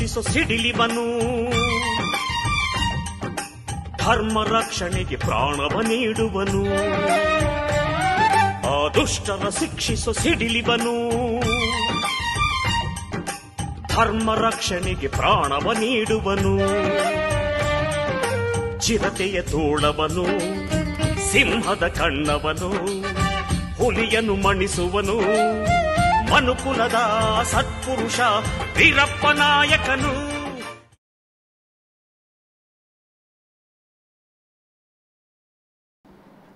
ದುಷ್ಟರ ಶಿಕ್ಷಿಸೋ ಸಿಡಿಲಿವನು. ಧರ್ಮ ರಕ್ಷಣೆಗೆ ಪ್ರಾಣವ ನೀಡುವನು. ಆ ದುಷ್ಟರ ಶಿಕ್ಷಿಸೋ ಸಿಡಿಲಿವನು. ಧರ್ಮ ರಕ್ಷಣೆಗೆ ಪ್ರಾಣವ ನೀಡುವನು. ಚಿರತೆಯ ತೋಳವನು, ಸಿಂಹದ ಕಣ್ಣವನು, ಹುಲಿಯನ್ನು ಮಣಿಸುವನು. ಮನುಕುಲದ ಸತ್ಪುರುಷ ವೀರಪ್ಪ ನಾಯಕನು.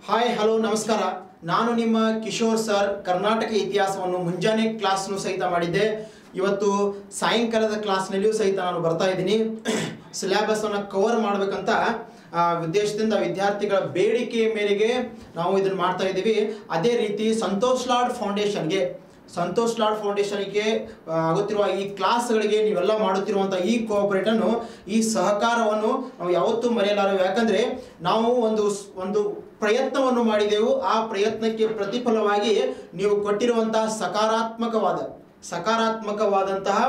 ಹಾಯ್, ಹಲೋ, ನಮಸ್ಕಾರ. ನಾನು ನಿಮ್ಮ ಕಿಶೋರ್ ಸರ್. ಕರ್ನಾಟಕ ಇತಿಹಾಸವನ್ನು ಮುಂಜಾನೆ ಕ್ಲಾಸ್ನು ಸಹಿತ ಮಾಡಿದ್ದೆ. ಇವತ್ತು ಸಾಯಂಕಾಲದ ಕ್ಲಾಸ್ನಲ್ಲಿಯೂ ಸಹಿತ ನಾನು ಬರ್ತಾ ಇದ್ದೀನಿ. ಸಿಲೆಬಸ್ಸನ್ನು ಕವರ್ ಮಾಡಬೇಕಂತ ಉದ್ದೇಶದಿಂದ ವಿದ್ಯಾರ್ಥಿಗಳ ಬೇಡಿಕೆ ಮೇರೆಗೆ ನಾವು ಇದನ್ನು ಮಾಡ್ತಾ ಇದ್ದೀವಿ. ಅದೇ ರೀತಿ ಸಂತೋಷ್ ಲಾಡ್ ಫೌಂಡೇಶನ್ಗೆ ಸಂತೋಷ್ ಲಾಡ್ ಫೌಂಡೇಶನ್ಗೆ ಆಗುತ್ತಿರುವ ಈ ಕ್ಲಾಸ್ಗಳಿಗೆ ನೀವೆಲ್ಲ ಮಾಡುತ್ತಿರುವಂಥ ಈ ಕೋಆಪರೇಟನ್ನು ಈ ಸಹಕಾರವನ್ನು ನಾವು ಯಾವತ್ತೂ ಮರೆಯಲಾರವು ಯಾಕಂದರೆ ನಾವು ಒಂದು ಒಂದು ಪ್ರಯತ್ನವನ್ನು ಮಾಡಿದೆವು. ಆ ಪ್ರಯತ್ನಕ್ಕೆ ಪ್ರತಿಫಲವಾಗಿ ನೀವು ಕೊಟ್ಟಿರುವಂತಹ ಸಕಾರಾತ್ಮಕವಾದ, ಸಕಾರಾತ್ಮಕವಾದಂತಹ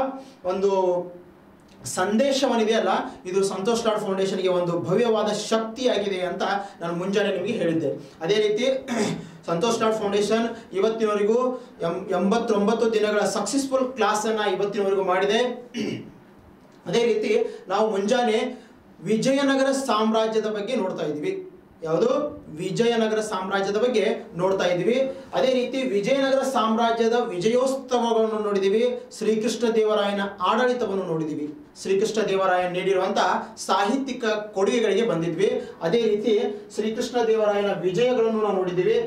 ಒಂದು ಸಂದೇಶವನ್ನಿದೆಯಲ್ಲ ಇದು ಸಂತೋಷ್ ಲಾಡ್ ಫೌಂಡೇಶನ್ಗೆ ಒಂದು ಭವ್ಯವಾದ ಶಕ್ತಿಯಾಗಿದೆ ಅಂತ ನಾನು ಮುಂಜಾನೆ ನಿಮಗೆ ಹೇಳಿದ್ದೆ. ಅದೇ ರೀತಿ ಸಂತೋಷ್ ಲಾಡ್ ಫೌಂಡೇಶನ್ ಇವತ್ತಿನವರೆಗೂ ಎಂ, ಎಂಬತ್ತೊಂಬತ್ತು ದಿನಗಳ ಸಕ್ಸಸ್ಫುಲ್ ಕ್ಲಾಸನ್ನು ಇವತ್ತಿನವರೆಗೂ ಮಾಡಿದೆ. ಅದೇ ರೀತಿ ನಾವು ಮುಂಜಾನೆ ವಿಜಯನಗರ ಸಾಮ್ರಾಜ್ಯದ ಬಗ್ಗೆ ನೋಡ್ತಾ ಇದ್ವಿ. ಯಾವುದು? ವಿಜಯನಗರ ಸಾಮ್ರಾಜ್ಯದ ಬಗ್ಗೆ ನೋಡ್ತಾ ಇದ್ದೀವಿ. ಅದೇ ರೀತಿ ವಿಜಯನಗರ ಸಾಮ್ರಾಜ್ಯದ ವಿಜಯೋತ್ಸವಗಳನ್ನು ನೋಡಿದೀವಿ ಶ್ರೀಕೃಷ್ಣ ದೇವರಾಯನ ಆಡಳಿತವನ್ನು ನೋಡಿದೀವಿ ಶ್ರೀಕೃಷ್ಣ ದೇವರಾಯ ನೀಡಿರುವಂತಹ ಸಾಹಿತ್ಯಿಕ ಕೊಡುಗೆಗಳಿಗೆ ಬಂದಿದ್ವಿ. ಅದೇ ರೀತಿ ಶ್ರೀಕೃಷ್ಣ ದೇವರಾಯನ ವಿಜಯಗಳನ್ನು ನಾವು ನೋಡಿದ್ದೀವಿ.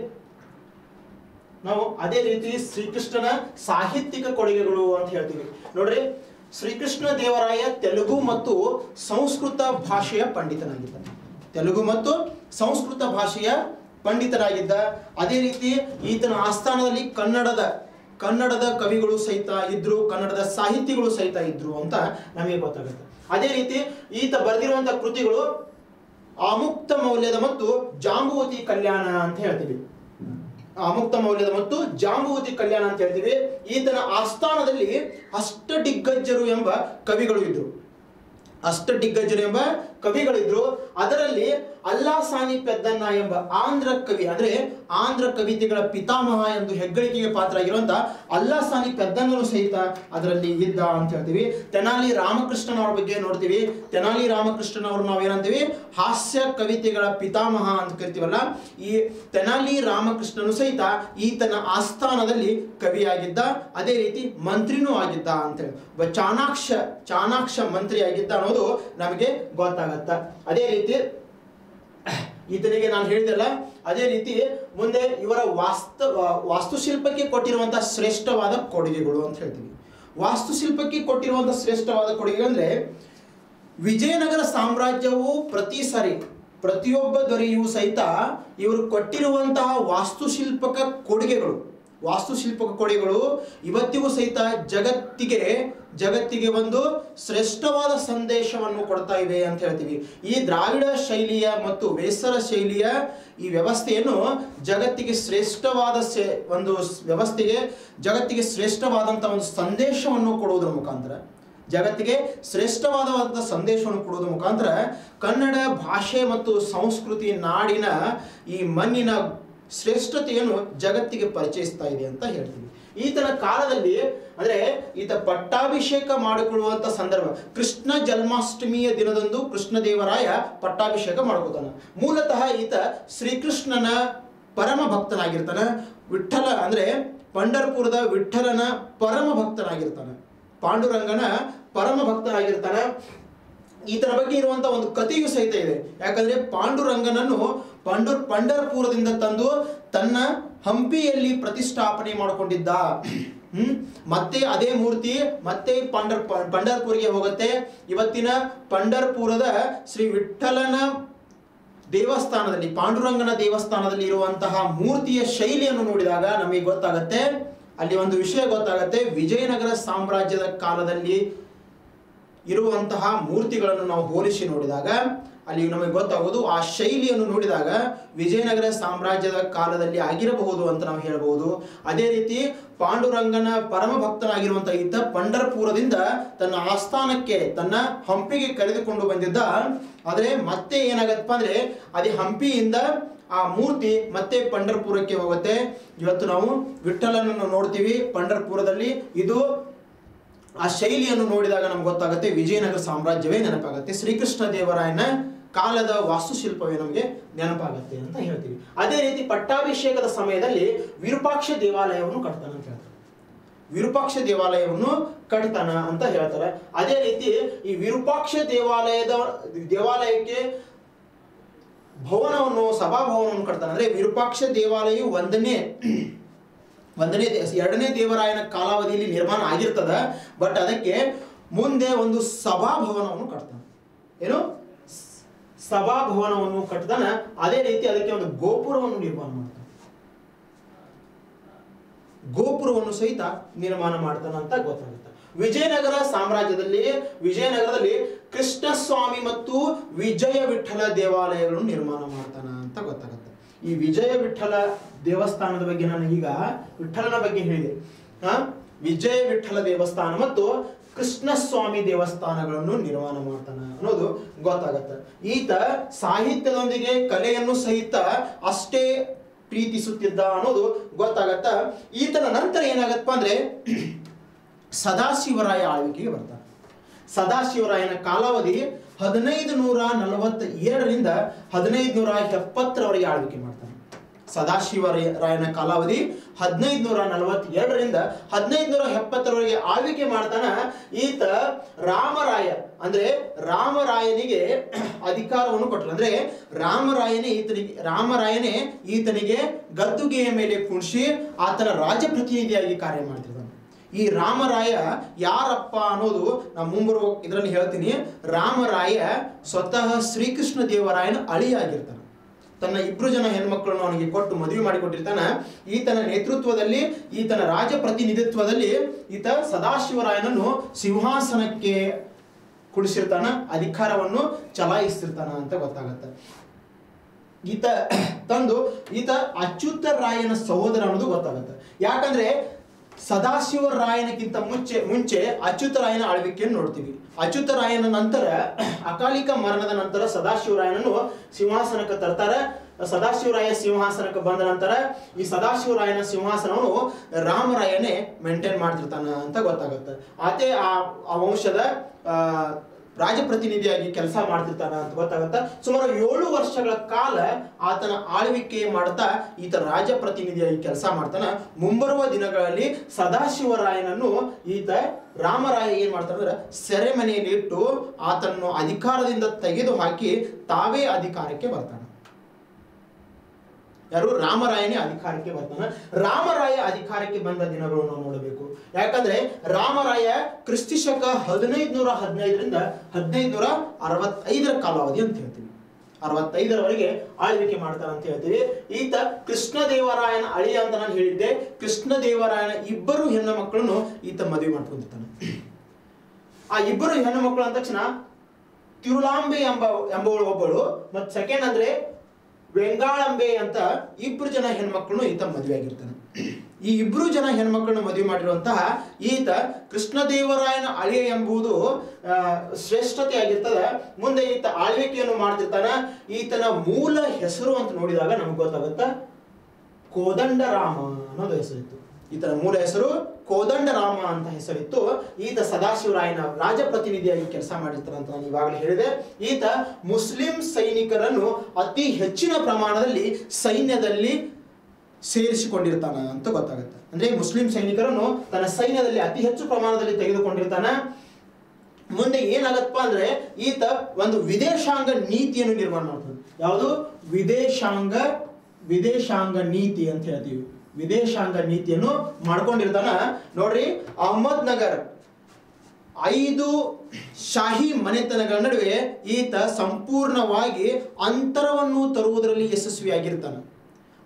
ನಾವು ಅದೇ ರೀತಿ ಶ್ರೀಕೃಷ್ಣನ ಸಾಹಿತ್ಯಿಕ ಕೊಡುಗೆಗಳು ಅಂತ ಹೇಳ್ತೀವಿ. ನೋಡ್ರಿ, ಶ್ರೀಕೃಷ್ಣ ದೇವರಾಯ ತೆಲುಗು ಮತ್ತು ಸಂಸ್ಕೃತ ಭಾಷೆಯ ಪಂಡಿತನಾಗಿದ್ದಾನೆ. ತೆಲುಗು ಮತ್ತು ಸಂಸ್ಕೃತ ಭಾಷೆಯ ಪಂಡಿತರಾಗಿದ್ದ. ಅದೇ ರೀತಿ ಈತನ ಆಸ್ಥಾನದಲ್ಲಿ ಕನ್ನಡದ ಕನ್ನಡದ ಕವಿಗಳು ಸಹಿತ ಇದ್ರು, ಕನ್ನಡದ ಸಾಹಿತಿಗಳು ಸಹಿತ ಇದ್ರು ಅಂತ ನಮಗೆ ಗೊತ್ತಾಗುತ್ತೆ. ಅದೇ ರೀತಿ ಈತ ಬರೆದಿರುವಂತಹ ಕೃತಿಗಳು ಅಮುಕ್ತ ಮೌಲ್ಯದ ಮತ್ತು ಜಾಂಬುವತಿ ಕಲ್ಯಾಣ ಅಂತ ಹೇಳ್ತೀವಿ. ಅಮುಕ್ತ ಮೌಲ್ಯದ ಮತ್ತು ಜಾಂಬುವತಿ ಕಲ್ಯಾಣ ಅಂತ ಹೇಳ್ತೀವಿ. ಈತನ ಆಸ್ಥಾನದಲ್ಲಿ ಅಷ್ಟದಿಗ್ಗಜರು ಎಂಬ ಕವಿಗಳು ಇದ್ರು. ಅಷ್ಟದಿಗ್ಗಜರು ಎಂಬ ಕವಿಗಳಿದ್ರು. ಅದರಲ್ಲಿ ಅಲ್ಲಾಸಾನಿ ಪೆದ್ದನ್ನ ಎಂಬ ಆಂಧ್ರ ಕವಿ, ಅಂದ್ರೆ ಆಂಧ್ರ ಕವಿತೆಗಳ ಪಿತಾಮಹ ಎಂದು ಹೆಗ್ಗಳಿಕೆಗೆ ಪಾತ್ರ ಆಗಿರುವಂತ ಅಲ್ಲಾಸಾನಿ ಪೆದ್ದನ್ನರು ಸಹಿತ ಅದರಲ್ಲಿ ಇದ್ದ ಅಂತ ಹೇಳ್ತೀವಿ. ತೆನಾಲಿ ರಾಮಕೃಷ್ಣನ್ ಅವ್ರ ಬಗ್ಗೆ ನೋಡ್ತೀವಿ. ತೆನಾಲಿ ರಾಮಕೃಷ್ಣನ್ ನಾವು ಏನಂತೀವಿ ಹಾಸ್ಯ ಕವಿತೆಗಳ ಪಿತಾಮಹ ಅಂತ ಕರಿತೀವಲ್ಲ. ಈ ತೆನಾಲಿ ರಾಮಕೃಷ್ಣನು ಸಹಿತ ಈತನ ಆಸ್ಥಾನದಲ್ಲಿ ಕವಿಯಾಗಿದ್ದ, ಅದೇ ರೀತಿ ಮಂತ್ರಿನೂ ಆಗಿದ್ದ ಅಂತ ಹೇಳಿ. ಚಾಣಾಕ್ಷ ಚಾಣಾಕ್ಷ ಮಂತ್ರಿ ಆಗಿದ್ದ ಅನ್ನೋದು ನಮಗೆ ಗೊತ್ತಾಗತ್ತ. ಅದೇ ರೀತಿ ಈತನಿಗೆ ನಾನು ಹೇಳಿದೆಲ್ಲ, ಅದೇ ರೀತಿ ಮುಂದೆ ಇವರ ವಾಸ್ತು, ವಾಸ್ತುಶಿಲ್ಪಕ್ಕೆ ಕೊಟ್ಟಿರುವಂತಹ ಶ್ರೇಷ್ಠವಾದ ಕೊಡುಗೆಗಳು ಅಂತ ಹೇಳ್ತೀವಿ. ವಾಸ್ತುಶಿಲ್ಪಕ್ಕೆ ಕೊಟ್ಟಿರುವಂತಹ ಶ್ರೇಷ್ಠವಾದ ಕೊಡುಗೆ ಅಂದ್ರೆ, ವಿಜಯನಗರ ಸಾಮ್ರಾಜ್ಯವು ಪ್ರತಿ ಸಾರಿ, ಪ್ರತಿಯೊಬ್ಬ ದೊರೆಯೂ ಸಹಿತ ಇವರು ಕೊಟ್ಟಿರುವಂತಹ ವಾಸ್ತುಶಿಲ್ಪಕ ಕೊಡುಗೆಗಳು. ವಾಸ್ತುಶಿಲ್ಪಕ ಕೊಡಿಗಳು ಇವತ್ತಿಗೂ ಸಹಿತ ಜಗತ್ತಿಗೆ ಜಗತ್ತಿಗೆ ಒಂದು ಶ್ರೇಷ್ಠವಾದ ಸಂದೇಶವನ್ನು ಕೊಡ್ತಾ ಇವೆ ಅಂತ ಹೇಳ್ತೀವಿ. ಈ ದ್ರಾವಿಡ ಶೈಲಿಯ ಮತ್ತು ಬೇಸರ ಶೈಲಿಯ ಈ ವ್ಯವಸ್ಥೆಯನ್ನು ಜಗತ್ತಿಗೆ ಶ್ರೇಷ್ಠವಾದ ಒಂದು ವ್ಯವಸ್ಥೆಗೆ, ಜಗತ್ತಿಗೆ ಶ್ರೇಷ್ಠವಾದಂಥ ಒಂದು ಸಂದೇಶವನ್ನು ಕೊಡುವುದರ ಮುಖಾಂತರ, ಜಗತ್ತಿಗೆ ಶ್ರೇಷ್ಠವಾದ ಸಂದೇಶವನ್ನು ಕೊಡುವುದರ ಮುಖಾಂತರ ಕನ್ನಡ ಭಾಷೆ ಮತ್ತು ಸಂಸ್ಕೃತಿ ನಾಡಿನ ಈ ಮಣ್ಣಿನ ಶ್ರೇಷ್ಠತೆಯನ್ನು ಜಗತ್ತಿಗೆ ಪರಿಚಯಿಸ್ತಾ ಇದೆ ಅಂತ ಹೇಳ್ತೀವಿ ಈತನ ಕಾಲದಲ್ಲಿ, ಅಂದ್ರೆ ಈತ ಪಟ್ಟಾಭಿಷೇಕ ಮಾಡಿಕೊಳ್ಳುವಂತ ಸಂದರ್ಭ, ಕೃಷ್ಣ ಜನ್ಮಾಷ್ಟಮಿಯ ದಿನದಂದು ಕೃಷ್ಣದೇವರಾಯ ಪಟ್ಟಾಭಿಷೇಕ ಮಾಡ್ಕೋತಾನ. ಮೂಲತಃ ಈತ ಶ್ರೀಕೃಷ್ಣನ ಪರಮ ಭಕ್ತನಾಗಿರ್ತಾನೆ. ವಿಠಲ, ಅಂದ್ರೆ ಪಂಡರ್ಪುರದ ವಿಠಲನ ಪರಮ ಭಕ್ತನಾಗಿರ್ತಾನೆ. ಪಾಂಡುರಂಗನ ಪರಮ ಭಕ್ತನಾಗಿರ್ತಾನೆ. ಈತನ ಬಗ್ಗೆ ಇರುವಂತ ಒಂದು ಕಥೆಯೂ ಸಹಿತ ಇದೆ. ಯಾಕಂದ್ರೆ ಪಾಂಡುರಂಗನನ್ನು ಪಂಡು ಪಂಡರ್ಪುರದಿಂದ ತಂದು ತನ್ನ ಹಂಪಿಯಲ್ಲಿ ಪ್ರತಿಷ್ಠಾಪನೆ ಮಾಡಿಕೊಂಡಿದ್ದ. ಹ್ಮ್? ಮತ್ತೆ ಅದೇ ಮೂರ್ತಿ ಮತ್ತೆ ಪಂಡರ್ ಪಂಡರ್ಪುರಿಗೆ ಹೋಗುತ್ತೆ. ಇವತ್ತಿನ ಪಂಡರ್ಪುರದ ಶ್ರೀ ವಿಠಲನ ದೇವಸ್ಥಾನದಲ್ಲಿ, ಪಾಂಡುರಂಗನ ದೇವಸ್ಥಾನದಲ್ಲಿ ಇರುವಂತಹ ಮೂರ್ತಿಯ ಶೈಲಿಯನ್ನು ನೋಡಿದಾಗ ನಮಗೆ ಗೊತ್ತಾಗತ್ತೆ. ಅಲ್ಲಿ ಒಂದು ವಿಷಯ ಗೊತ್ತಾಗತ್ತೆ. ವಿಜಯನಗರ ಸಾಮ್ರಾಜ್ಯದ ಕಾಲದಲ್ಲಿ ಇರುವಂತಹ ಮೂರ್ತಿಗಳನ್ನು ನಾವು ಹೋಲಿಸಿ ನೋಡಿದಾಗ ಅಲ್ಲಿ ನಮಗೆ ಗೊತ್ತಾಗೋದು ಆ ಶೈಲಿಯನ್ನು ನೋಡಿದಾಗ ವಿಜಯನಗರ ಸಾಮ್ರಾಜ್ಯದ ಕಾಲದಲ್ಲಿ ಆಗಿರಬಹುದು ಅಂತ ನಾವು ಹೇಳಬಹುದು. ಅದೇ ರೀತಿ ಪಾಂಡುರಂಗನ ಪರಮ ಭಕ್ತನಾಗಿರುವಂತಹ ಇದ್ದ ಪಂಡರ್ಪುರದಿಂದ ತನ್ನ ಆಸ್ಥಾನಕ್ಕೆ, ತನ್ನ ಹಂಪಿಗೆ ಕರೆದುಕೊಂಡು ಬಂದಿದ್ದ. ಆದರೆ ಮತ್ತೆ ಏನಾಗತ್ತಪ್ಪ ಅಂದ್ರೆ, ಅದೇ ಹಂಪಿಯಿಂದ ಆ ಮೂರ್ತಿ ಮತ್ತೆ ಪಂಡರ್ಪುರಕ್ಕೆ ಹೋಗುತ್ತೆ. ಇವತ್ತು ನಾವು ವಿಠಲನನ್ನು ನೋಡ್ತೀವಿ. ಪಂಡರ್ಪುರದಲ್ಲಿ ಇದು ಆ ಶೈಲಿಯನ್ನು ನೋಡಿದಾಗ ನಮ್ಗೆ ಗೊತ್ತಾಗುತ್ತೆ ವಿಜಯನಗರ ಸಾಮ್ರಾಜ್ಯವೇ ನೆನಪಾಗುತ್ತೆ. ಶ್ರೀಕೃಷ್ಣ ದೇವರಾಯನ ಕಾಲದ ವಾಸ್ತುಶಿಲ್ಪವೇ ನಮಗೆ ನೆನಪಾಗುತ್ತೆ ಅಂತ ಹೇಳ್ತೀವಿ. ಅದೇ ರೀತಿ ಪಟ್ಟಾಭಿಷೇಕದ ಸಮಯದಲ್ಲಿ ವಿರೂಪಾಕ್ಷ ದೇವಾಲಯವನ್ನು ಕಟ್ತಾನೆ ಅಂತ ಹೇಳ್ತಾರೆ. ವಿರೂಪಾಕ್ಷ ದೇವಾಲಯವನ್ನು ಕಟ್ತಾನ ಅಂತ ಹೇಳ್ತಾರೆ. ಅದೇ ರೀತಿ ಈ ವಿರೂಪಾಕ್ಷ ದೇವಾಲಯದ ದೇವಾಲಯಕ್ಕೆ ಭವನವನ್ನು, ಸಭಾಭವನವನ್ನು ಕಟ್ತಾನೆ. ಅಂದ್ರೆ ವಿರೂಪಾಕ್ಷ ದೇವಾಲಯ ಒಂದನೇ ಒಂದನೇ ಎರಡನೇ ದೇವರಾಯನ ಕಾಲಾವಧಿಯಲ್ಲಿ ನಿರ್ಮಾಣ ಆಗಿರ್ತದ ಬಟ್ ಅದಕ್ಕೆ ಮುಂದೆ ಒಂದು ಸಭಾಭವನವನ್ನು ಕಟ್ತಾನೆ. ಏನು? ಸಭಾಭವನವನ್ನು ಕಟ್ತಾನ ಅದೇ ರೀತಿ ಅದಕ್ಕೆ ಒಂದು ಗೋಪುರವನ್ನು ನಿರ್ಮಾಣ ಮಾಡ್ತಾನೆ. ಗೋಪುರವನ್ನು ಸಹಿತ ನಿರ್ಮಾಣ ಮಾಡ್ತಾನ ಅಂತ ಗೊತ್ತಾಗುತ್ತೆ. ವಿಜಯನಗರ ಸಾಮ್ರಾಜ್ಯದಲ್ಲಿ, ವಿಜಯನಗರದಲ್ಲಿ ಕೃಷ್ಣಸ್ವಾಮಿ ಮತ್ತು ವಿಜಯ ವಿಠಲ ದೇವಾಲಯಗಳನ್ನು ನಿರ್ಮಾಣ ಮಾಡ್ತಾನ ಅಂತ ಗೊತ್ತಾಗುತ್ತೆ. ಈ ವಿಜಯ ವಿಠಲ ದೇವಸ್ಥಾನದ ಬಗ್ಗೆ ನಾನು ಈಗ ವಿಠಲನ ಬಗ್ಗೆ ಹೇಳಿದೆ. ಆ? ವಿಜಯ ವಿಠಲ ದೇವಸ್ಥಾನ ಮತ್ತು ಕೃಷ್ಣಸ್ವಾಮಿ ದೇವಸ್ಥಾನಗಳನ್ನು ನಿರ್ಮಾಣ ಮಾಡ್ತಾನೆ ಅನ್ನೋದು ಗೊತ್ತಾಗತ್ತೆ. ಈತ ಸಾಹಿತ್ಯದೊಂದಿಗೆ ಕಲೆಯನ್ನು ಸಹಿತ ಅಷ್ಟೇ ಪ್ರೀತಿಸುತ್ತಿದ್ದ ಅನ್ನೋದು ಗೊತ್ತಾಗತ್ತ. ಈತನ ನಂತರ ಏನಾಗತ್ತಪ್ಪ ಅಂದ್ರೆ ಸದಾಶಿವರಾಯ ಆಳ್ವಿಕೆಗೆ ಬರ್ತಾನೆ. ಸದಾಶಿವರಾಯನ ಕಾಲಾವಧಿ ಹದಿನೈದು ನೂರ ನಲವತ್ತ ಎರಡರಿಂದ ಹದಿನೈದು ನೂರ ಎಪ್ಪತ್ತರವರೆಗೆ ಆಳ್ವಿಕೆ ಮಾಡ್ತಾನೆ. ಸದಾಶಿವರಾಯನ ಕಾಲಾವಧಿ ಹದಿನೈದು ನೂರ ನಲವತ್ತೆರಡರಿಂದ ಹದಿನೈದು ನೂರ ಎಪ್ಪತ್ತರವರೆಗೆ ಆಳ್ವಿಕೆ ಮಾಡ್ತಾನ ಈತ ರಾಮರಾಯ. ಅಂದ್ರೆ ರಾಮರಾಯನಿಗೆ ಅಧಿಕಾರವನ್ನು ಕೊಟ್ಟರು. ಅಂದ್ರೆ ರಾಮರಾಯನೇ ಈತನಿಗೆ ರಾಮರಾಯನೇ ಈತನಿಗೆ ಗದ್ದುಗೆಯ ಮೇಲೆ ಕುಣಿಸಿ ಆತನ ರಾಜಪ್ರತಿನಿಧಿಯಾಗಿ ಕಾರ್ಯ ಮಾಡ್ತಿದ್ದಾನೆ. ಈ ರಾಮರಾಯ ಯಾರಪ್ಪ ಅನ್ನೋದು ನಾನು ಮುಂಬರುವ ಇದರಲ್ಲಿ ಹೇಳ್ತೀನಿ. ರಾಮರಾಯ ಸ್ವತಃ ಶ್ರೀಕೃಷ್ಣ ದೇವರಾಯನ ಅಳಿಯಾಗಿರ್ತಾನೆ. ತನ್ನ ಇಬ್ರು ಜನ ಹೆಣ್ಮಕ್ಳನ್ನು ಅವನಿಗೆ ಕೊಟ್ಟು ಮದುವೆ ಮಾಡಿಕೊಟ್ಟಿರ್ತಾನೆ. ಈತನ ನೇತೃತ್ವದಲ್ಲಿ, ಈತನ ರಾಜ ಪ್ರತಿನಿಧಿತ್ವದಲ್ಲಿ ಈತ ಸದಾಶಿವರಾಯನನ್ನು ಸಿಂಹಾಸನಕ್ಕೆ ಕುಡಿಸಿರ್ತಾನ ಅಧಿಕಾರವನ್ನು ಚಲಾಯಿಸ್ತಿರ್ತಾನ ಅಂತ ಗೊತ್ತಾಗತ್ತೆ. ಈತ ತಂದು ಈತ ಅಚ್ಯುತ ರಾಯನ ಸಹೋದರ ಅನ್ನೋದು ಗೊತ್ತಾಗುತ್ತೆ. ಯಾಕಂದ್ರೆ ಸದಾಶಿವರಾಯನಕ್ಕಿಂತ ಮುಂಚೆ ಮುಂಚೆ ಅಚ್ಯುತರಾಯನ ಆಳ್ವಿಕೆಯನ್ನು ನೋಡ್ತೀವಿ. ಅಚ್ಯುತರಾಯನ ನಂತರ, ಅಕಾಲಿಕ ಮರಣದ ನಂತರ ಸದಾಶಿವರಾಯನನ್ನು ಸಿಂಹಾಸನಕ್ಕೆ ತರ್ತಾರೆ. ಸದಾಶಿವರಾಯ ಸಿಂಹಾಸನಕ್ಕೆ ಬಂದ ನಂತರ ಈ ಸದಾಶಿವರಾಯನ ಸಿಂಹಾಸನವನ್ನು ರಾಮರಾಯನೇ ಮೇಂಟೈನ್ ಮಾಡ್ತಿರ್ತಾನ ಅಂತ ಗೊತ್ತಾಗುತ್ತೆ. ಆತೆ ಆ ವಂಶದ ರಾಜಪ್ರತಿನಿಧಿಯಾಗಿ ಕೆಲಸ ಮಾಡ್ತಿರ್ತಾನ ಅಂತ ಗೊತ್ತಾಗತ್ತ. ಸುಮಾರು ಏಳು ವರ್ಷಗಳ ಕಾಲ ಆತನ ಆಳ್ವಿಕೆ ಮಾಡ್ತಾ ಈತ ರಾಜಪ್ರತಿನಿಧಿಯಾಗಿ ಕೆಲಸ ಮಾಡ್ತಾನ. ಮುಂಬರುವ ದಿನಗಳಲ್ಲಿ ಸದಾಶಿವರಾಯನನ್ನು ಈತ ರಾಮರಾಯ ಏನ್ ಮಾಡ್ತಾನಂದ್ರೆ ಸೆರೆಮನೆಯಲ್ಲಿ ಇಟ್ಟು ಆತನನ್ನು ಅಧಿಕಾರದಿಂದ ತೆಗೆದು ಹಾಕಿ ತಾವೇ ಅಧಿಕಾರಕ್ಕೆ ಬರ್ತಾನೆ. ಯಾರು? ರಾಮರಾಯನೇ ಅಧಿಕಾರಕ್ಕೆ ಬರ್ತಾನೆ. ರಾಮರಾಯ ಅಧಿಕಾರಕ್ಕೆ ಬಂದ ದಿನಗಳನ್ನು ನೋಡಬೇಕು. ಯಾಕಂದ್ರೆ ರಾಮರಾಯ ಕ್ರಿಸ್ತಿಶಕ ಹದಿನೈದು ನೂರ ಹದಿನೈದರಿಂದ ಹದಿನೈದು ನೂರ ಅರವತ್ತೈದರ ಕಾಲಾವಧಿ ಅಂತ ಹೇಳ್ತೀವಿ. ಅರವತ್ತೈದರವರೆಗೆ ಆಳ್ವಿಕೆ ಮಾಡ್ತಾನೆ ಅಂತ ಹೇಳ್ತೀವಿ. ಈತ ಕೃಷ್ಣದೇವರಾಯನ ಅಳಿಯ ಅಂತ ನಾನು ಹೇಳಿದ್ದೆ. ಕೃಷ್ಣದೇವರಾಯನ ಇಬ್ಬರು ಹೆಣ್ಣು ಮಕ್ಕಳನ್ನು ಈತ ಮದುವೆ ಮಾಡ್ಕೊಂಡಿರ್ತಾನೆ. ಆ ಇಬ್ಬರು ಹೆಣ್ಣು ಮಕ್ಕಳು ಅಂದ ತಕ್ಷಣ ತಿರುಳಾಂಬೆ ಎಂಬ ಎಂಬವಳು ಒಬ್ಬಳು, ಮತ್ತು ಸೆಕೆಂಡ್ ಅಂದ್ರೆ ವೆಂಗಾಳಂಬೆ ಅಂತ ಇಬ್ಬರು ಜನ ಹೆಣ್ಮಕ್ಳು ಈತ ಮದುವೆ ಆಗಿರ್ತಾನೆ ಈ ಇಬ್ರು ಜನ ಹೆಣ್ಮಕ್ಕಳನ್ನ ಮದುವೆ ಮಾಡಿರುವಂತಹ ಈತ ಕೃಷ್ಣದೇವರಾಯನ ಅಳಿಯ ಎಂಬುದು ಶ್ರೇಷ್ಠತೆ ಆಗಿರ್ತದ ಮುಂದೆ ಈತ ಆಳ್ವಿಕೆಯನ್ನು ಮಾಡ್ತಿರ್ತಾನ. ಈತನ ಮೂಲ ಹೆಸರು ಅಂತ ನೋಡಿದಾಗ ನಮ್ಗೆ ಗೊತ್ತಾಗುತ್ತ? ಕೋದಂಡರಾಮ ಅನ್ನೋದು ಹೆಸರಿತ್ತು. ಈತನ ಮೂಲ ಹೆಸರು ಕೋದಂಡರಾಮ ಅಂತ ಹೆಸರಿತ್ತು. ಈತ ಸದಾಶಿವರಾಯನ ರಾಜಪ್ರತಿನಿಧಿಯಾಗಿ ಕೆಲಸ ಮಾಡಿರ್ತಾನೆ ಅಂತ ನಾನು ಇವಾಗಲೇ ಹೇಳಿದೆ. ಈತ ಮುಸ್ಲಿಂ ಸೈನಿಕರನ್ನು ಅತಿ ಹೆಚ್ಚಿನ ಪ್ರಮಾಣದಲ್ಲಿ ಸೈನ್ಯದಲ್ಲಿ ಸೇರಿಸಿಕೊಂಡಿರ್ತಾನ ಅಂತ ಗೊತ್ತಾಗುತ್ತೆ. ಅಂದ್ರೆ ಮುಸ್ಲಿಂ ಸೈನಿಕರನ್ನು ತನ್ನ ಸೈನ್ಯದಲ್ಲಿ ಅತಿ ಹೆಚ್ಚು ಪ್ರಮಾಣದಲ್ಲಿ ತೆಗೆದುಕೊಂಡಿರ್ತಾನ. ಮುಂದೆ ಏನಾಗತ್ತಪ್ಪ ಅಂದ್ರೆ ಈತ ಒಂದು ವಿದೇಶಾಂಗ ನೀತಿಯನ್ನು ನಿರ್ಮಾಣ ಮಾಡ್ತಾನೆ. ಯಾವುದು? ವಿದೇಶಾಂಗ ವಿದೇಶಾಂಗ ನೀತಿ ಅಂತ ಹೇಳ್ತೀವಿ. ವಿದೇಶಾಂಗ ನೀತಿಯನ್ನು ಮಾಡ್ಕೊಂಡಿರ್ತಾನ. ನೋಡ್ರಿ, ಅಹಮದ್ ನಗರ್ ಐದು ಶಾಹಿ ಮನೆತನಗಳ ನಡುವೆ ಈತ ಸಂಪೂರ್ಣವಾಗಿ ಅಂತರವನ್ನು ತರುವುದರಲ್ಲಿ ಯಶಸ್ವಿಯಾಗಿರ್ತಾನೆ.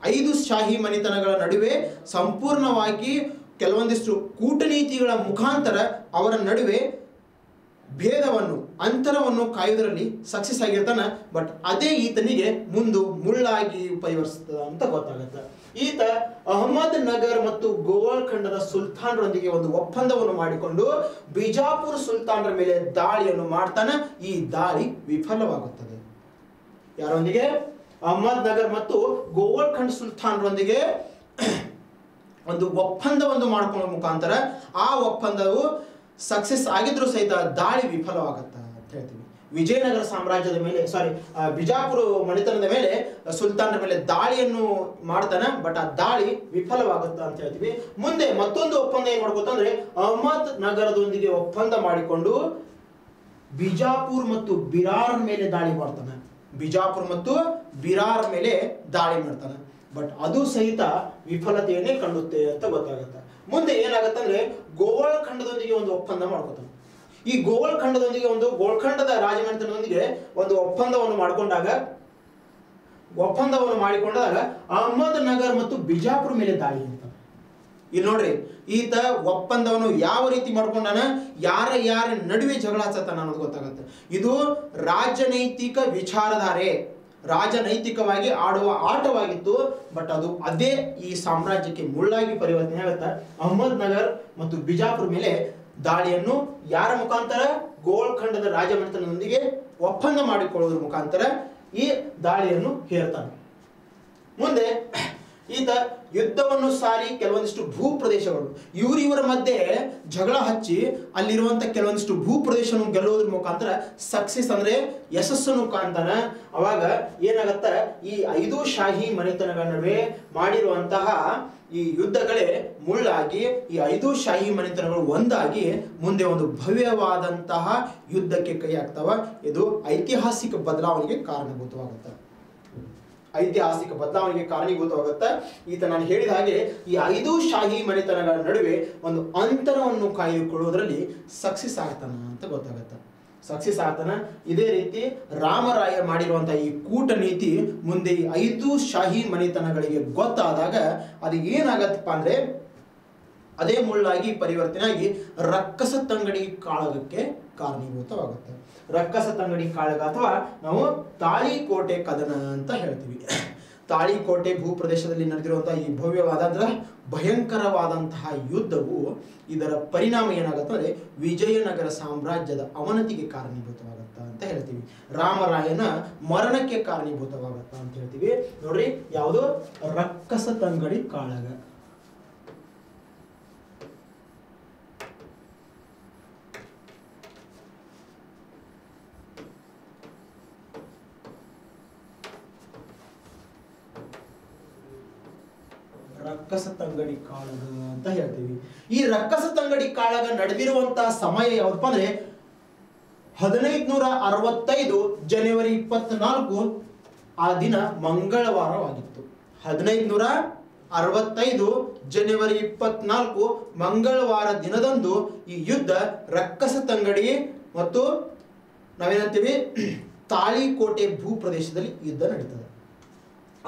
ಐದು ಶಾಹಿ ಮನೆತನಗಳ ನಡುವೆ ಸಂಪೂರ್ಣವಾಗಿ ಕೆಲವೊಂದಿಷ್ಟು ಕೂಟನೀತಿಗಳ ಮುಖಾಂತರ ಅವರ ನಡುವೆ ಭೇದವನ್ನು, ಅಂತರವನ್ನು ಕಾಯುವುದರಲ್ಲಿ ಸಕ್ಸಸ್ ಆಗಿರ್ತಾನೆ. ಬಟ್ ಅದೇ ಈತನಿಗೆ ಮುಂದು ಮುಳ್ಳಾಗಿ ಪರಿವರ್ತಿಸ್ತದ ಅಂತ ಗೊತ್ತಾಗುತ್ತೆ. ಈತ ಅಹಮದ್ ನಗರ್ ಮತ್ತು ಗೋವಾಲ್ಖಂಡದ ಸುಲ್ತಾನರೊಂದಿಗೆ ಒಂದು ಒಪ್ಪಂದವನ್ನು ಮಾಡಿಕೊಂಡು ಬಿಜಾಪುರ ಸುಲ್ತಾನರ ಮೇಲೆ ದಾಳಿಯನ್ನು ಮಾಡ್ತಾನೆ. ಈ ದಾಳಿ ವಿಫಲವಾಗುತ್ತದೆ. ಯಾರೊಂದಿಗೆ? ಅಹಮದ್ ನಗರ್ ಮತ್ತು ಗೋವಲ್ಖಂಡ್ ಸುಲ್ತಾನ್ರೊಂದಿಗೆ ಒಂದು ಒಪ್ಪಂದವನ್ನು ಮಾಡ್ಕೊಳ್ಳೋ ಮುಖಾಂತರ ಆ ಒಪ್ಪಂದವು ಸಕ್ಸಸ್ ಆಗಿದ್ರೂ ಸಹಿತ ದಾಳಿ ವಿಫಲವಾಗುತ್ತೆ ಅಂತ ಹೇಳ್ತೀವಿ. ವಿಜಯನಗರ ಸಾಮ್ರಾಜ್ಯದ ಮೇಲೆ ಸಾರಿ ಬಿಜಾಪುರ ಮಣಿತನದ ಮೇಲೆ ಸುಲ್ತಾನರ ಮೇಲೆ ದಾಳಿಯನ್ನು ಮಾಡ್ತಾನೆ ಬಟ್ ಆ ದಾಳಿ ವಿಫಲವಾಗುತ್ತ ಅಂತ ಹೇಳ್ತೀವಿ. ಮುಂದೆ ಮತ್ತೊಂದು ಒಪ್ಪಂದ ಏನ್ ಮಾಡ್ಕೋತಂದ್ರೆ ಅಹಮದ್ ನಗರದೊಂದಿಗೆ ಒಪ್ಪಂದ ಮಾಡಿಕೊಂಡು ಬಿಜಾಪುರ್ ಮತ್ತು ಬಿರಾರ್ ಮೇಲೆ ದಾಳಿ ಮಾಡ್ತಾನೆ. ಬಿಜಾಪುರ್ ಮತ್ತು ಬಿರಾರ್ ಮೇಲೆ ದಾಳಿ ಮಾಡ್ತಾನೆ. ಬಟ್ ಅದು ಸಹಿತ ವಿಫಲತೆಯನ್ನೇ ಕಂಡುತ್ತೆ ಅಂತ ಗೊತ್ತಾಗುತ್ತೆ. ಮುಂದೆ ಏನಾಗುತ್ತೆ ಅಂದ್ರೆ ಖಂಡದೊಂದಿಗೆ ಒಂದು ಒಪ್ಪಂದ ಮಾಡ್ಕೊತಾನೆ. ಈ ಗೋವಾಳ ಖಂಡದೊಂದಿಗೆ ಒಂದು ಗೋಳ್ಖಂಡದ ರಾಜಮನೆತನದೊಂದಿಗೆ ಒಂದು ಒಪ್ಪಂದವನ್ನು ಮಾಡಿಕೊಂಡಾಗ ಒಪ್ಪಂದವನ್ನು ಮಾಡಿಕೊಂಡಾಗ ಅಹಮದ್ ನಗರ್ ಮತ್ತು ಬಿಜಾಪುರ ಮೇಲೆ ದಾಳಿ. ಇಲ್ಲಿ ನೋಡ್ರಿ, ಈತ ಒಪ್ಪಂದವನ್ನು ಯಾವ ರೀತಿ ಮಾಡ್ಕೊಂಡಾನ? ಯಾರ ಯಾರ ನಡುವೆ ಜಗಳ ಹಚ್ಚತಾನ ಅನ್ನೋದು ಗೊತ್ತಾಗುತ್ತೆ. ಇದು ರಾಜನೈತಿಕ ವಿಚಾರಧಾರೆ. ರಾಜನೈತಿಕವಾಗಿ ಆಡುವ ಆಟವಾಗಿತ್ತು ಬಟ್ ಅದು ಅದೇ ಈ ಸಾಮ್ರಾಜ್ಯಕ್ಕೆ ಮುಳ್ಳಾಗಿ ಪರಿವರ್ತನೆ ಆಗುತ್ತೆ. ಅಹಮದ್ ನಗರ್ ಮತ್ತು ಬಿಜಾಪುರ ಮೇಲೆ ದಾಳಿಯನ್ನು ಯಾರ ಮುಖಾಂತರ? ಗೋಲ್ಖಂಡದ ರಾಜಮನೆತನದೊಂದಿಗೆ ಒಪ್ಪಂದ ಮಾಡಿಕೊಳ್ಳುವುದರ ಮುಖಾಂತರ ಈ ದಾಳಿಯನ್ನು ಹೇರ್ತಾನೆ ಮುಂದೆ, ಈತ ಯುದ್ಧವನ್ನು ಸಾರಿ ಕೆಲವೊಂದಿಷ್ಟು ಭೂ ಪ್ರದೇಶಗಳು ಇವ್ರ ಇವರ ಮಧ್ಯೆ ಜಗಳ ಹಚ್ಚಿ ಅಲ್ಲಿರುವಂತ ಕೆಲವೊಂದಿಷ್ಟು ಭೂ ಪ್ರದೇಶವನ್ನು ಗೆಲ್ಲುವುದ್ರ ಮುಖಾಂತರ ಸಕ್ಸಸ್ ಅಂದ್ರೆ ಯಶಸ್ಸನ್ನು ಕಾಣ್ತಾನ ಅವಾಗ ಏನಾಗತ್ತ? ಈ ಐದು ಶಾಹಿ ಮನೆತನಗಳ ನಡುವೆ ಮಾಡಿರುವಂತಹ ಈ ಯುದ್ಧಗಳೇ ಮುಳ್ಳಾಗಿ, ಈ ಐದು ಶಾಹಿ ಮನೆತನಗಳು ಒಂದಾಗಿ ಮುಂದೆ ಒಂದು ಭವ್ಯವಾದಂತಹ ಯುದ್ಧಕ್ಕೆ ಕೈ ಹಾಕ್ತವ. ಇದು ಐತಿಹಾಸಿಕ ಬದಲಾವಣೆಗೆ ಕಾರಣಭೂತವಾಗುತ್ತೆ. ಐತಿಹಾಸಿಕ ಬದಲಾವಣೆಗೆ ಕಾರಣೀಭೂತವಾಗುತ್ತೆ. ಈತ ನಾನು ಹೇಳಿದ ಹಾಗೆ ಈ ಐದು ಶಾಹಿ ಮನೆತನಗಳ ನಡುವೆ ಒಂದು ಅಂತರವನ್ನು ಕಾಯ್ದುಕೊಳ್ಳುವುದರಲ್ಲಿ ಸಕ್ಸಸ್ ಆಗ್ತಾನ ಅಂತ ಗೊತ್ತಾಗುತ್ತೆ. ಸಕ್ಸಸ್ ಆಗ್ತಾನ. ಇದೇ ರೀತಿ ರಾಮರಾಯ ಮಾಡಿರುವಂತಹ ಈ ಕೂಟ ನೀತಿ ಮುಂದೆ ಈ ಐದು ಶಾಹಿ ಮನೆತನಗಳಿಗೆ ಗೊತ್ತಾದಾಗ ಅದು ಏನಾಗತ್ತಪ್ಪ ಅಂದ್ರೆ ಅದೇ ಮುಳ್ಳಾಗಿ ಪರಿವರ್ತನೆ ಆಗಿ ರಕ್ಕಸ ತಂಗಡಿ ಕಾಳಗಕ್ಕೆ ಕಾರಣೀಭೂತವಾಗುತ್ತೆ. ರಕ್ಕಸ ತಂಗಡಿ ಕಾಳಗ ಅಥವಾ ನಾವು ತಾಳಿಕೋಟೆ ಕದನ ಅಂತ ಹೇಳ್ತೀವಿ. ತಾಳಿಕೋಟೆ ಭೂಪ್ರದೇಶದಲ್ಲಿ ನಡೆದಿರುವಂತಹ ಈ ಭವ್ಯವಾದ ಅಂದ್ರೆ ಭಯಂಕರವಾದಂತಹ ಯುದ್ಧವು ಇದರ ಪರಿಣಾಮ ಏನಾಗುತ್ತೆ ಅಂದರೆ ವಿಜಯನಗರ ಸಾಮ್ರಾಜ್ಯದ ಅವನತಿಗೆ ಕಾರಣೀಭೂತವಾಗುತ್ತ ಅಂತ ಹೇಳ್ತೀವಿ. ರಾಮರಾಯನ ಮರಣಕ್ಕೆ ಕಾರಣೀಭೂತವಾಗುತ್ತ ಅಂತ ಹೇಳ್ತೀವಿ. ನೋಡ್ರಿ, ಯಾವುದು? ರಕ್ಕಸ ತಂಗಡಿ ಕಾಳಗ. ರಕ್ಕಸ ತಂಗಡಿ ಕಾಳಗ ಅಂತ ಹೇಳ್ತೀವಿ. ಈ ರಕ್ಕಸ ತಂಗಡಿ ಕಾಳಗ ನಡೆದಿರುವಂತಹ ಸಮಯ ಯಾವ್ದಪ್ಪ ಅಂದ್ರೆ ಹದಿನೈದು ಅರವತ್ತೈದು ಜನವರಿ ಇಪ್ಪತ್ನಾಲ್ಕು ಆ ದಿನ ಮಂಗಳವಾರವಾಗಿತ್ತು. ಹದಿನೈದು ನೂರ ಅರವತ್ತೈದು ಜನವರಿ ಇಪ್ಪತ್ನಾಲ್ಕು ಮಂಗಳವಾರ ದಿನದಂದು ಈ ಯುದ್ಧ ರಕ್ಕಸ ತಂಗಡಿ ಮತ್ತು ನಾವೇನಂತೀವಿ ತಾಳಿಕೋಟೆ ಭೂ ಪ್ರದೇಶದಲ್ಲಿ ಯುದ್ಧ ನಡೀತದೆ.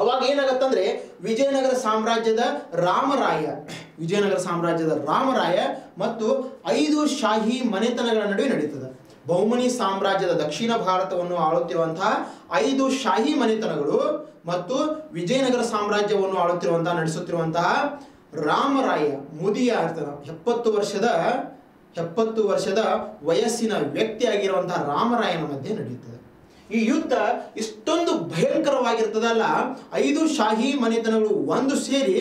ಅವಾಗ ಏನಾಗತ್ತಂದ್ರೆ ವಿಜಯನಗರ ಸಾಮ್ರಾಜ್ಯದ ರಾಮರಾಯ, ವಿಜಯನಗರ ಸಾಮ್ರಾಜ್ಯದ ರಾಮರಾಯ ಮತ್ತು ಐದು ಶಾಹಿ ಮನೆತನಗಳ ನಡುವೆ ನಡೀತದೆ. ಬಹುಮನಿ ಸಾಮ್ರಾಜ್ಯದ ದಕ್ಷಿಣ ಭಾರತವನ್ನು ಆಳುತ್ತಿರುವಂತಹ ಐದು ಶಾಹಿ ಮನೆತನಗಳು ಮತ್ತು ವಿಜಯನಗರ ಸಾಮ್ರಾಜ್ಯವನ್ನು ಆಳುತ್ತಿರುವಂತಹ, ನಡೆಸುತ್ತಿರುವಂತಹ ರಾಮರಾಯ, ಮುದಿಯ ಇರ್ತಾನ ಎಪ್ಪತ್ತು ವರ್ಷದ ಎಪ್ಪತ್ತು ವರ್ಷದ ವಯಸ್ಸಿನ ವ್ಯಕ್ತಿಯಾಗಿರುವಂತಹ ರಾಮರಾಯನ ಮಧ್ಯೆ ನಡೆಯುತ್ತದೆ ಈ ಯುದ್ಧ ಇಷ್ಟೊಂದು ಭಯಂಕರವಾಗಿರ್ತದಲ್ಲ? ಐದು ಶಾಹಿ ಮನೆತನಗಳು ಒಂದು ಸೇರಿ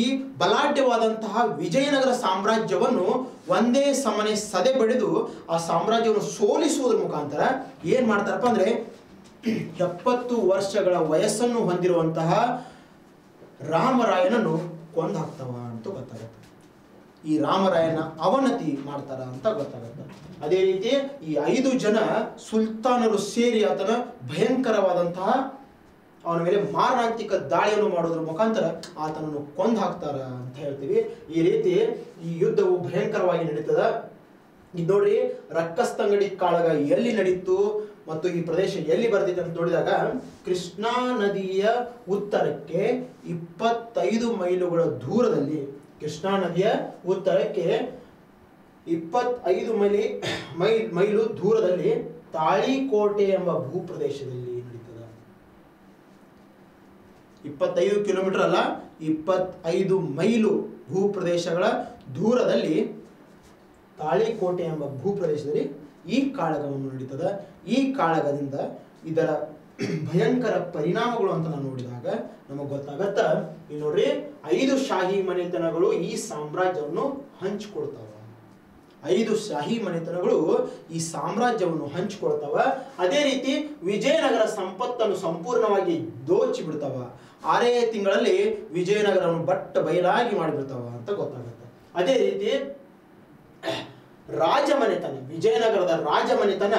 ಈ ಬಲಾಢ್ಯವಾದಂತಹ ವಿಜಯನಗರ ಸಾಮ್ರಾಜ್ಯವನ್ನು ಒಂದೇ ಸಮನೆ ಸದೆ ಆ ಸಾಮ್ರಾಜ್ಯವನ್ನು ಸೋಲಿಸುವುದರ ಮುಖಾಂತರ ಏನ್ ಮಾಡ್ತಾರಪ್ಪ ಅಂದ್ರೆ ಎಪ್ಪತ್ತು ವರ್ಷಗಳ ವಯಸ್ಸನ್ನು ಹೊಂದಿರುವಂತಹ ರಾಮರಾಯನನ್ನು ಕೊಂದು ಅಂತ ಗೊತ್ತಾಗುತ್ತೆ. ಈ ರಾಮರಾಯನ ಅವನತಿ ಮಾಡ್ತಾರ ಅಂತ ಗೊತ್ತಾಗುತ್ತೆ. ಅದೇ ರೀತಿ ಈ ಐದು ಜನ ಸುಲ್ತಾನರು ಸೇರಿ ಆತನ ಭಯಂಕರವಾದಂತಹ ಅವನ ಮೇಲೆ ಮಾರಣಾಂತಿಕ ದಾಳಿಯನ್ನು ಮಾಡೋದ್ರ ಮುಖಾಂತರ ಆತನನ್ನು ಕೊಂದು ಹಾಕ್ತಾರ ಅಂತ ಹೇಳ್ತೀವಿ. ಈ ರೀತಿ ಈ ಯುದ್ಧವು ಭಯಂಕರವಾಗಿ ನಡೀತದ. ಇದು ನೋಡ್ರಿ, ರಕ್ಕಸ್ತಂಗಡಿ ಕಾಳಗ ಎಲ್ಲಿ ನಡೀತು ಮತ್ತು ಈ ಪ್ರದೇಶ ಎಲ್ಲಿ ಬರ್ತಿದೆ ಅಂತ ನೋಡಿದಾಗ ಕೃಷ್ಣಾ ನದಿಯ ಉತ್ತರಕ್ಕೆ ಇಪ್ಪತ್ತೈದು ಮೈಲುಗಳ ದೂರದಲ್ಲಿ ಕೃಷ್ಣಾ ನದಿಯ ಉತ್ತರಕ್ಕೆ ಇಪ್ಪತ್ತೈದು ಮೈಲಿ ಮೈ ಮೈಲು ದೂರದಲ್ಲಿ ತಾಳಿಕೋಟೆ ಎಂಬ ಭೂಪ್ರದೇಶದಲ್ಲಿ ನಡೀತದ. ಇಪ್ಪತ್ತೈದು ಕಿಲೋಮೀಟರ್ ಅಲ್ಲ, ಇಪ್ಪತ್ತೈದು ಮೈಲು ಭೂಪ್ರದೇಶಗಳ ದೂರದಲ್ಲಿ ತಾಳಿಕೋಟೆ ಎಂಬ ಭೂಪ್ರದೇಶದಲ್ಲಿ ಈ ಕಾಳಗವನ್ನು ನಡೀತದ. ಈ ಕಾಳಗದಿಂದ ಇದರ ಭಯಂಕರ ಪರಿಣಾಮಗಳು ಅಂತ ನಾವು ನೋಡಿದಾಗ ನಮಗೆ ಗೊತ್ತಾಗತ್ತ ಇಲ್ಲಿ ನೋಡ್ರಿ ಐದು ಶಾಹಿ ಮನೆತನಗಳು ಈ ಸಾಮ್ರಾಜ್ಯವನ್ನು ಹಂಚಿಕೊಡ್ತಾವ ಐದು ಶಾಹಿ ಮನೆತನಗಳು ಈ ಸಾಮ್ರಾಜ್ಯವನ್ನು ಹಂಚಿಕೊಳ್ತಾವ. ಅದೇ ರೀತಿ ವಿಜಯನಗರ ಸಂಪತ್ತನ್ನು ಸಂಪೂರ್ಣವಾಗಿ ದೋಚಿ ಬಿಡ್ತಾವ ಆರೇ ತಿಂಗಳಲ್ಲಿ ವಿಜಯನಗರವನ್ನು ಬಟ್ಟ ಬಯಲಾಗಿ ಮಾಡಿಬಿಡ್ತಾವ ಅಂತ ಗೊತ್ತಾಗುತ್ತೆ. ಅದೇ ರೀತಿ ರಾಜಮನೆತನ, ವಿಜಯನಗರದ ರಾಜಮನೆತನ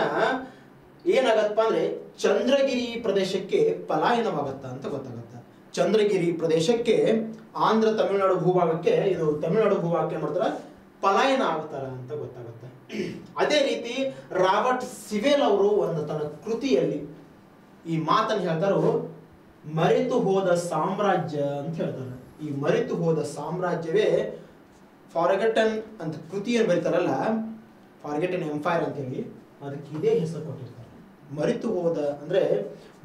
ಏನಾಗತ್ತಪ್ಪ ಅಂದ್ರೆ ಚಂದ್ರಗಿರಿ ಪ್ರದೇಶಕ್ಕೆ ಪಲಾಯನವಾಗತ್ತ ಅಂತ ಗೊತ್ತಾಗತ್ತ. ಚಂದ್ರಗಿರಿ ಪ್ರದೇಶಕ್ಕೆ ಆಂಧ್ರ ತಮಿಳುನಾಡು ಭೂಭಾಗಕ್ಕೆ ಇದು ತಮಿಳುನಾಡು ಭೂಭಾಗಕ್ಕೆ ಏನ್ ಮಾಡ್ತಾರ? ಪಲಾಯನ ಆಗ್ತಾರ ಅಂತ ಗೊತ್ತಾಗುತ್ತೆ. ಅದೇ ರೀತಿ ರಾಬರ್ಟ್ ಸಿವೆಲ್ ಅವರು ಒಂದು ತನ್ನ ಕೃತಿಯಲ್ಲಿ ಈ ಮಾತನ್ನು ಹೇಳ್ತಾರೋ, ಮರೆತು ಹೋದ ಸಾಮ್ರಾಜ್ಯ ಅಂತ ಹೇಳ್ತಾರೆ. ಈ ಮರೆತು ಹೋದ ಸಾಮ್ರಾಜ್ಯವೇ ಫಾರ್ಗೆಟನ್ ಅಂತ ಕೃತಿಯನ್ನು ಬರೀತಾರಲ್ಲ, ಫಾರ್ಗೆಟನ್ ಎಂಪೈರ್ ಅಂತೇಳಿ, ಅದಕ್ಕೆ ಇದೇ ಹೆಸರು ಕೊಟ್ಟಿರ್ತಾರೆ. ಮರೆತು ಹೋದ ಅಂದ್ರೆ,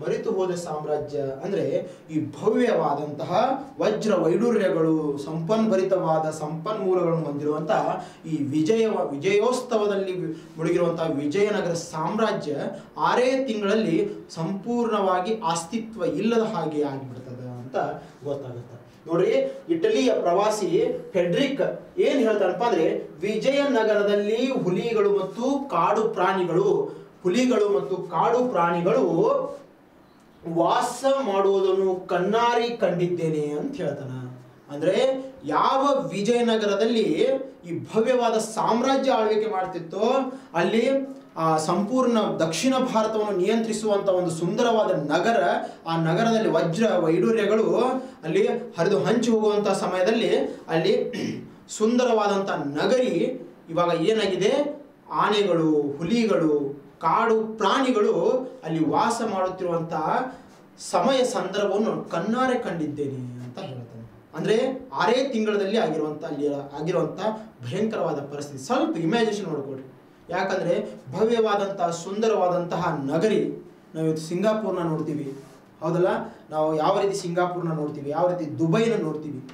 ಮರೆತು ಹೋದ ಸಾಮ್ರಾಜ್ಯ ಅಂದ್ರೆ ಈ ಭವ್ಯವಾದಂತಹ ವಜ್ರ ವೈಡೂರ್ಯಗಳು ಸಂಪನ್ಭರಿತವಾದ ಸಂಪನ್ಮೂಲಗಳನ್ನು ಹೊಂದಿರುವಂತಹ ಈ ವಿಜಯ ವಿಜಯೋತ್ಸವದಲ್ಲಿ ಮುಳುಗಿರುವಂತಹ ವಿಜಯನಗರ ಸಾಮ್ರಾಜ್ಯ ಆರೇ ತಿಂಗಳಲ್ಲಿ ಸಂಪೂರ್ಣವಾಗಿ ಅಸ್ತಿತ್ವ ಇಲ್ಲದ ಹಾಗೆ ಆಗಿಬಿಡ್ತದೆ ಅಂತ ಗೊತ್ತಾಗುತ್ತೆ. ನೋಡ್ರಿ, ಇಟಲಿಯ ಪ್ರವಾಸಿ ಫೆಡ್ರಿಕ್ ಏನ್ ಹೇಳ್ತಾರಪ್ಪ ಅಂದ್ರೆ, ವಿಜಯನಗರದಲ್ಲಿ ಹುಲಿಗಳು ಮತ್ತು ಕಾಡು ಪ್ರಾಣಿಗಳು ಹುಲಿಗಳು ಮತ್ತು ಕಾಡು ಪ್ರಾಣಿಗಳು ವಾಸ ಮಾಡುವುದನ್ನು ಕಣ್ಣಾರಿ ಕಂಡಿದ್ದೇನೆ ಅಂತ ಹೇಳ್ತಾನ. ಅಂದ್ರೆ ಯಾವ ವಿಜಯನಗರದಲ್ಲಿ ಈ ಭವ್ಯವಾದ ಸಾಮ್ರಾಜ್ಯ ಆಳ್ವಿಕೆ ಮಾಡ್ತಿತ್ತೋ, ಅಲ್ಲಿ ಆ ಸಂಪೂರ್ಣ ದಕ್ಷಿಣ ಭಾರತವನ್ನು ನಿಯಂತ್ರಿಸುವಂತ ಒಂದು ಸುಂದರವಾದ ನಗರ, ಆ ನಗರದಲ್ಲಿ ವಜ್ರ ವೈಡೂರ್ಯಗಳು ಅಲ್ಲಿ ಹರಿದು ಹಂಚಿ ಹೋಗುವಂತ ಸಮಯದಲ್ಲಿ ಅಲ್ಲಿ ಸುಂದರವಾದಂತ ನಗರಿ ಇವಾಗ ಏನಾಗಿದೆ? ಆನೆಗಳು, ಹುಲಿಗಳು ಕಾಡು ಪ್ರಾಣಿಗಳು ಅಲ್ಲಿ ವಾಸ ಮಾಡುತ್ತಿರುವಂತಹ ಸಮಯ ಸಂದರ್ಭವನ್ನು ಕಣ್ಣಾರೆ ಕಂಡಿದ್ದೇನೆ ಅಂತ ಹೇಳ್ತಾನೆ. ಅಂದ್ರೆ ಆರೇ ತಿಂಗಳಲ್ಲಿ ಆಗಿರುವಂತ ಅಲ್ಲಿ ಆಗಿರುವಂಥ ಭಯಂಕರವಾದ ಪರಿಸ್ಥಿತಿ. ಸ್ವಲ್ಪ ಇಮ್ಯಾಜಿನೇಷನ್ ನೋಡ್ಕೊಡ್ರಿ ಯಾಕಂದ್ರೆ ಭವ್ಯವಾದಂತಹ, ಸುಂದರವಾದಂತಹ ನಗರಿ. ನಾವು ಇವತ್ತು ಸಿಂಗಾಪುರ್ನ ನೋಡ್ತೀವಿ. ಹೌದಲ್ಲ? ನಾವು ಯಾವ ರೀತಿ ಸಿಂಗಾಪುರ್ನ ನೋಡ್ತೀವಿ? ಯಾವ ರೀತಿ ದುಬೈನ ನೋಡ್ತೀವಿ?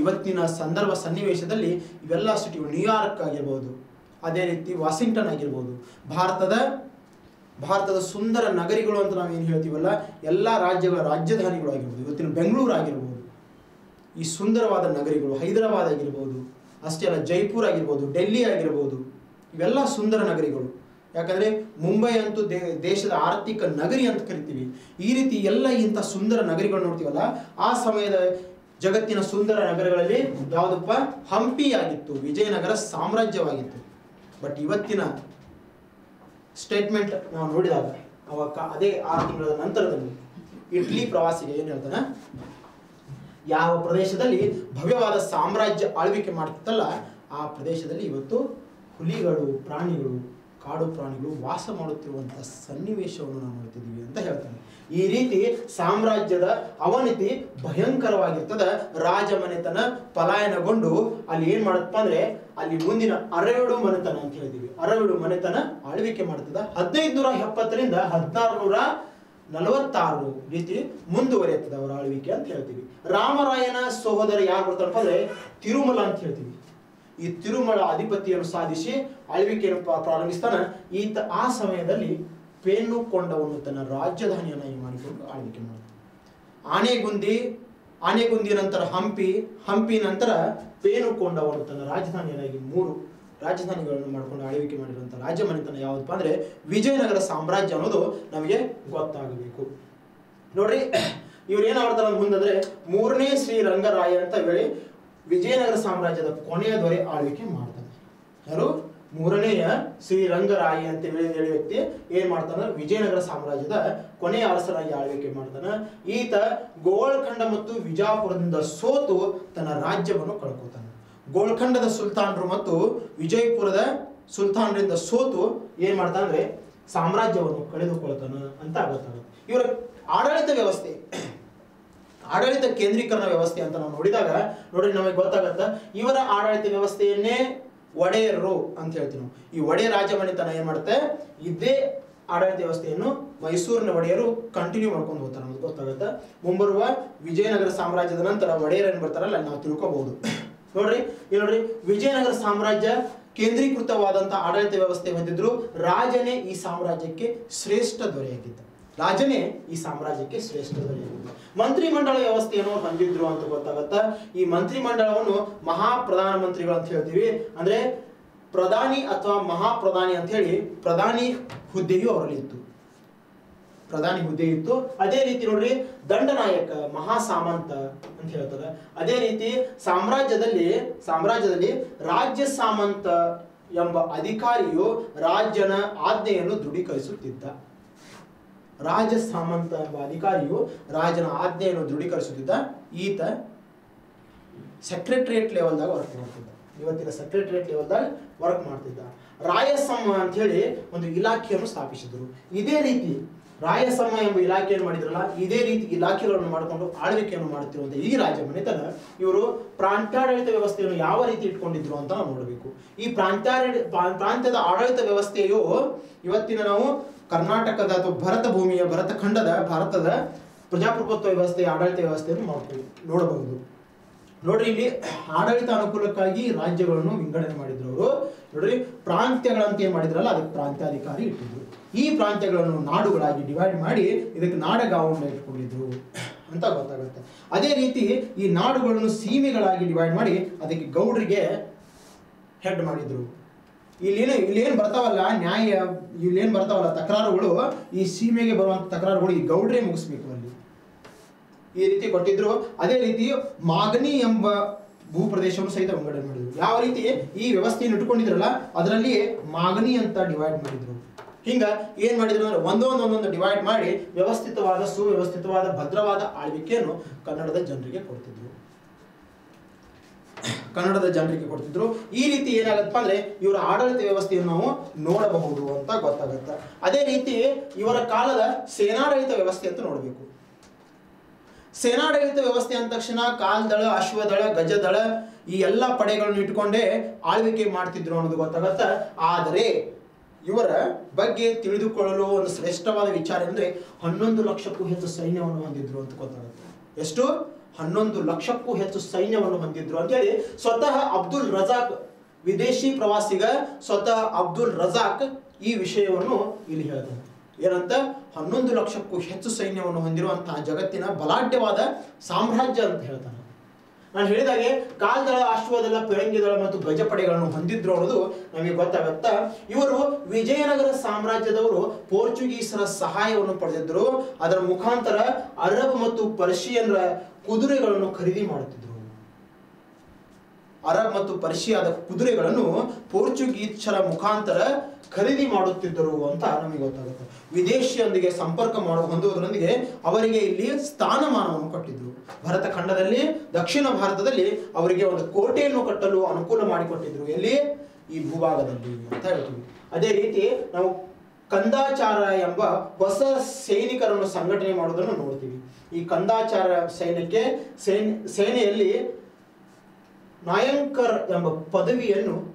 ಇವತ್ತಿನ ಸಂದರ್ಭ ಸನ್ನಿವೇಶದಲ್ಲಿ ಇವೆಲ್ಲ ಸಿಟಿಗಳು ನ್ಯೂಯಾರ್ಕ್ ಆಗಿರ್ಬೋದು. ಅದೇ ರೀತಿ ವಾಷಿಂಗ್ಟನ್ ಆಗಿರ್ಬೋದು. ಭಾರತದ ಭಾರತದ ಸುಂದರ ನಗರಿಗಳು ಅಂತ ನಾವು ಏನು ಹೇಳ್ತೀವಲ್ಲ, ಎಲ್ಲ ರಾಜ್ಯಗಳ ರಾಜಧಾನಿಗಳು ಆಗಿರ್ಬೋದು. ಇವತ್ತಿನ ಬೆಂಗಳೂರು ಆಗಿರ್ಬೋದು. ಈ ಸುಂದರವಾದ ನಗರಿಗಳು, ಹೈದರಾಬಾದ್ ಆಗಿರ್ಬೋದು, ಅಷ್ಟೇ ಅಲ್ಲ ಜೈಪುರ್ ಆಗಿರ್ಬೋದು, ಡೆಲ್ಲಿ ಆಗಿರ್ಬೋದು, ಇವೆಲ್ಲ ಸುಂದರ ನಗರಿಗಳು. ಯಾಕಂದರೆ ಮುಂಬೈ ಅಂತೂ ದೇ, ದೇಶದ ಆರ್ಥಿಕ ನಗರಿ ಅಂತ ಕರಿತೀವಿ. ಈ ರೀತಿ ಎಲ್ಲ ಇಂಥ ಸುಂದರ ನಗರಿಗಳು ನೋಡ್ತೀವಲ್ಲ, ಆ ಸಮಯದ ಜಗತ್ತಿನ ಸುಂದರ ನಗರಗಳಲ್ಲಿ ಯಾವುದಪ್ಪ? ಹಂಪಿ ಆಗಿತ್ತು ವಿಜಯನಗರ ಸಾಮ್ರಾಜ್ಯವಾಗಿತ್ತು. ಬಟ್ ಇವತ್ತಿನ ಸ್ಟೇಟ್ಮೆಂಟ್ ನಾವು ನೋಡಿದಾಗ, ಅವಾಗ ಅದೇ ಆರು ತಿಂಗಳ ನಂತರದಲ್ಲಿ ಇಟ್ಲಿ ಪ್ರವಾಸಿಗೆ ಏನು ಹೇಳ್ತಾನೆ ಯಾವ ಪ್ರದೇಶದಲ್ಲಿ ಭವ್ಯವಾದ ಸಾಮ್ರಾಜ್ಯ ಆಳ್ವಿಕೆ ಮಾಡ್ತಿತ್ತಲ್ಲ, ಆ ಪ್ರದೇಶದಲ್ಲಿ ಇವತ್ತು ಹುಲಿಗಳು, ಪ್ರಾಣಿಗಳು, ಕಾಡು ಪ್ರಾಣಿಗಳು ವಾಸ ಮಾಡುತ್ತಿರುವಂತಹ ಸನ್ನಿವೇಶವನ್ನು ನಾವು ನೋಡ್ತಿದ್ದೀವಿ ಅಂತ ಹೇಳ್ತಾನೆ ಈ ರೀತಿ ಸಾಮ್ರಾಜ್ಯದ ಅವನತಿ ಭಯಂಕರವಾಗಿರ್ತದ. ರಾಜಮನೆತನ ಪಲಾಯನಗೊಂಡು ಅಲ್ಲಿ ಏನ್ ಮಾಡುತ್ತಪ್ಪ ಅಂದ್ರೆ ಅಲ್ಲಿ ಮುಂದಿನ ಅರವೇಡು ಮನೆತನ ಅಂತ ಹೇಳ್ತೀವಿ ಅರವೇಡು ಮನೆತನ ಆಳ್ವಿಕೆ ಮಾಡ್ತದ. ಹದಿನೈದು ನೂರ ಎಪ್ಪತ್ತರಿಂದ ಹದಿನಾರು ನೂರ ನಲವತ್ತಾರು ರೀತಿ ಮುಂದುವರಿಯುತ್ತದೆ ಅವರ ಆಳ್ವಿಕೆ ಅಂತ ಹೇಳ್ತೀವಿ. ರಾಮರಾಯನ ಸಹೋದರ ಯಾರು ಬರ್ತಾರಪ್ಪ ಅಂದ್ರೆ ತಿರುಮಲ ಅಂತ ಹೇಳ್ತೀವಿ. ಈ ತಿರುಮಲ ಅಧಿಪತಿಯನ್ನು ಸಾಧಿಸಿ ಆಳ್ವಿಕೆಯನ್ನು ಪ್ರಾರಂಭಿಸ್ತಾನೆ ಪ್ರಾರಂಭಿಸ್ತಾನ ಈತ ಆ ಸಮಯದಲ್ಲಿ ಪೇನುಕೊಂಡವನ್ನು ತನ್ನ ರಾಜಧಾನಿಯನ್ನಾಗಿ ಮಾಡಿಕೊಂಡು ಆಳ್ವಿಕೆ ಮಾಡ್ತಾನೆ. ಆನೆಗುಂದಿ ಆನೆಗುಂದಿ ನಂತರ ಹಂಪಿ ಹಂಪಿ ನಂತರ ಪೇನುಕೊಂಡವನ್ನು ತನ್ನ ರಾಜಧಾನಿಯನ್ನಾಗಿ ಮೂರು ರಾಜಧಾನಿಗಳನ್ನು ಮಾಡಿಕೊಂಡು ಆಳ್ವಿಕೆ ಮಾಡಿರುವಂಥ ರಾಜಮನೆತನ ಯಾವುದಪ್ಪ ಅಂದ್ರೆ ವಿಜಯನಗರ ಸಾಮ್ರಾಜ್ಯ ಅನ್ನೋದು ನಮಗೆ ಗೊತ್ತಾಗಬೇಕು. ನೋಡ್ರಿ, ಇವ್ರು ಏನಾಗ್ತಾರ ಮುಂದಂದ್ರೆ ಮೂರನೇ ಶ್ರೀ ರಂಗರಾಯ ಅಂತ ಹೇಳಿ ವಿಜಯನಗರ ಸಾಮ್ರಾಜ್ಯದ ಕೊನೆಯ ದೊರೆ ಆಳ್ವಿಕೆ ಮಾಡ್ತಾರೆ. ಯಾರು? ಮೂರನೆಯ ಶ್ರೀರಂಗರಾಯಿ ಅಂತ ಹೇಳಿ ವ್ಯಕ್ತಿ ಏನ್ ಮಾಡ್ತಾನ? ವಿಜಯನಗರ ಸಾಮ್ರಾಜ್ಯದ ಕೊನೆಯ ಅರಸರಾಗಿ ಆಳ್ವಿಕೆ ಮಾಡ್ತಾನ. ಈತ ಗೋಳ್ಖಂಡ ಮತ್ತು ವಿಜಾಪುರದಿಂದ ಸೋತು ತನ್ನ ರಾಜ್ಯವನ್ನು ಕಳ್ಕೊತಾನೆ. ಗೋಳ್ಖಂಡದ ಸುಲ್ತಾನರು ಮತ್ತು ವಿಜಯಪುರದ ಸುಲ್ತಾನರಿಂದ ಸೋತು ಏನ್ ಮಾಡ್ತಾನೆ ಸಾಮ್ರಾಜ್ಯವನ್ನು ಕಳೆದುಕೊಳ್ತಾನ ಅಂತ ಗೊತ್ತಾಗುತ್ತೆ. ಇವರ ಆಡಳಿತ ವ್ಯವಸ್ಥೆ, ಆಡಳಿತ ಕೇಂದ್ರೀಕರಣ ವ್ಯವಸ್ಥೆ ಅಂತ ನಾವು ನೋಡಿದಾಗ, ನೋಡ್ರಿ ನಮಗೆ ಗೊತ್ತಾಗತ್ತ? ಇವರ ಆಡಳಿತ ವ್ಯವಸ್ಥೆಯನ್ನೇ ಒಡೆಯರು ಅಂತ ಹೇಳ್ತೀವಿ ನಾವು. ಈ ಒಡೆಯ ರಾಜಮನೆತನ ಏನ್ ಮಾಡುತ್ತೆ? ಇದೇ ಆಡಳಿತ ವ್ಯವಸ್ಥೆಯನ್ನು ಮೈಸೂರಿನ ಒಡೆಯರು ಕಂಟಿನ್ಯೂ ಮಾಡ್ಕೊಂಡು ಹೋಗ್ತಾರೆ ನಮ್ಗೆ ಗೊತ್ತಾಗುತ್ತೆ. ಮುಂಬರುವ ವಿಜಯನಗರ ಸಾಮ್ರಾಜ್ಯದ ನಂತರ ಒಡೆಯರು ಏನ್ ಬರ್ತಾರಲ್ಲ ನಾವು ತಿಳ್ಕೊಬಹುದು ನೋಡ್ರಿ, ಇಲ್ಲಿ ನೋಡ್ರಿ, ವಿಜಯನಗರ ಸಾಮ್ರಾಜ್ಯ ಕೇಂದ್ರೀಕೃತವಾದಂತಹ ಆಡಳಿತ ವ್ಯವಸ್ಥೆ ಹೊಂದಿದ್ರು ರಾಜನೇ ಈ ಸಾಮ್ರಾಜ್ಯಕ್ಕೆ ಶ್ರೇಷ್ಠ ದೊರೆಯಾಗಿದ್ದ. ರಾಜನೇ ಈ ಸಾಮ್ರಾಜ್ಯಕ್ಕೆ ಶ್ರೇಷ್ಠ ಮಂತ್ರಿಮಂಡಲ ವ್ಯವಸ್ಥೆಯನ್ನು ಹೊಂದಿದ್ರು ಅಂತ ಗೊತ್ತಾಗತ್ತ. ಈ ಮಂತ್ರಿಮಂಡಲವನ್ನು ಮಹಾ ಪ್ರಧಾನಮಂತ್ರಿಗಳು ಅಂತ ಹೇಳ್ತೀವಿ. ಅಂದ್ರೆ ಪ್ರಧಾನಿ ಅಥವಾ ಮಹಾಪ್ರಧಾನಿ ಅಂತ ಹೇಳಿ ಪ್ರಧಾನಿ ಹುದ್ದೆಯು ಅವರಲ್ಲಿತ್ತು. ಪ್ರಧಾನಿ ಹುದ್ದೆ ಇತ್ತು. ಅದೇ ರೀತಿ ನೋಡ್ರಿ, ದಂಡನಾಯಕ ಮಹಾ ಸಾಮಂತ ಅಂತ ಹೇಳ್ತಾರೆ. ಅದೇ ರೀತಿ ಸಾಮ್ರಾಜ್ಯದಲ್ಲಿ ಸಾಮ್ರಾಜ್ಯದಲ್ಲಿ ರಾಜ್ಯ ಸಾಮಂತ ಎಂಬ ಅಧಿಕಾರಿಯು ರಾಜ್ಯನ ಆಜ್ಞೆಯನ್ನು ದೃಢೀಕರಿಸುತ್ತಿದ್ದ. ರಾಜ ಸಾಮಂತ ಎಂಬ ಅಧಿಕಾರಿಯು ರಾಜನ ಆಜ್ಞೆಯನ್ನು ದೃಢೀಕರಿಸುತ್ತಿದ್ದ ಈತ ಸೆಕ್ರೆಟರಿಯೇಟ್ ಲೆವೆಲ್ದಾಗ ವರ್ಕ್ ಮಾಡ್ತಿದ್ದ. ಇವತ್ತಿನ ಸೆಕ್ರೆಟರಿಯೇಟ್ ಲೆವೆಲ್ದಾಗ ವರ್ಕ್ ಮಾಡ್ತಿದ್ದ. ರಾಯಸಮ್ಮ ಅಂತ ಹೇಳಿ ಒಂದು ಇಲಾಖೆಯನ್ನು ಸ್ಥಾಪಿಸಿದರು. ಇದೇ ರೀತಿ ರಾಯಸಮ್ಮ ಎಂಬ ಇಲಾಖೆಯನ್ನು ಮಾಡಿದ್ರಲ್ಲ, ಇದೇ ರೀತಿ ಇಲಾಖೆಗಳನ್ನು ಮಾಡಿಕೊಂಡು ಆಳ್ವಿಕೆಯನ್ನು ಮಾಡುತ್ತಿರುವಂತ ಈ ರಾಜ ಮನೆತನ ಇವರು ಪ್ರಾಂತ್ಯಾಡಳಿತ ವ್ಯವಸ್ಥೆಯನ್ನು ಯಾವ ರೀತಿ ಇಟ್ಕೊಂಡಿದ್ರು ಅಂತ ನಾವು ನೋಡಬೇಕು. ಈ ಪ್ರಾಂತ್ಯಾಡ ಪ್ರಾಂತ್ಯದ ಆಡಳಿತ ವ್ಯವಸ್ಥೆಯು ಇವತ್ತಿನ ನಾವು ಕರ್ನಾಟಕದ ಅಥವಾ ಭರತ ಭೂಮಿಯ ಭರತ ಖಂಡದ ಭಾರತದ ಪ್ರಜಾಪ್ರಭುತ್ವ ವ್ಯವಸ್ಥೆ, ಆಡಳಿತ ವ್ಯವಸ್ಥೆಯನ್ನು ಮಾಡ್ತೀವಿ ನೋಡಬಹುದು. ನೋಡ್ರಿ ಇಲ್ಲಿ ಆಡಳಿತ ಅನುಕೂಲಕ್ಕಾಗಿ ರಾಜ್ಯಗಳನ್ನು ವಿಂಗಡಣೆ ಮಾಡಿದ್ರು ಅವರು. ನೋಡ್ರಿ, ಪ್ರಾಂತ್ಯಗಳಂತ ಏನ್ ಮಾಡಿದ್ರಲ್ಲ, ಅದಕ್ಕೆ ಪ್ರಾಂತ್ಯಾಧಿಕಾರಿ ಇಟ್ಟಿದ್ರು. ಈ ಪ್ರಾಂತ್ಯಗಳನ್ನು ನಾಡುಗಳಾಗಿ ಡಿವೈಡ್ ಮಾಡಿ ಇದಕ್ಕೆ ನಾಡಗಾವನ್ನ ಇಟ್ಕೊಂಡಿದ್ರು ಅಂತ ಗೊತ್ತಾಗುತ್ತೆ. ಅದೇ ರೀತಿ ಈ ನಾಡುಗಳನ್ನು ಸೀಮೆಗಳಾಗಿ ಡಿವೈಡ್ ಮಾಡಿ ಅದಕ್ಕೆ ಗೌಡ್ರಿಗೆ ಹೆಡ್ ಮಾಡಿದ್ರು. ಇಲ್ಲೇನು ಇಲ್ಲೇನು ಬರ್ತಾವಲ್ಲ ನ್ಯಾಯ, ಇಲ್ಲೇನು ಬರ್ತಾವಲ್ಲ ತಕರಾರುಗಳು, ಈ ಸೀಮೆಗೆ ಬರುವಂತ ತಕರಾರುಗಳು ಈ ಗೌಡ್ರೆ ಮುಗಿಸ್ಬೇಕು ಅಲ್ಲಿ. ಈ ರೀತಿ ಕೊಟ್ಟಿದ್ರು, ಅದೇ ರೀತಿ ಮಾಗನಿ ಎಂಬ ಭೂ ಪ್ರದೇಶವನ್ನು ಸಹಿತ ವಿಂಗಡಣೆ ಮಾಡಿದ್ರು. ಯಾವ ರೀತಿ? ಈ ವ್ಯವಸ್ಥೆಯನ್ನು ಇಟ್ಕೊಂಡಿದ್ರಲ್ಲ ಅದರಲ್ಲಿ ಮಾಗನಿ ಅಂತ ಡಿವೈಡ್ ಮಾಡಿದ್ರು. ಹಿಂಗ ಏನ್ ಮಾಡಿದ್ರು ಅಂದ್ರೆ ಒಂದೊಂದು ಒಂದೊಂದು ಡಿವೈಡ್ ಮಾಡಿ ವ್ಯವಸ್ಥಿತವಾದ, ಸುವ್ಯವಸ್ಥಿತವಾದ, ಭದ್ರವಾದ ಆಳ್ವಿಕೆಯನ್ನು ಕನ್ನಡದ ಜನರಿಗೆ ಕೊಡ್ತಿದ್ರು. ಕನ್ನಡದ ಜನರಿಗೆ ಕೊಡ್ತಿದ್ರು. ಈ ರೀತಿ ಏನಾಗತ್ತಪ್ಪ ಅಂದ್ರೆ ಇವರ ಆಡಳಿತ ವ್ಯವಸ್ಥೆಯನ್ನು ನಾವು ನೋಡಬಹುದು ಅಂತ ಗೊತ್ತಾಗುತ್ತೆ. ಅದೇ ರೀತಿ ಇವರ ಕಾಲದ ಸೇನಾಡಳಿತ ವ್ಯವಸ್ಥೆ ಅಂತ ನೋಡಬೇಕು. ಸೇನಾಡಳಿತ ವ್ಯವಸ್ಥೆ ಅಂದ ತಕ್ಷಣ ಕಾಲ್ದಳ, ಅಶ್ವದಳ, ಗಜದಳ ಈ ಎಲ್ಲ ಪಡೆಗಳನ್ನು ಇಟ್ಕೊಂಡೇ ಆಳ್ವಿಕೆ ಮಾಡ್ತಿದ್ರು ಅನ್ನೋದು ಗೊತ್ತಾಗತ್ತ. ಆದರೆ ಇವರ ಬಗ್ಗೆ ತಿಳಿದುಕೊಳ್ಳಲು ಒಂದು ಶ್ರೇಷ್ಠವಾದ ವಿಚಾರ ಅಂದ್ರೆ ಹನ್ನೊಂದು ಲಕ್ಷಕ್ಕೂ ಹೆಚ್ಚು ಸೈನ್ಯವನ್ನು ಹೊಂದಿದ್ರು ಅಂತ ಗೊತ್ತಾಗುತ್ತೆ. ಎಷ್ಟು? ಹನ್ನೊಂದು ಲಕ್ಷಕ್ಕೂ ಹೆಚ್ಚು ಸೈನ್ಯವನ್ನು ಹೊಂದಿದ್ರು. ಅಂತೇಳಿ ಸ್ವತಃ ಅಬ್ದುಲ್ ರಜಾಕ್ ವಿದೇಶಿ ಪ್ರವಾಸಿಗ ಸ್ವತಃ ಅಬ್ದುಲ್ ರಜಾಕ್ ಈ ವಿಷಯವನ್ನು ಇಲ್ಲಿ ಹೇಳ್ತಾನೆ ಏನಂತ? ಹನ್ನೊಂದು ಲಕ್ಷಕ್ಕೂ ಹೆಚ್ಚು ಸೈನ್ಯವನ್ನು ಹೊಂದಿರುವಂತಹ ಜಗತ್ತಿನ ಬಲಾಢ್ಯವಾದ ಸಾಮ್ರಾಜ್ಯ ಅಂತ ಹೇಳ್ತಾನೆ ನಾನು ಹೇಳಿದಾಗೆ ಕಾಲ್ದಳ ಅಶ್ವದಳ ಪಿರಂಗಿದಳ ಮತ್ತು ಗಜಪಡೆಗಳನ್ನು ಹೊಂದಿದ್ರು ಅನ್ನೋದು ನಮಗೆ ಗೊತ್ತಾಗತ್ತ? ಇವರು ವಿಜಯನಗರ ಸಾಮ್ರಾಜ್ಯದವರು ಪೋರ್ಚುಗೀಸರ ಸಹಾಯವನ್ನು ಪಡೆದಿದ್ರು. ಅದರ ಮುಖಾಂತರ ಅರಬ್ ಮತ್ತು ಪರ್ಷಿಯನ್ರ ಕುದುರೆಗಳನ್ನು ಖರೀದಿ ಮಾಡುತ್ತಿದ್ದರು. ಅರಬ್ ಮತ್ತು ಪರ್ಷಿಯಾದ ಕುದುರೆಗಳನ್ನು ಪೋರ್ಚುಗೀಸರ ಮುಖಾಂತರ ಖರೀದಿ ಮಾಡುತ್ತಿದ್ದರು ಅಂತ ನಮಗೆ ಗೊತ್ತಾಗುತ್ತೆ. ವಿದೇಶಿಯೊಂದಿಗೆ ಸಂಪರ್ಕ ಮಾಡುವ ಹೊಂದುವುದರೊಂದಿಗೆ ಅವರಿಗೆ ಇಲ್ಲಿ ಸ್ಥಾನಮಾನವನ್ನು ಕೊಟ್ಟಿದ್ರು ಭರತ ಖಂಡದಲ್ಲಿ ದಕ್ಷಿಣ ಭಾರತದಲ್ಲಿ ಅವರಿಗೆ ಒಂದು ಕೋಟೆಯನ್ನು ಕಟ್ಟಲು ಅನುಕೂಲ ಮಾಡಿಕೊಟ್ಟಿದ್ರು ಎಲ್ಲಿ? ಈ ಭೂಭಾಗದಲ್ಲಿ ಅಂತ ಹೇಳ್ತೀವಿ. ಅದೇ ರೀತಿ ನಾವು ಕಂದಾಚಾರ ಎಂಬ ಹೊಸ ಸೈನಿಕರನ್ನು ಸಂಘಟನೆ ಮಾಡೋದನ್ನು ನೋಡ್ತೀವಿ. ಈ ಕಂದಾಚಾರ ಸೈನ್ಯಕ್ಕೆ ಸೇನೆ, ಸೇನೆಯಲ್ಲಿ ನಾಯಂಕರ್ ಎಂಬ ಪದವಿಯನ್ನು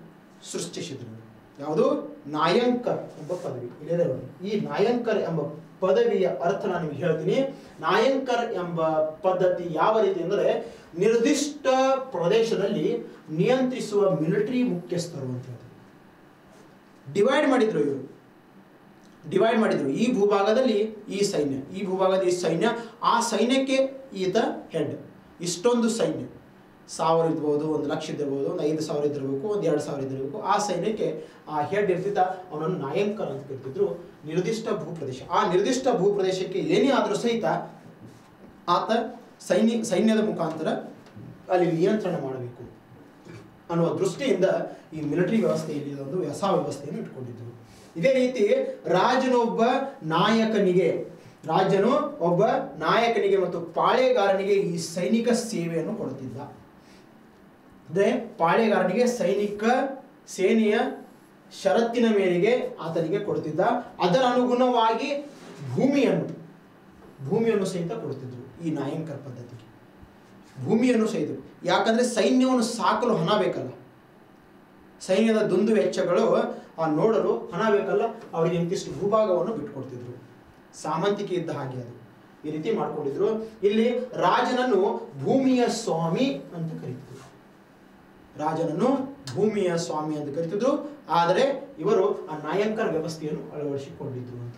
ಸೃಷ್ಟಿಸಿದರು. ಯಾವುದು? ನಾಯಂಕರ್ ಎಂಬ ಪದವಿ. ಇಲ್ಲಿದೆ ಈ ನಾಯಂಕರ್ ಎಂಬ ಪದವಿಯ ಅರ್ಥ ನಾನು ನಿಮಗೆ ಹೇಳ್ತೀನಿ. ನಾಯಂಕರ್ ಎಂಬ ಪದ್ಧತಿ ಯಾವ ರೀತಿ ಅಂದರೆ ನಿರ್ದಿಷ್ಟ ಪ್ರದೇಶದಲ್ಲಿ ನಿಯಂತ್ರಿಸುವ ಮಿಲಿಟರಿ ಮುಖ್ಯಸ್ಥರು ಅಂತ ಹೇಳ್ತಾರೆ. ಡಿವೈಡ್ ಮಾಡಿದ್ರು ಇವರು. ಡಿವೈಡ್ ಮಾಡಿದ್ರು. ಈ ಭೂಭಾಗದಲ್ಲಿ ಈ ಸೈನ್ಯ, ಈ ಭೂಭಾಗದ ಈ ಸೈನ್ಯ, ಆ ಸೈನ್ಯಕ್ಕೆ ಈತ ಹೆಡ್ ಇಷ್ಟೊಂದು ಸೈನ್ಯ. ಸಾವಿರ ಇರ್ಬೋದು, ಒಂದು ಲಕ್ಷ ಇದ್ದಿರ್ಬೋದು ಒಂದು ಐದು ಸಾವಿರ ಇದ್ದಿರಬೇಕು, ಒಂದು ಎರಡು ಸಾವಿರ ಇದ್ದಿರಬೇಕು. ಆ ಸೈನ್ಯಕ್ಕೆ ಆ ಹೆಡ್ ಇರ್ತಿದ್ದ ಅವನನ್ನು ನಾಯಂಕರ್ ಅಂತ ಕರಿತಿದ್ರು. ನಿರ್ದಿಷ್ಟ ಭೂಪ್ರದೇಶ. ಆ ನಿರ್ದಿಷ್ಟ ಭೂಪ್ರದೇಶಕ್ಕೆ ಏನೇ ಆದರೂ ಸಹಿತ ಆತ ಸೈನ್ಯ, ಸೈನ್ಯದ ಮುಖಾಂತರ ಅಲ್ಲಿ ನಿಯಂತ್ರಣ ಮಾಡಬೇಕು ಅನ್ನುವ ದೃಷ್ಟಿಯಿಂದ ಈ ಮಿಲಿಟರಿ ವ್ಯವಸ್ಥೆಯಲ್ಲಿ ಒಂದು ವ್ಯಸ ವ್ಯವಸ್ಥೆಯನ್ನು ಇಟ್ಕೊಂಡಿದ್ರು ಇದೇ ರೀತಿ ರಾಜನೊಬ್ಬ ನಾಯಕನಿಗೆ, ರಾಜನು ಒಬ್ಬ ನಾಯಕನಿಗೆ ಮತ್ತು ಪಾಳೆಗಾರನಿಗೆ ಈ ಸೈನಿಕ ಸೇವೆಯನ್ನು ಕೊಡುತ್ತಿದ್ದ. ಅಂದ್ರೆ ಪಾಳೆಗಾರನಿಗೆ ಸೈನಿಕ ಸೇನೆಯ ಷರತ್ತಿನ ಮೇರೆಗೆ ಆತನಿಗೆ ಕೊಡುತ್ತಿದ್ದ. ಅದರ ಅನುಗುಣವಾಗಿ ಭೂಮಿಯನ್ನು ಭೂಮಿಯನ್ನು ಸಹಿತ ಕೊಡುತ್ತಿದ್ದರು ಈ ನಾಯಂಕರ್ ಪದ್ಧತಿಗೆ ಭೂಮಿಯನ್ನು ಸಹಿತ, ಯಾಕಂದ್ರೆ ಸೈನ್ಯವನ್ನು ಸಾಕಲು ಹಣ ಬೇಕಲ್ಲ. ಸೈನ್ಯದ ದುಂದು ವೆಚ್ಚಗಳು ಆ ನೋಡಲು ಹಣ ಬೇಕಲ್ಲ, ಅವರಿಗೆ ಇಂತಿಷ್ಟು ಭೂಭಾಗವನ್ನು ಬಿಟ್ಕೊಡ್ತಿದ್ರು. ಸಾಮಂತಿಕೆ ಇದ್ದ ಹಾಗೆ ಅದು. ಈ ರೀತಿ ಮಾಡ್ಕೊಂಡಿದ್ರು. ಇಲ್ಲಿ ರಾಜನನ್ನು ಭೂಮಿಯ ಸ್ವಾಮಿ ಅಂತ ಕರೀತಿದ್ರು. ರಾಜನನ್ನು ಭೂಮಿಯ ಸ್ವಾಮಿ ಅಂತ ಕರೀತಿದ್ರು. ಆದರೆ ಇವರು ಆ ನಾಯಂಕರ ವ್ಯವಸ್ಥೆಯನ್ನು ಅಳವಡಿಸಿಕೊಂಡಿದ್ರು ಅಂತ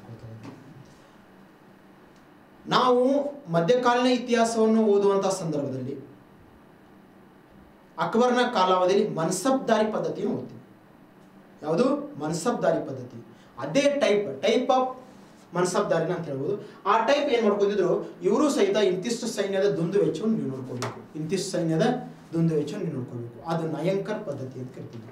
ನಾವು ಮಧ್ಯಕಾಲೀನ ಇತಿಹಾಸವನ್ನು ಓದುವಂತಹ ಸಂದರ್ಭದಲ್ಲಿ, ಅಕ್ಬರ್ನ ಕಾಲಾವಧಿಯಲ್ಲಿ ಮನ್ಸಬ್ದಾರಿ ಪದ್ಧತಿಯನ್ನು ಓದ್ತೀವಿ. ಯಾವುದು? ಮನ್ಸಬ್ದಾರಿ ಪದ್ಧತಿ. ಅದೇ ಟೈಪ್ ಟೈಪ್ ಆಫ್ ಮನ್ಸಬ್ದಾರಿನ ಅಂತ ಹೇಳ್ಬೋದು. ಆ ಟೈಪ್ ಏನು ಮಾಡ್ಕೊಂಡಿದ್ರು? ಇವರು ಸಹಿತ ಇಂತಿಷ್ಟು ಸೈನ್ಯದ ದುಂದು ವೆಚ್ಚವನ್ನು ನೀವು ನೋಡ್ಕೋಬೇಕು ಇಂತಿಷ್ಟು ಸೈನ್ಯದ ದುಂದು ವೆಚ್ಚವನ್ನು ನೀವು ನೋಡ್ಕೋಬೇಕು ಅದು ನಯಂಕರ್ ಪದ್ಧತಿ ಅಂತ ಕರಿತೀವಿ.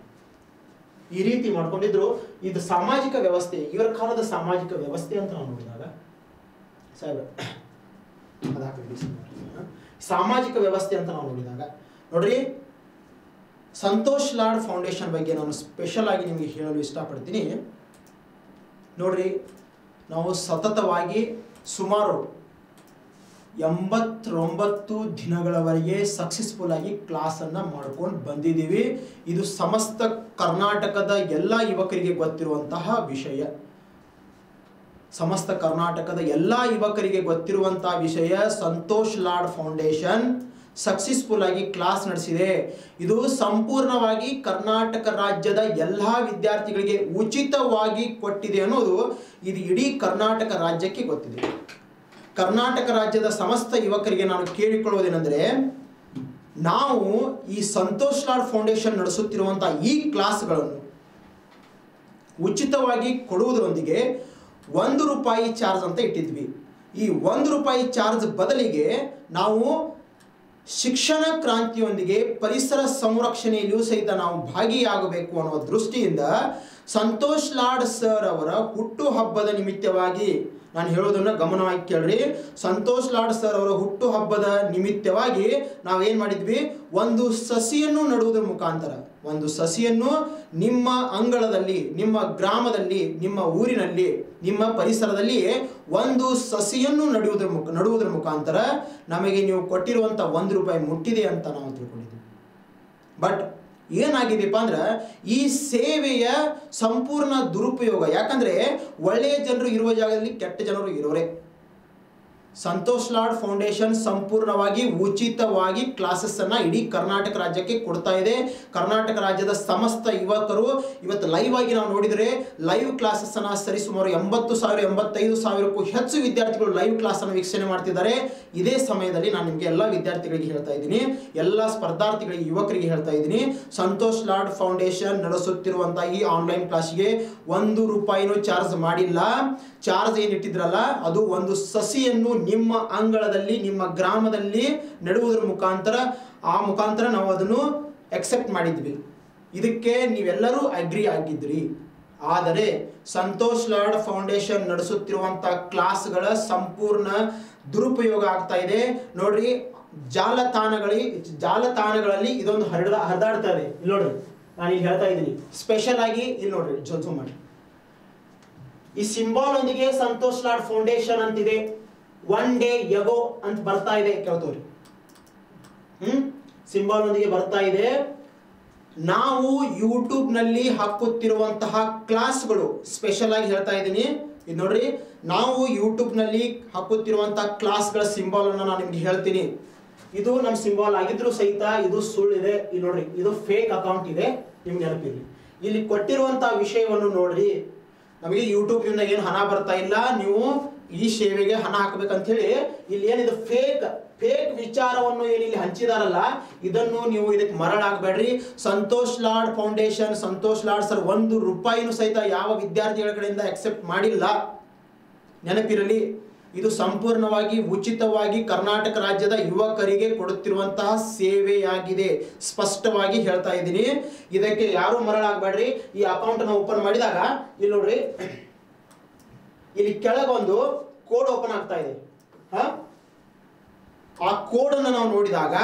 ಈ ರೀತಿ ಮಾಡ್ಕೊಂಡಿದ್ರು. ಇದು ಸಾಮಾಜಿಕ ವ್ಯವಸ್ಥೆ. ಇವರ ಕಾಲದ ಸಾಮಾಜಿಕ ವ್ಯವಸ್ಥೆ ಅಂತ ನಾವು ನೋಡಿದಾಗ ಸಾಮಾಜಿಕ ವ್ಯವಸ್ಥೆ ಅಂತ ನಾವು ನೋಡಿದಾಗ, ನೋಡ್ರಿ ಸಂತೋಷ್ ಲಾಡ್ ಫೌಂಡೇಶನ್ ಬಗ್ಗೆ ನಾನು ಸ್ಪೆಷಲ್ ಆಗಿ ನಿಮಗೆ ಹೇಳಲು ಇಷ್ಟಪಡ್ತೀನಿ. ನೋಡ್ರಿ, ನಾವು ಸತತವಾಗಿ ಸುಮಾರು ಎಂಬತ್ತೊಂಬತ್ತು ದಿನಗಳವರೆಗೆ ಸಕ್ಸಸ್ಫುಲ್ ಆಗಿ ಕ್ಲಾಸನ್ನು ಮಾಡ್ಕೊಂಡು ಬಂದಿದ್ದೀವಿ. ಇದು ಸಮಸ್ತ ಕರ್ನಾಟಕದ ಎಲ್ಲ ಯುವಕರಿಗೆ ಗೊತ್ತಿರುವಂತಹ ವಿಷಯ. ಸಮಸ್ತ ಕರ್ನಾಟಕದ ಎಲ್ಲ ಯುವಕರಿಗೆ ಗೊತ್ತಿರುವಂತಹ ವಿಷಯ, ಸಂತೋಷ್ ಲಾಡ್ ಫೌಂಡೇಶನ್ ಸಕ್ಸಸ್ಫುಲ್ ಆಗಿ ಕ್ಲಾಸ್ ನಡೆಸಿದೆ. ಇದು ಸಂಪೂರ್ಣವಾಗಿ ಕರ್ನಾಟಕ ರಾಜ್ಯದ ಎಲ್ಲ ವಿದ್ಯಾರ್ಥಿಗಳಿಗೆ ಉಚಿತವಾಗಿ ಕೊಟ್ಟಿದೆ ಅನ್ನೋದು ಇದು ಇಡೀ ಕರ್ನಾಟಕ ರಾಜ್ಯಕ್ಕೆ ಗೊತ್ತಿದೆ. ಕರ್ನಾಟಕ ರಾಜ್ಯದ ಸಮಸ್ತ ಯುವಕರಿಗೆ ನಾನು ಕೇಳಿಕೊಳ್ಳುವುದೇನೆಂದರೆ, ನಾವು ಈ ಸಂತೋಷ್ ಲಾಡ್ ಫೌಂಡೇಶನ್ ನಡೆಸುತ್ತಿರುವಂಥ ಈ ಕ್ಲಾಸ್ಗಳನ್ನು ಉಚಿತವಾಗಿ ಕೊಡುವುದರೊಂದಿಗೆ ಒಂದು ರೂಪಾಯಿ ಚಾರ್ಜ್ ಅಂತ ಇಟ್ಟಿದ್ವಿ. ಈ ಒಂದು ರೂಪಾಯಿ ಚಾರ್ಜ್ ಬದಲಿಗೆ ನಾವು ಶಿಕ್ಷಣ ಕ್ರಾಂತಿಯೊಂದಿಗೆ ಪರಿಸರ ಸಂರಕ್ಷಣೆಯಲ್ಲಿಯೂ ಸಹಿತ ನಾವು ಭಾಗಿಯಾಗಬೇಕು ಅನ್ನುವ ದೃಷ್ಟಿಯಿಂದ ಸಂತೋಷ್ ಲಾಡ್ ಸರ್ ಅವರ ಹುಟ್ಟುಹಬ್ಬದ ನಿಮಿತ್ತವಾಗಿ ನಾನು ಹೇಳೋದನ್ನ ಗಮನವಾಗಿ ಕೇಳ್ರಿ. ಸಂತೋಷ್ ಲಾಡ್ ಸರ್ ಅವರ ಹುಟ್ಟು ಹಬ್ಬದ ನಿಮಿತ್ತವಾಗಿ ನಾವೇನು ಮಾಡಿದ್ವಿ? ಒಂದು ಸಸಿಯನ್ನು ನಡುವುದರ ಮುಖಾಂತರ, ಒಂದು ಸಸಿಯನ್ನು ನಿಮ್ಮ ಅಂಗಳದಲ್ಲಿ, ನಿಮ್ಮ ಗ್ರಾಮದಲ್ಲಿ, ನಿಮ್ಮ ಊರಿನಲ್ಲಿ, ನಿಮ್ಮ ಪರಿಸರದಲ್ಲಿ ಒಂದು ಸಸಿಯನ್ನು ನಡೆಯುವುದರ ಮುಖ, ನಡುವುದರ ಮುಖಾಂತರ ನಮಗೆ ನೀವು ಕೊಟ್ಟಿರುವಂಥ ಒಂದು ರೂಪಾಯಿ ಮುಟ್ಟಿದೆ ಅಂತ ನಾವು ತಿಳ್ಕೊಂಡಿದ್ದೀವಿ. ಬಟ್ ಏನಾಗಿದೆಯಪ್ಪ ಅಂದ್ರೆ ಈ ಸೇವೆಯ ಸಂಪೂರ್ಣ ದುರುಪಯೋಗ. ಯಾಕಂದ್ರೆ ಒಳ್ಳೆಯ ಜನರು ಇರುವ ಜಾಗದಲ್ಲಿ ಕೆಟ್ಟ ಜನರು ಇರೋರೆ. ಸಂತೋಷ್ ಲಾಡ್ ಫೌಂಡೇಶನ್ ಸಂಪೂರ್ಣವಾಗಿ ಉಚಿತವಾಗಿ ಕ್ಲಾಸಸ್ ಅನ್ನ ಇಡೀ ಕರ್ನಾಟಕ ರಾಜ್ಯಕ್ಕೆ ಕೊಡ್ತಾ ಇದೆ. ಕರ್ನಾಟಕ ರಾಜ್ಯದ ಸಮಸ್ತ ಯುವಕರು ಇವತ್ತು ಲೈವ್ ಆಗಿ ನಾವು ನೋಡಿದರೆ ಲೈವ್ ಕ್ಲಾಸಸ್ ಅನ್ನ ಸರಿಸುಮಾರು ಎಂಬತ್ತು ಸಾವಿರ, ಎಂಬತ್ತೈದು ಸಾವಿರಕ್ಕೂ ಹೆಚ್ಚು ವಿದ್ಯಾರ್ಥಿಗಳು ಲೈವ್ ಕ್ಲಾಸ್ ಅನ್ನು ವೀಕ್ಷಣೆ ಮಾಡ್ತಿದ್ದಾರೆ. ಇದೇ ಸಮಯದಲ್ಲಿ ನಾನು ನಿಮಗೆ ಎಲ್ಲ ವಿದ್ಯಾರ್ಥಿಗಳಿಗೆ ಹೇಳ್ತಾ ಇದ್ದೀನಿ. ಎಲ್ಲ ಸ್ಪರ್ಧಾರ್ಥಿಗಳಿಗೆ, ಯುವಕರಿಗೆ ಹೇಳ್ತಾ ಇದ್ದೀನಿ. ಸಂತೋಷ್ ಲಾಡ್ ಫೌಂಡೇಶನ್ ನಡೆಸುತ್ತಿರುವಂತಹ ಈ ಆನ್ಲೈನ್ ಕ್ಲಾಸ್ಗೆ ಒಂದು ರೂಪಾಯಿನೂ ಚಾರ್ಜ್ ಮಾಡಿಲ್ಲ. ಚಾರ್ಜ್ ಏನಿಟ್ಟಿದ್ರಲ್ಲ ಅದು ಒಂದು ಸಸಿಯನ್ನು ನಿಮ್ಮ ಅಂಗಳದಲ್ಲಿ, ನಿಮ್ಮ ಗ್ರಾಮದಲ್ಲಿ ನೆಡುವುದರ ಮುಖಾಂತರ, ಆ ಮುಖಾಂತರ ನಾವು ಅದನ್ನು ಎಕ್ಸೆಪ್ಟ್ ಮಾಡಿದ್ವಿ. ಇದಕ್ಕೆ ನೀವೆಲ್ಲರೂ ಅಗ್ರಿ ಆಗಿದ್ರಿ. ಆದರೆ ಸಂತೋಷ್ ಲಾಡ್ ಫೌಂಡೇಶನ್ ನಡೆಸುತ್ತಿರುವಂಥ ಕ್ಲಾಸ್ಗಳ ಸಂಪೂರ್ಣ ದುರುಪಯೋಗ ಆಗ್ತಾ ಇದೆ. ನೋಡ್ರಿ, ಜಾಲತಾಣಗಳಿ, ಜಾಲತಾಣಗಳಲ್ಲಿ ಇದೊಂದು ಹರಡ, ಹರಿದಾಡ್ತಾ ಇದೆ. ಇಲ್ಲಿ ನೋಡ್ರಿ, ನಾನು ಇಲ್ಲಿ ಹೇಳ್ತಾ ಇದ್ದೀನಿ. ಸ್ಪೆಷಲ್ ಆಗಿ ಇಲ್ಲಿ ನೋಡ್ರಿ ಜೊತೆ ಮಾಡಿ ಈ ಸಿಂಬಾಲ್ ಒಂದಿಗೆ ಸಂತೋಷ್ ಲಾಡ್ ಫೌಂಡೇಶನ್ ಅಂತಿದೆ. ಒನ್ ಡೇ ಯಗೋ ಅಂತ ಬರ್ತಾ ಇದೆ ಕೇಳ್ತವ್ರಿ. ಹ್ಮ್? ಸಿಂಬಾಲ್ ಒಂದಿಗೆ ಬರ್ತಾ ಇದೆ. ನಾವು ಯೂಟ್ಯೂಬ್ನಲ್ಲಿ ಹಾಕುತ್ತಿರುವಂತಹ ಕ್ಲಾಸ್ಗಳು ಸ್ಪೆಷಲ್ ಆಗಿ ಹೇಳ್ತಾ ಇದ್ದೀನಿ. ಇದು ನೋಡ್ರಿ, ನಾವು ಯೂಟ್ಯೂಬ್ನಲ್ಲಿ ಹಾಕುತ್ತಿರುವಂತಹ ಕ್ಲಾಸ್ಗಳ ಸಿಂಬಾಲ್ ಅನ್ನ ನಾನು ನಿಮ್ಗೆ ಹೇಳ್ತೀನಿ. ಇದು ನಮ್ಮ ಸಿಂಬಾಲ್ ಆಗಿದ್ರು ಸಹಿತ ಇದು ಸುಳ್ಳಿದೆ. ಇದು ನೋಡ್ರಿ, ಇದು ಫೇಕ್ ಅಕೌಂಟ್ ಇದೆ. ನಿಮ್ಗೆ ನೆನಪಿರಲಿ ಇಲ್ಲಿ ಕೊಟ್ಟಿರುವಂತಹ ವಿಷಯವನ್ನು ನೋಡ್ರಿ. ನಮಗೆ ಯೂಟ್ಯೂಬ್ ಇಂದ ಏನು ಹಣ ಬರ್ತಾ ಇಲ್ಲ. ನೀವು ಈ ಸೇವೆಗೆ ಹಣ ಹಾಕ್ಬೇಕಂತ ಹೇಳಿ ಇಲ್ಲಿ ಏನಿದೆ ಫೇಕ್ ಫೇಕ್ ವಿಚಾರವನ್ನು ಏನಿಲ್ಲಿ ಹಂಚಿದಾರಲ್ಲ, ಇದನ್ನು ನೀವು ಇದಕ್ಕೆ ಮರಳಾಗಬೇಡ್ರಿ ಸಂತೋಷ್ ಲಾಡ್ ಫೌಂಡೇಶನ್, ಸಂತೋಷ್ ಲಾಡ್ ಸರ್ ಒಂದು ರೂಪಾಯಿನೂ ಸಹಿತ ಯಾವ ವಿದ್ಯಾರ್ಥಿಗಳ ಕಡೆಯಿಂದ ಅಕ್ಸೆಪ್ಟ್ ಮಾಡಿಲ್ಲ. ನೆನಪಿರಲಿ, ಇದು ಸಂಪೂರ್ಣವಾಗಿ ಉಚಿತವಾಗಿ ಕರ್ನಾಟಕ ರಾಜ್ಯದ ಯುವಕರಿಗೆ ಕೊಡುತ್ತಿರುವಂತಹ ಸೇವೆಯಾಗಿದೆ. ಸ್ಪಷ್ಟವಾಗಿ ಹೇಳ್ತಾ ಇದ್ದೀನಿ. ಇದಕ್ಕೆ ಯಾರು ಮರಳಾಗಬೇಡ್ರಿ ಈ ಅಕೌಂಟನ್ನು ಓಪನ್ ಮಾಡಿದಾಗ, ಇಲ್ಲಿ ನೋಡ್ರಿ ಇಲ್ಲಿ ಕೆಳಗೊಂದು ಕೋಡ್ ಓಪನ್ ಆಗ್ತಾ ಇದೆ. ಆ ಕೋಡನ್ನು ನಾವು ನೋಡಿದಾಗ,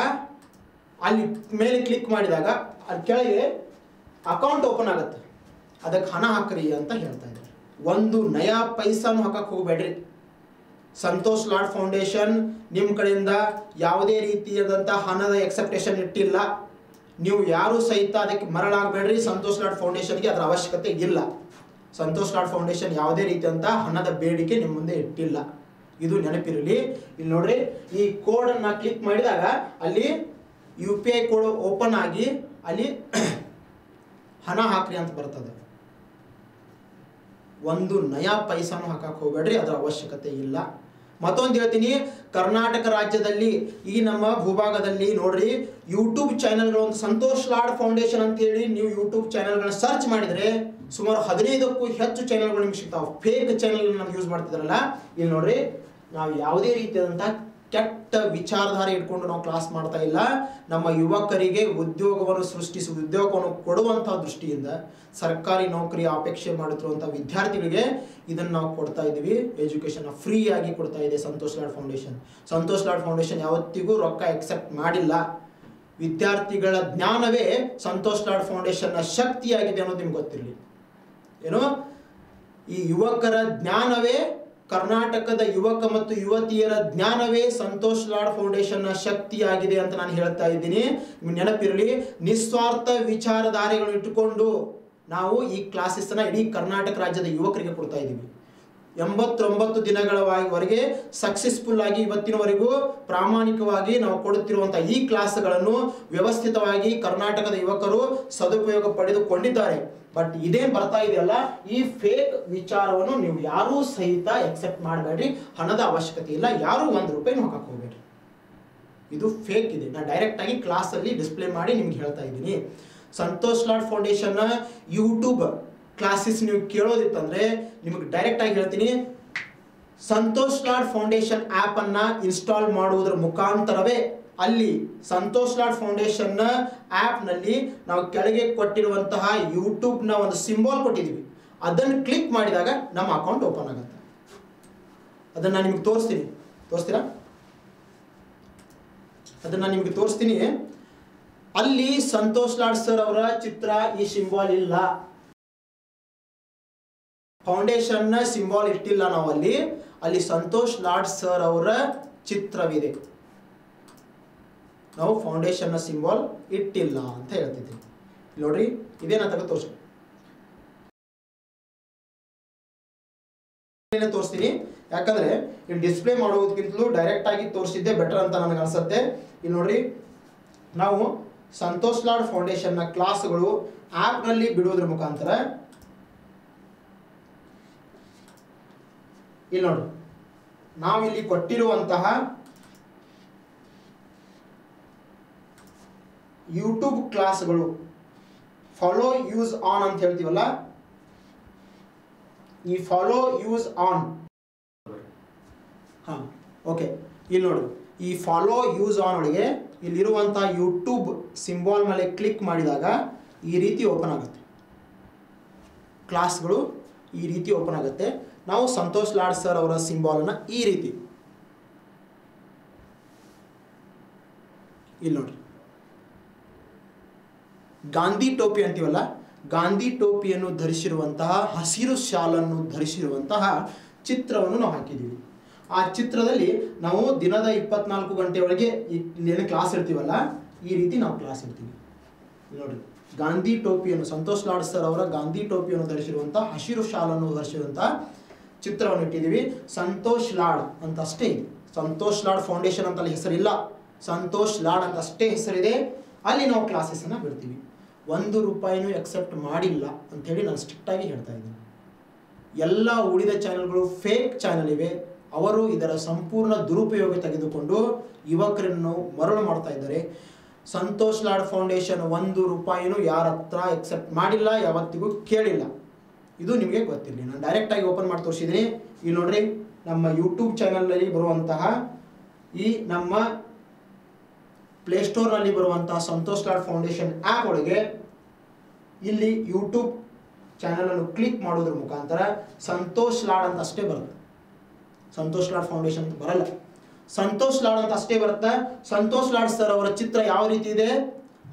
ಅಲ್ಲಿ ಮೇಲೆ ಕ್ಲಿಕ್ ಮಾಡಿದಾಗ ಅಲ್ಲಿ ಕೆಳಗೆ ಅಕೌಂಟ್ ಓಪನ್ ಆಗುತ್ತೆ. ಅದಕ್ಕೆ ಹಣ ಹಾಕ್ರಿ ಅಂತ ಹೇಳ್ತಾ ಇದ್ದಾರೆ. ಒಂದು ನಯಾ ಪೈಸಾನು ಹಾಕಕ್ಕೆ ಹೋಗಬೇಡ್ರಿ. ಸಂತೋಷ್ ಲಾಡ್ ಫೌಂಡೇಶನ್ ನಿಮ್ಮ ಕಡೆಯಿಂದ ಯಾವುದೇ ರೀತಿಯಾದಂಥ ಹಣದ ಎಕ್ಸೆಪ್ಟೇಷನ್ ಇಟ್ಟಿಲ್ಲ. ನೀವು ಯಾರೂ ಸಹಿತ ಅದಕ್ಕೆ ಮರಳಾಗಬೇಡ್ರಿ. ಸಂತೋಷ್ ಲಾಡ್ ಫೌಂಡೇಶನ್ಗೆ ಅದರ ಅವಶ್ಯಕತೆ ಇಲ್ಲ. ಸಂತೋಷ್ ಲಾಡ್ ಫೌಂಡೇಶನ್ ಯಾವುದೇ ರೀತಿಯಂತ ಹಣದ ಬೇಡಿಕೆ ನಿಮ್ಮ ಮುಂದೆ ಇಟ್ಟಿಲ್ಲ. ಇದು ನೆನಪಿರಲಿ. ಇಲ್ಲಿ ನೋಡ್ರಿ, ಈ ಕೋಡನ್ನು ಕ್ಲಿಕ್ ಮಾಡಿದಾಗ ಅಲ್ಲಿ U P I code open ಆಗಿ ಅಲ್ಲಿ ಹಣ ಹಾಕ್ರಿ ಅಂತ ಬರ್ತದೆ. ಒಂದು ನಯಾ ಪೈಸಾನು ಹಾಕಕ್ಕೆ ಹೋಗಬೇಡ್ರಿ ಅದರ ಅವಶ್ಯಕತೆ ಇಲ್ಲ. ಮತ್ತೊಂದು ಹೇಳ್ತೀನಿ, ಕರ್ನಾಟಕ ರಾಜ್ಯದಲ್ಲಿ ಈ ನಮ್ಮ ಭೂಭಾಗದಲ್ಲಿ ನೋಡ್ರಿ ಯೂಟ್ಯೂಬ್ ಚಾನೆಲ್ಗಳು ಒಂದು ಸಂತೋಷ್ ಲಾಡ್ ಫೌಂಡೇಶನ್ ಅಂತ ಹೇಳಿ ನೀವು ಯೂಟ್ಯೂಬ್ ಚಾನೆಲ್ಗಳನ್ನ ಸರ್ಚ್ ಮಾಡಿದ್ರೆ ಸುಮಾರು ಹದಿನೈದಕ್ಕೂ ಹೆಚ್ಚು ಚಾನೆಲ್ಗಳು ನಿಮ್ಗೆ ಸಿಗ್ತಾವೆ. ಫೇಕ್ ಚಾನೆಲ್ ನಮ್ಗೆ ಯೂಸ್ ಮಾಡ್ತಿದ್ರಲ್ಲ, ಇಲ್ಲಿ ನೋಡ್ರಿ, ನಾವು ಯಾವುದೇ ರೀತಿಯಾದಂಥ ಕೆಟ್ಟ ವಿಚಾರಧಾರೆ ಇಟ್ಕೊಂಡು ನಾವು ಕ್ಲಾಸ್ ಮಾಡ್ತಾ ಇಲ್ಲ. ನಮ್ಮ ಯುವಕರಿಗೆ ಉದ್ಯೋಗವನ್ನು ಸೃಷ್ಟಿಸಿ, ಉದ್ಯೋಗವನ್ನು ಕೊಡುವಂತಹ ದೃಷ್ಟಿಯಿಂದ ಸರ್ಕಾರಿ ನೌಕರಿ ಅಪೇಕ್ಷೆ ಮಾಡುತ್ತಿರುವಂಥ ವಿದ್ಯಾರ್ಥಿಗಳಿಗೆ ಇದನ್ನು ನಾವು ಕೊಡ್ತಾ ಇದ್ದೀವಿ. ಎಜುಕೇಶನ್ ಫ್ರೀ ಆಗಿ ಕೊಡ್ತಾ ಇದೆ ಸಂತೋಷ್ ಲಾಡ್ ಫೌಂಡೇಶನ್ ಸಂತೋಷ್ ಲಾಡ್ ಫೌಂಡೇಶನ್ ಯಾವತ್ತಿಗೂ ರೊಕ್ಕ ಎಕ್ಸೆಪ್ಟ್ ಮಾಡಿಲ್ಲ. ವಿದ್ಯಾರ್ಥಿಗಳ ಜ್ಞಾನವೇ ಸಂತೋಷ್ ಲಾಡ್ ಫೌಂಡೇಶನ್ನ ಶಕ್ತಿಯಾಗಿದೆ ಅನ್ನೋದು ನಿಮ್ಗೆ ಗೊತ್ತಿರಲಿ. ಏನು? ಈ ಯುವಕರ ಜ್ಞಾನವೇ ಕರ್ನಾಟಕದ ಯುವಕ ಮತ್ತು ಯುವತಿಯರ ಜ್ಞಾನವೇ ಸಂತೋಷ್ ಲಾಡ್ ಫೌಂಡೇಶನ್ನ ಶಕ್ತಿಯಾಗಿದೆ ಅಂತ ನಾನು ಹೇಳ್ತಾ ಇದ್ದೀನಿ. ನೆನಪಿರಲಿ, ನಿಸ್ವಾರ್ಥ ವಿಚಾರಧಾರೆಗಳು ಇಟ್ಟುಕೊಂಡು ನಾವು ಈ ಕ್ಲಾಸಸ್ನ ಇಡೀ ಕರ್ನಾಟಕ ರಾಜ್ಯದ ಯುವಕರಿಗೆ ಕೊಡ್ತಾ ಇದ್ದೀವಿ. ಎಂಬತ್ತೊಂಬತ್ತು ದಿನಗಳವರೆಗೆ ಸಕ್ಸಸ್ಫುಲ್ ಆಗಿ ಇವತ್ತಿನವರೆಗೂ ಪ್ರಾಮಾಣಿಕವಾಗಿ ನಾವು ಕೊಡುತ್ತಿರುವಂಥ ಈ ಕ್ಲಾಸ್ಗಳನ್ನು ವ್ಯವಸ್ಥಿತವಾಗಿ ಕರ್ನಾಟಕದ ಯುವಕರು ಸದುಪಯೋಗ ಪಡೆದುಕೊಂಡಿದ್ದಾರೆ. ಬಟ್ ಇದೇನು ಬರ್ತಾ ಇದೆಯಲ್ಲ, ಈ ಫೇಕ್ ವಿಚಾರವನ್ನು ನೀವು ಯಾರೂ ಸಹಿತ ಎಕ್ಸೆಪ್ಟ್ ಮಾಡಬೇಡ್ರಿ. ಹಣದ ಅವಶ್ಯಕತೆ ಇಲ್ಲ. ಯಾರೂ ಒಂದು ರೂಪಾಯಿ ಹಾಕಕ್ಕೆ ಇದು ಫೇಕ್ ಇದೆ. ನಾನು ಡೈರೆಕ್ಟ್ ಆಗಿ ಕ್ಲಾಸಲ್ಲಿ ಡಿಸ್ಪ್ಲೇ ಮಾಡಿ ನಿಮ್ಗೆ ಹೇಳ್ತಾ ಇದ್ದೀನಿ. ಸಂತೋಷ್ ಲಾಡ್ ಫೌಂಡೇಶನ್ನ ಯೂಟ್ಯೂಬ್ ಕ್ಲಾಸಸ್ ನೀವು ಕೇಳೋದಿತ್ತಂದ್ರೆ ನಿಮಗೆ ಡೈರೆಕ್ಟ್ ಆಗಿ ಹೇಳ್ತೀನಿ, ಸಂತೋಷ್ ಲಾಡ್ ಫೌಂಡೇಶನ್ ಆ್ಯಪನ್ನು ಇನ್ಸ್ಟಾಲ್ ಮಾಡುವುದರ ಮುಖಾಂತರವೇ ಅಲ್ಲಿ ಸಂತೋಷ್ ಲಾಡ್ ಫೌಂಡೇಶನ್ನ ಆ್ಯಪ್ನಲ್ಲಿ ನಾವು ಕೆಳಗೆ ಕೊಟ್ಟಿರುವಂತಹ ಯೂಟ್ಯೂಬ್ನ ಒಂದು ಸಿಂಬಾಲ್ ಕೊಟ್ಟಿದ್ದೀವಿ. ಅದನ್ನು ಕ್ಲಿಕ್ ಮಾಡಿದಾಗ ನಮ್ಮ ಅಕೌಂಟ್ ಓಪನ್ ಆಗುತ್ತೆ. ಅದನ್ನು ನಿಮ್ಗೆ ನಿಮಗೆ ತೋರಿಸ್ತೀನಿ. ತೋರಿಸ್ತೀರಾ? ಅದನ್ನು ನಾನು ನಿಮಗೆ ತೋರಿಸ್ತೀನಿ. ಅಲ್ಲಿ ಸಂತೋಷ್ ಲಾಡ್ ಸರ್ ಅವರ ಚಿತ್ರ ಈ ಸಿಂಬಾಲ್ ಇಲ್ಲ. ಫೌಂಡೇಶನ್ನ ಸಿಂಬಾಲ್ ಇಟ್ಟಿಲ್ಲ ನಾವು ಅಲ್ಲಿ ಅಲ್ಲಿ ಸಂತೋಷ್ ಲಾಡ್ ಸರ್ ಅವರ ಚಿತ್ರವಿದೆ. ನಾವು ಫೌಂಡೇಶನ್ನ ಸಿಂಬಾಲ್ ಇಟ್ಟಿಲ್ಲ ಅಂತ ಹೇಳ್ತಿದ್ದೀವಿ. ನೋಡ್ರಿ ಇದೇನ ತಗ ತೋರಿಸಿ ತೋರಿಸ್ತೀನಿ. ಯಾಕಂದ್ರೆ ಇಲ್ಲಿ ಡಿಸ್ಪ್ಲೇ ಮಾಡೋದಕ್ಕಿಂತಲೂ ಡೈರೆಕ್ಟ್ ಆಗಿ ತೋರಿಸಿದ್ದೆ ಬೆಟರ್ ಅಂತ ನನಗೆ ಅನ್ಸುತ್ತೆ. ಇಲ್ಲಿ ನೋಡ್ರಿ, ನಾವು ಸಂತೋಷ್ ಲಾಡ್ ಫೌಂಡೇಶನ್ನ ಕ್ಲಾಸ್ಗಳು ಆ್ಯಪ್ನಲ್ಲಿ ಬಿಡೋದ್ರ ಮುಖಾಂತರ ಇಲ್ಲಿ ನೋಡಿ. ನಾವಿಲ್ಲಿ ಕೊಟ್ಟಿರುವಂತಹ ಯೂಟ್ಯೂಬ್ ಕ್ಲಾಸ್ಗಳು ಫಾಲೋ ಯೂಸ್ ಆನ್ ಅಂತ ಹೇಳ್ತೀವಲ್ಲ? ಈ ಫಾಲೋ ಯೂಸ್ ಆನ್ ಹಾಂ ಓಕೆ ಇಲ್ಲಿ ನೋಡಿ. ಈ ಫಾಲೋ ಯೂಸ್ ಆನ್ ಒಳಗೆ ಇಲ್ಲಿರುವಂಥ ಯೂಟ್ಯೂಬ್ ಸಿಂಬಾಲ್ ಮೇಲೆ ಕ್ಲಿಕ್ ಮಾಡಿದಾಗ ಈ ರೀತಿ ಓಪನ್ ಆಗುತ್ತೆ. ಕ್ಲಾಸ್ಗಳು ಈ ರೀತಿ ಓಪನ್ ಆಗುತ್ತೆ. ನಾವು ಸಂತೋಷ್ ಲಾಡ್ ಸರ್ ಅವರ ಸಿಂಬಾಲನ್ನು ಈ ರೀತಿ. ಇಲ್ಲಿ ನೋಡ್ರಿ. ಗಾಂಧಿ ಟೋಪಿ ಅಂತೀವಲ್ಲ, ಗಾಂಧಿ ಟೋಪಿಯನ್ನು ಧರಿಸಿರುವಂತಹ, ಹಸಿರು ಶಾಲನ್ನು ಧರಿಸಿರುವಂತಹ ಚಿತ್ರವನ್ನು ನಾವು ಹಾಕಿದ್ದೀವಿ. ಆ ಚಿತ್ರದಲ್ಲಿ ನಾವು ದಿನದ ಇಪ್ಪತ್ನಾಲ್ಕು ಗಂಟೆ ಒಳಗೆ ಏನು ಕ್ಲಾಸ್ ಇರ್ತೀವಲ್ಲ, ಈ ರೀತಿ ನಾವು ಕ್ಲಾಸ್ ಇರ್ತೀವಿ. ನೋಡ್ರಿ. ಗಾಂಧಿ ಟೋಪಿಯನ್ನು, ಸಂತೋಷ್ ಲಾಡ್ ಸರ್ ಅವರ ಗಾಂಧಿ ಟೋಪಿಯನ್ನು ಧರಿಸಿರುವಂತಹ, ಹಸಿರು ಶಾಲನ್ನು ಧರಿಸಿರುವಂಥ ಚಿತ್ರವನ್ನು ಇಟ್ಟಿದ್ದೀವಿ. ಸಂತೋಷ್ ಲಾಡ್ ಅಂತ ಅಷ್ಟೇ. ಇದೆ ಸಂತೋಷ್ ಲಾಡ್ ಫೌಂಡೇಶನ್ ಅಂತ ಅಲ್ಲಿ ಹೆಸರಿಲ್ಲ ಸಂತೋಷ್ ಲಾಡ್ ಅಂತ ಅಷ್ಟೇ ಹೆಸರಿದೆ. ಅಲ್ಲಿ ನಾವು ಕ್ಲಾಸಸ್ಸನ್ನು ಬಿಡ್ತೀವಿ. ಒಂದು ರೂಪಾಯಿನೂ ಎಕ್ಸೆಪ್ಟ್ ಮಾಡಿಲ್ಲ ಅಂಥೇಳಿ ನಾನು ಸ್ಟ್ರಿಕ್ಟಾಗಿ ಹೇಳ್ತಾ ಇದ್ದೀನಿ. ಎಲ್ಲ ಉಳಿದ ಚಾನೆಲ್ಗಳು ಫೇಕ್ ಚಾನೆಲ್ ಇವೆ. ಅವರು ಇದರ ಸಂಪೂರ್ಣ ದುರುಪಯೋಗ ತೆಗೆದುಕೊಂಡು ಯುವಕರನ್ನು ಮರಳು ಮಾಡ್ತಾ ಇದ್ದಾರೆ. ಸಂತೋಷ್ ಲಾಡ್ ಫೌಂಡೇಶನ್ ಒಂದು ರೂಪಾಯಿನೂ ಯಾರ ಹತ್ರ ಎಕ್ಸೆಪ್ಟ್ ಮಾಡಿಲ್ಲ, ಯಾವತ್ತಿಗೂ ಕೇಳಿಲ್ಲ. ಇದು ನಿಮಗೆ ಗೊತ್ತಿರಲಿ. ನಾನು ಡೈರೆಕ್ಟಾಗಿ ಓಪನ್ ಮಾಡಿ ತೋರಿಸಿದ್ರಿ ಇಲ್ಲಿ ನೋಡ್ರಿ, ನಮ್ಮ ಯೂಟ್ಯೂಬ್ ಚಾನಲ್ನಲ್ಲಿ ಬರುವಂತಹ ಈ ನಮ್ಮ ಪ್ಲೇಸ್ಟೋರ್ನಲ್ಲಿ ಬರುವಂತಹ ಸಂತೋಷ್ ಲಾಡ್ ಫೌಂಡೇಶನ್ ಆ್ಯಪ್ ಒಳಗೆ ಇಲ್ಲಿ ಯೂಟ್ಯೂಬ್ ಚಾನಲನ್ನು ಕ್ಲಿಕ್ ಮಾಡೋದ್ರ ಮುಖಾಂತರ ಸಂತೋಷ್ ಲಾಡ್ ಅಂತ ಅಷ್ಟೇ ಬರುತ್ತೆ. ಸಂತೋಷ್ ಲಾಡ್ ಫೌಂಡೇಶನ್ ಅಂತ ಬರಲ್ಲ. ಸಂತೋಷ್ ಲಾಡ್ ಅಂತ ಅಷ್ಟೇ ಬರುತ್ತೆ. ಸಂತೋಷ್ ಲಾಡ್ ಸರ್ ಅವರ ಚಿತ್ರ ಯಾವ ರೀತಿ ಇದೆ?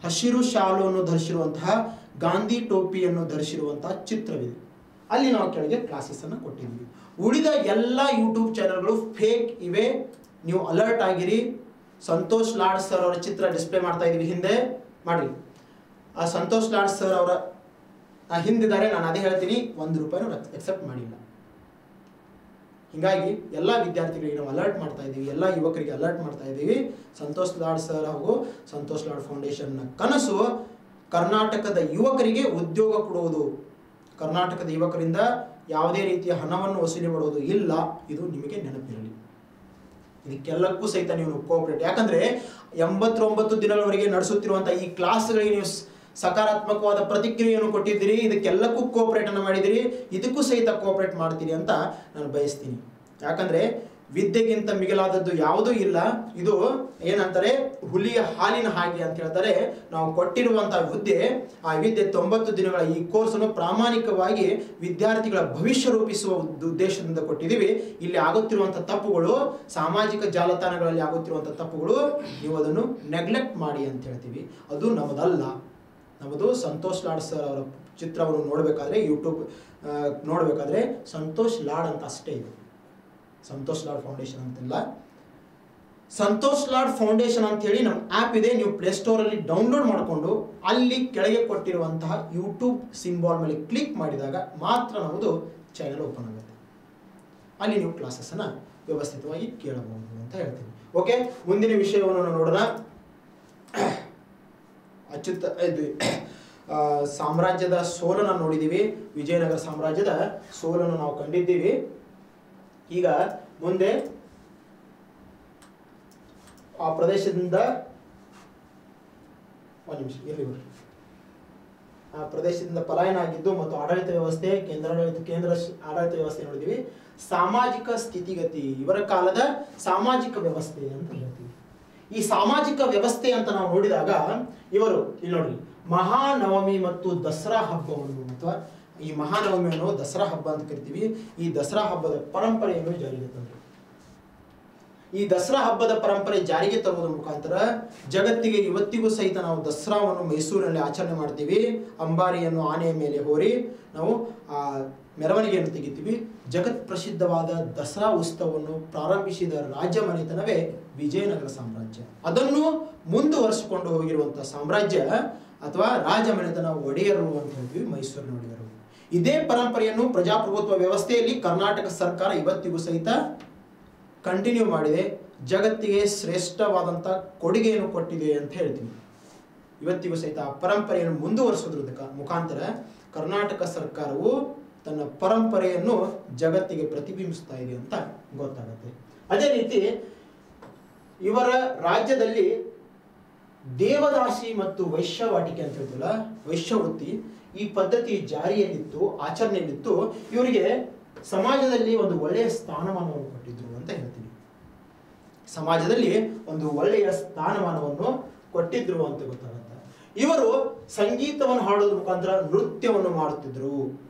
ಹಸಿರು ಶಾಲು ಅನ್ನು ಧರಿಸಿರುವಂತಹ ಗಾಂಧಿ ಟೋಪಿಯನ್ನು ಧರಿಸಿರುವಂತಹ ಚಿತ್ರವಿದೆ. ಅಲ್ಲಿ ನಾವು ಕೆಳಗೆ ಕ್ಲಾಸಸ್ ಅನ್ನು ಕೊಟ್ಟಿದ್ವಿ. ಉಳಿದ ಎಲ್ಲ ಯೂಟ್ಯೂಬ್ ಚಾನಲ್ಗಳು ಫೇಕ್ ಇವೆ. ನೀವು ಅಲರ್ಟ್ ಆಗಿರಿ. ಸಂತೋಷ್ ಲಾಡ್ ಸರ್ ಅವರ ಚಿತ್ರ ಡಿಸ್ಪ್ಲೇ ಮಾಡ್ತಾ ಇದ್ದೀವಿ ಹಿಂದೆ. ಮಾಡಿ ಆ ಸಂತೋಷ್ ಲಾಡ್ ಸರ್ ಅವರ ಹಿಂದಿದ್ದಾರೆ, ನಾನು ಅದೇ ಹೇಳ್ತೀನಿ, ಒಂದು ರೂಪಾಯಿನೂ ಎಕ್ಸೆಪ್ಟ್ ಮಾಡಿಲ್ಲ. ಹೀಗಾಗಿ ಎಲ್ಲ ವಿದ್ಯಾರ್ಥಿಗಳಿಗೆ ನಾವು ಅಲರ್ಟ್ ಮಾಡ್ತಾ ಇದ್ದೀವಿ ಎಲ್ಲ ಯುವಕರಿಗೆ ಅಲರ್ಟ್ ಮಾಡ್ತಾ ಇದ್ದೀವಿ ಸಂತೋಷ್ ಲಾಡ್ ಸರ್ ಹಾಗೂ ಸಂತೋಷ್ ಲಾಡ್ ಫೌಂಡೇಶನ್ನ ಕನಸು ಕರ್ನಾಟಕದ ಯುವಕರಿಗೆ ಉದ್ಯೋಗ ಕೊಡುವುದು. ಕರ್ನಾಟಕದ ಯುವಕರಿಂದ ಯಾವುದೇ ರೀತಿಯ ಹಣವನ್ನು ವಸೂಲಿ ಮಾಡುವುದು ಇಲ್ಲ. ಇದು ನಿಮಗೆ ನೆನಪಿರಲಿ. ಇದಕ್ಕೆಲ್ಲಕ್ಕೂ ಸಹಿತ ನೀವು ಕೋಆಪರೇಟ್ ಯಾಕಂದ್ರೆ ಎಂಬತ್ತೊಂಬತ್ತು ದಿನಗಳವರೆಗೆ ನಡೆಸುತ್ತಿರುವಂತಹ ಈ ಕ್ಲಾಸ್ಗಳಿಗೆ ನೀವು ಸಕಾರಾತ್ಮಕವಾದ ಪ್ರತಿಕ್ರಿಯೆಯನ್ನು ಕೊಟ್ಟಿದ್ದೀರಿ. ಇದಕ್ಕೆಲ್ಲಕ್ಕೂ ಕೋಆಪರೇಟ್ ಅನ್ನು ಮಾಡಿದಿರಿ ಇದಕ್ಕೂ ಸಹಿತ ಕೋಆಪರೇಟ್ ಮಾಡ್ತೀರಿ ಅಂತ ನಾನು ಬಯಸ್ತೀನಿ. ಯಾಕಂದ್ರೆ ವಿದ್ಯೆಗಿಂತ ಮಿಗಿಲಾದದ್ದು ಯಾವುದೂ ಇಲ್ಲ. ಇದು ಏನಂತಾರೆ? ಹುಲಿಯ ಹಾಲಿನ ಹಾಗೆ ಅಂತ ಹೇಳ್ತಾರೆ. ನಾವು ಕೊಟ್ಟಿರುವಂತಹ ಹುದ್ದೆ ಆ ವಿದ್ಯೆ ತೊಂಬತ್ತು ದಿನಗಳ ಈ ಕೋರ್ಸನ್ನು ಪ್ರಾಮಾಣಿಕವಾಗಿ ವಿದ್ಯಾರ್ಥಿಗಳ ಭವಿಷ್ಯ ರೂಪಿಸುವ ಉದ್- ಉದ್ದೇಶದಿಂದ ಕೊಟ್ಟಿದ್ದೀವಿ. ಇಲ್ಲಿ ಆಗುತ್ತಿರುವಂತಹ ತಪ್ಪುಗಳು, ಸಾಮಾಜಿಕ ಜಾಲತಾಣಗಳಲ್ಲಿ ಆಗುತ್ತಿರುವಂತಹ ತಪ್ಪುಗಳು, ನೀವು ಅದನ್ನು ನೆಗ್ಲೆಕ್ಟ್ ಮಾಡಿ ಅಂತ ಹೇಳ್ತೀವಿ. ಅದು ನಮ್ಮದಲ್ಲ. ನಮ್ಮದು ಸಂತೋಷ್ ಲಾಡ್ ಸರ್ ಅವರ ಚಿತ್ರವನ್ನು ನೋಡಬೇಕಾದ್ರೆ ಯೂಟ್ಯೂಬ್ ನೋಡಬೇಕಾದ್ರೆ ಸಂತೋಷ್ ಲಾಡ್ ಅಂತ ಅಷ್ಟೇ ಇದೆ. ಸಂತೋಷ್ ಲಾಡ್ ಫೌಂಡೇಶನ್ ಅಂತಿಲ್ಲ. ಸಂತೋಷ್ ಲಾಡ್ ಫೌಂಡೇಶನ್ ಅಂತ ಹೇಳಿ ನಮ್ಮ ಆ್ಯಪ್ ಇದೆ, ನೀವು ಪ್ಲೇ ಪ್ಲೇಸ್ಟೋರಲ್ಲಿ ಡೌನ್ಲೋಡ್ ಮಾಡಿಕೊಂಡು ಅಲ್ಲಿ ಕೆಳಗೆ ಕೊಟ್ಟಿರುವಂತಹ ಯೂಟ್ಯೂಬ್ ಸಿಂಬಾಲ್ ಮೇಲೆ ಕ್ಲಿಕ್ ಮಾಡಿದಾಗ ಮಾತ್ರ ನಮ್ಮದು ಚಾನೆಲ್ ಓಪನ್ ಆಗುತ್ತೆ. ಅಲ್ಲಿ ನೀವು ಕ್ಲಾಸಸ್ಸನ್ನು ವ್ಯವಸ್ಥಿತವಾಗಿ ಕೇಳಬಹುದು ಅಂತ ಹೇಳ್ತೀನಿ. ಓಕೆ ಮುಂದಿನ ವಿಷಯವನ್ನು ನಾವು ನೋಡೋಣ. ಅಚ್ಯುತ, ಇದು ಸಾಮ್ರಾಜ್ಯದ ಸೋಲನ್ನು ನೋಡಿದ್ದೀವಿ. ವಿಜಯನಗರ ಸಾಮ್ರಾಜ್ಯದ ಸೋಲನ್ನು ನಾವು ಕಂಡಿದ್ದೀವಿ. ಈಗ ಮುಂದೆ ಆ ಪ್ರದೇಶದಿಂದ ಒಂದು ನಿಮಿಷ, ಇರಲಿ ಆ ಪ್ರದೇಶದಿಂದ ಪಲಾಯನ ಆಗಿದ್ದು ಮತ್ತು ಆಡಳಿತ ವ್ಯವಸ್ಥೆ, ಕೇಂದ್ರಾಡಳಿತ, ಕೇಂದ್ರ ಆಡಳಿತ ವ್ಯವಸ್ಥೆ ನೋಡಿದೀವಿ. ಸಾಮಾಜಿಕ ಸ್ಥಿತಿಗತಿ, ಇವರ ಕಾಲದ ಸಾಮಾಜಿಕ ವ್ಯವಸ್ಥೆ ಅಂತ ಹೇಳ್ತೀವಿ. ಈ ಸಾಮಾಜಿಕ ವ್ಯವಸ್ಥೆ ಅಂತ ನಾವು ನೋಡಿದಾಗ ಇವರು, ಇಲ್ಲಿ ನೋಡ್ರಿ, ಮಹಾನವಮಿ ಮತ್ತು ದಸರಾ ಹಬ್ಬವನ್ನು ಅಥವಾ ಈ ಮಹಾನವಮಿಯನ್ನು ದಸರಾ ಹಬ್ಬ ಅಂತ ಕರಿತೀವಿ. ಈ ದಸರಾ ಹಬ್ಬದ ಪರಂಪರೆಯನ್ನು ಜಾರಿಗೆ ತಂದರು? ಈ ದಸರಾ ಹಬ್ಬದ ಪರಂಪರೆ ಜಾರಿಗೆ ತರುವುದರ ಮುಖಾಂತರ ಜಗತ್ತಿಗೆ ಇವತ್ತಿಗೂ ಸಹಿತ ನಾವು ದಸರಾವನ್ನು ಮೈಸೂರಿನಲ್ಲಿ ಆಚರಣೆ ಮಾಡ್ತೀವಿ. ಅಂಬಾರಿಯನ್ನು ಆನೆಯ ಮೇಲೆ ಹೋರಿ. ನಾವು ಆ ಮೆರವಣಿಗೆಯನ್ನು ತೆಗಿತೀವಿ. ಜಗತ್ ಪ್ರಸಿದ್ಧವಾದ ದಸರಾ ಉತ್ಸವವನ್ನು ಪ್ರಾರಂಭಿಸಿದ ರಾಜ್ಯ ಮನೆತನವೇ ವಿಜಯನಗರ ಸಾಮ್ರಾಜ್ಯ. ಅದನ್ನು ಮುಂದುವರಿಸಿಕೊಂಡು ಹೋಗಿರುವಂತಹ ಸಾಮ್ರಾಜ್ಯ ಅಥವಾ ರಾಜ ಮನೆತನ ಒಡೆಯರು ಅಂತ ಹೇಳ್ತೀವಿ ಮೈಸೂರಿನ ಒಡೆಯರು ಇದೇ ಪರಂಪರೆಯನ್ನು ಪ್ರಜಾಪ್ರಭುತ್ವ ವ್ಯವಸ್ಥೆಯಲ್ಲಿ ಕರ್ನಾಟಕ ಸರ್ಕಾರ ಇವತ್ತಿಗೂ ಸಹಿತ ಕಂಟಿನ್ಯೂ ಮಾಡಿದೆ. ಜಗತ್ತಿಗೆ ಶ್ರೇಷ್ಠವಾದಂಥ ಕೊಡುಗೆಯನ್ನು ಕೊಟ್ಟಿದೆ ಅಂತ ಹೇಳ್ತೀನಿ. ಇವತ್ತಿಗೂ ಸಹಿತ ಆ ಪರಂಪರೆಯನ್ನು ಮುಂದುವರಿಸೋದ್ರ ಮುಖ- ಮುಖಾಂತರ ಕರ್ನಾಟಕ ಸರ್ಕಾರವು ತನ್ನ ಪರಂಪರೆಯನ್ನು ಜಗತ್ತಿಗೆ ಪ್ರತಿಬಿಂಬಿಸ್ತಾ ಇದೆ ಅಂತ ಗೊತ್ತಾಗುತ್ತೆ. ಅದೇ ರೀತಿ ಇವರ ರಾಜ್ಯದಲ್ಲಿ ದೇವದಾಸಿ ಮತ್ತು ವೈಶ್ಯವಾಟಿಕೆ ಅಂತ ಹೇಳ್ತೀವಲ್ಲ ವೈಶ್ಯವೃತ್ತಿ ಈ ಪದ್ಧತಿ ಜಾರಿಯಲ್ಲಿತ್ತು, ಆಚರಣೆಯಲ್ಲಿತ್ತು. ಇವರಿಗೆ ಸಮಾಜದಲ್ಲಿ ಒಂದು ಒಳ್ಳೆಯ ಸ್ಥಾನಮಾನವನ್ನು ಕೊಟ್ಟಿದ್ರು ಅಂತ ಹೇಳ್ತೀನಿ. ಸಮಾಜದಲ್ಲಿ ಒಂದು ಒಳ್ಳೆಯ ಸ್ಥಾನಮಾನವನ್ನು ಕೊಟ್ಟಿದ್ರು ಅಂತ ಗೊತ್ತಾಗುತ್ತೆ. ಇವರು ಸಂಗೀತವನ್ನು ಹಾಡೋದ್ರ ಮುಖಾಂತರ ನೃತ್ಯವನ್ನು ಮಾಡುತ್ತಿದ್ರು.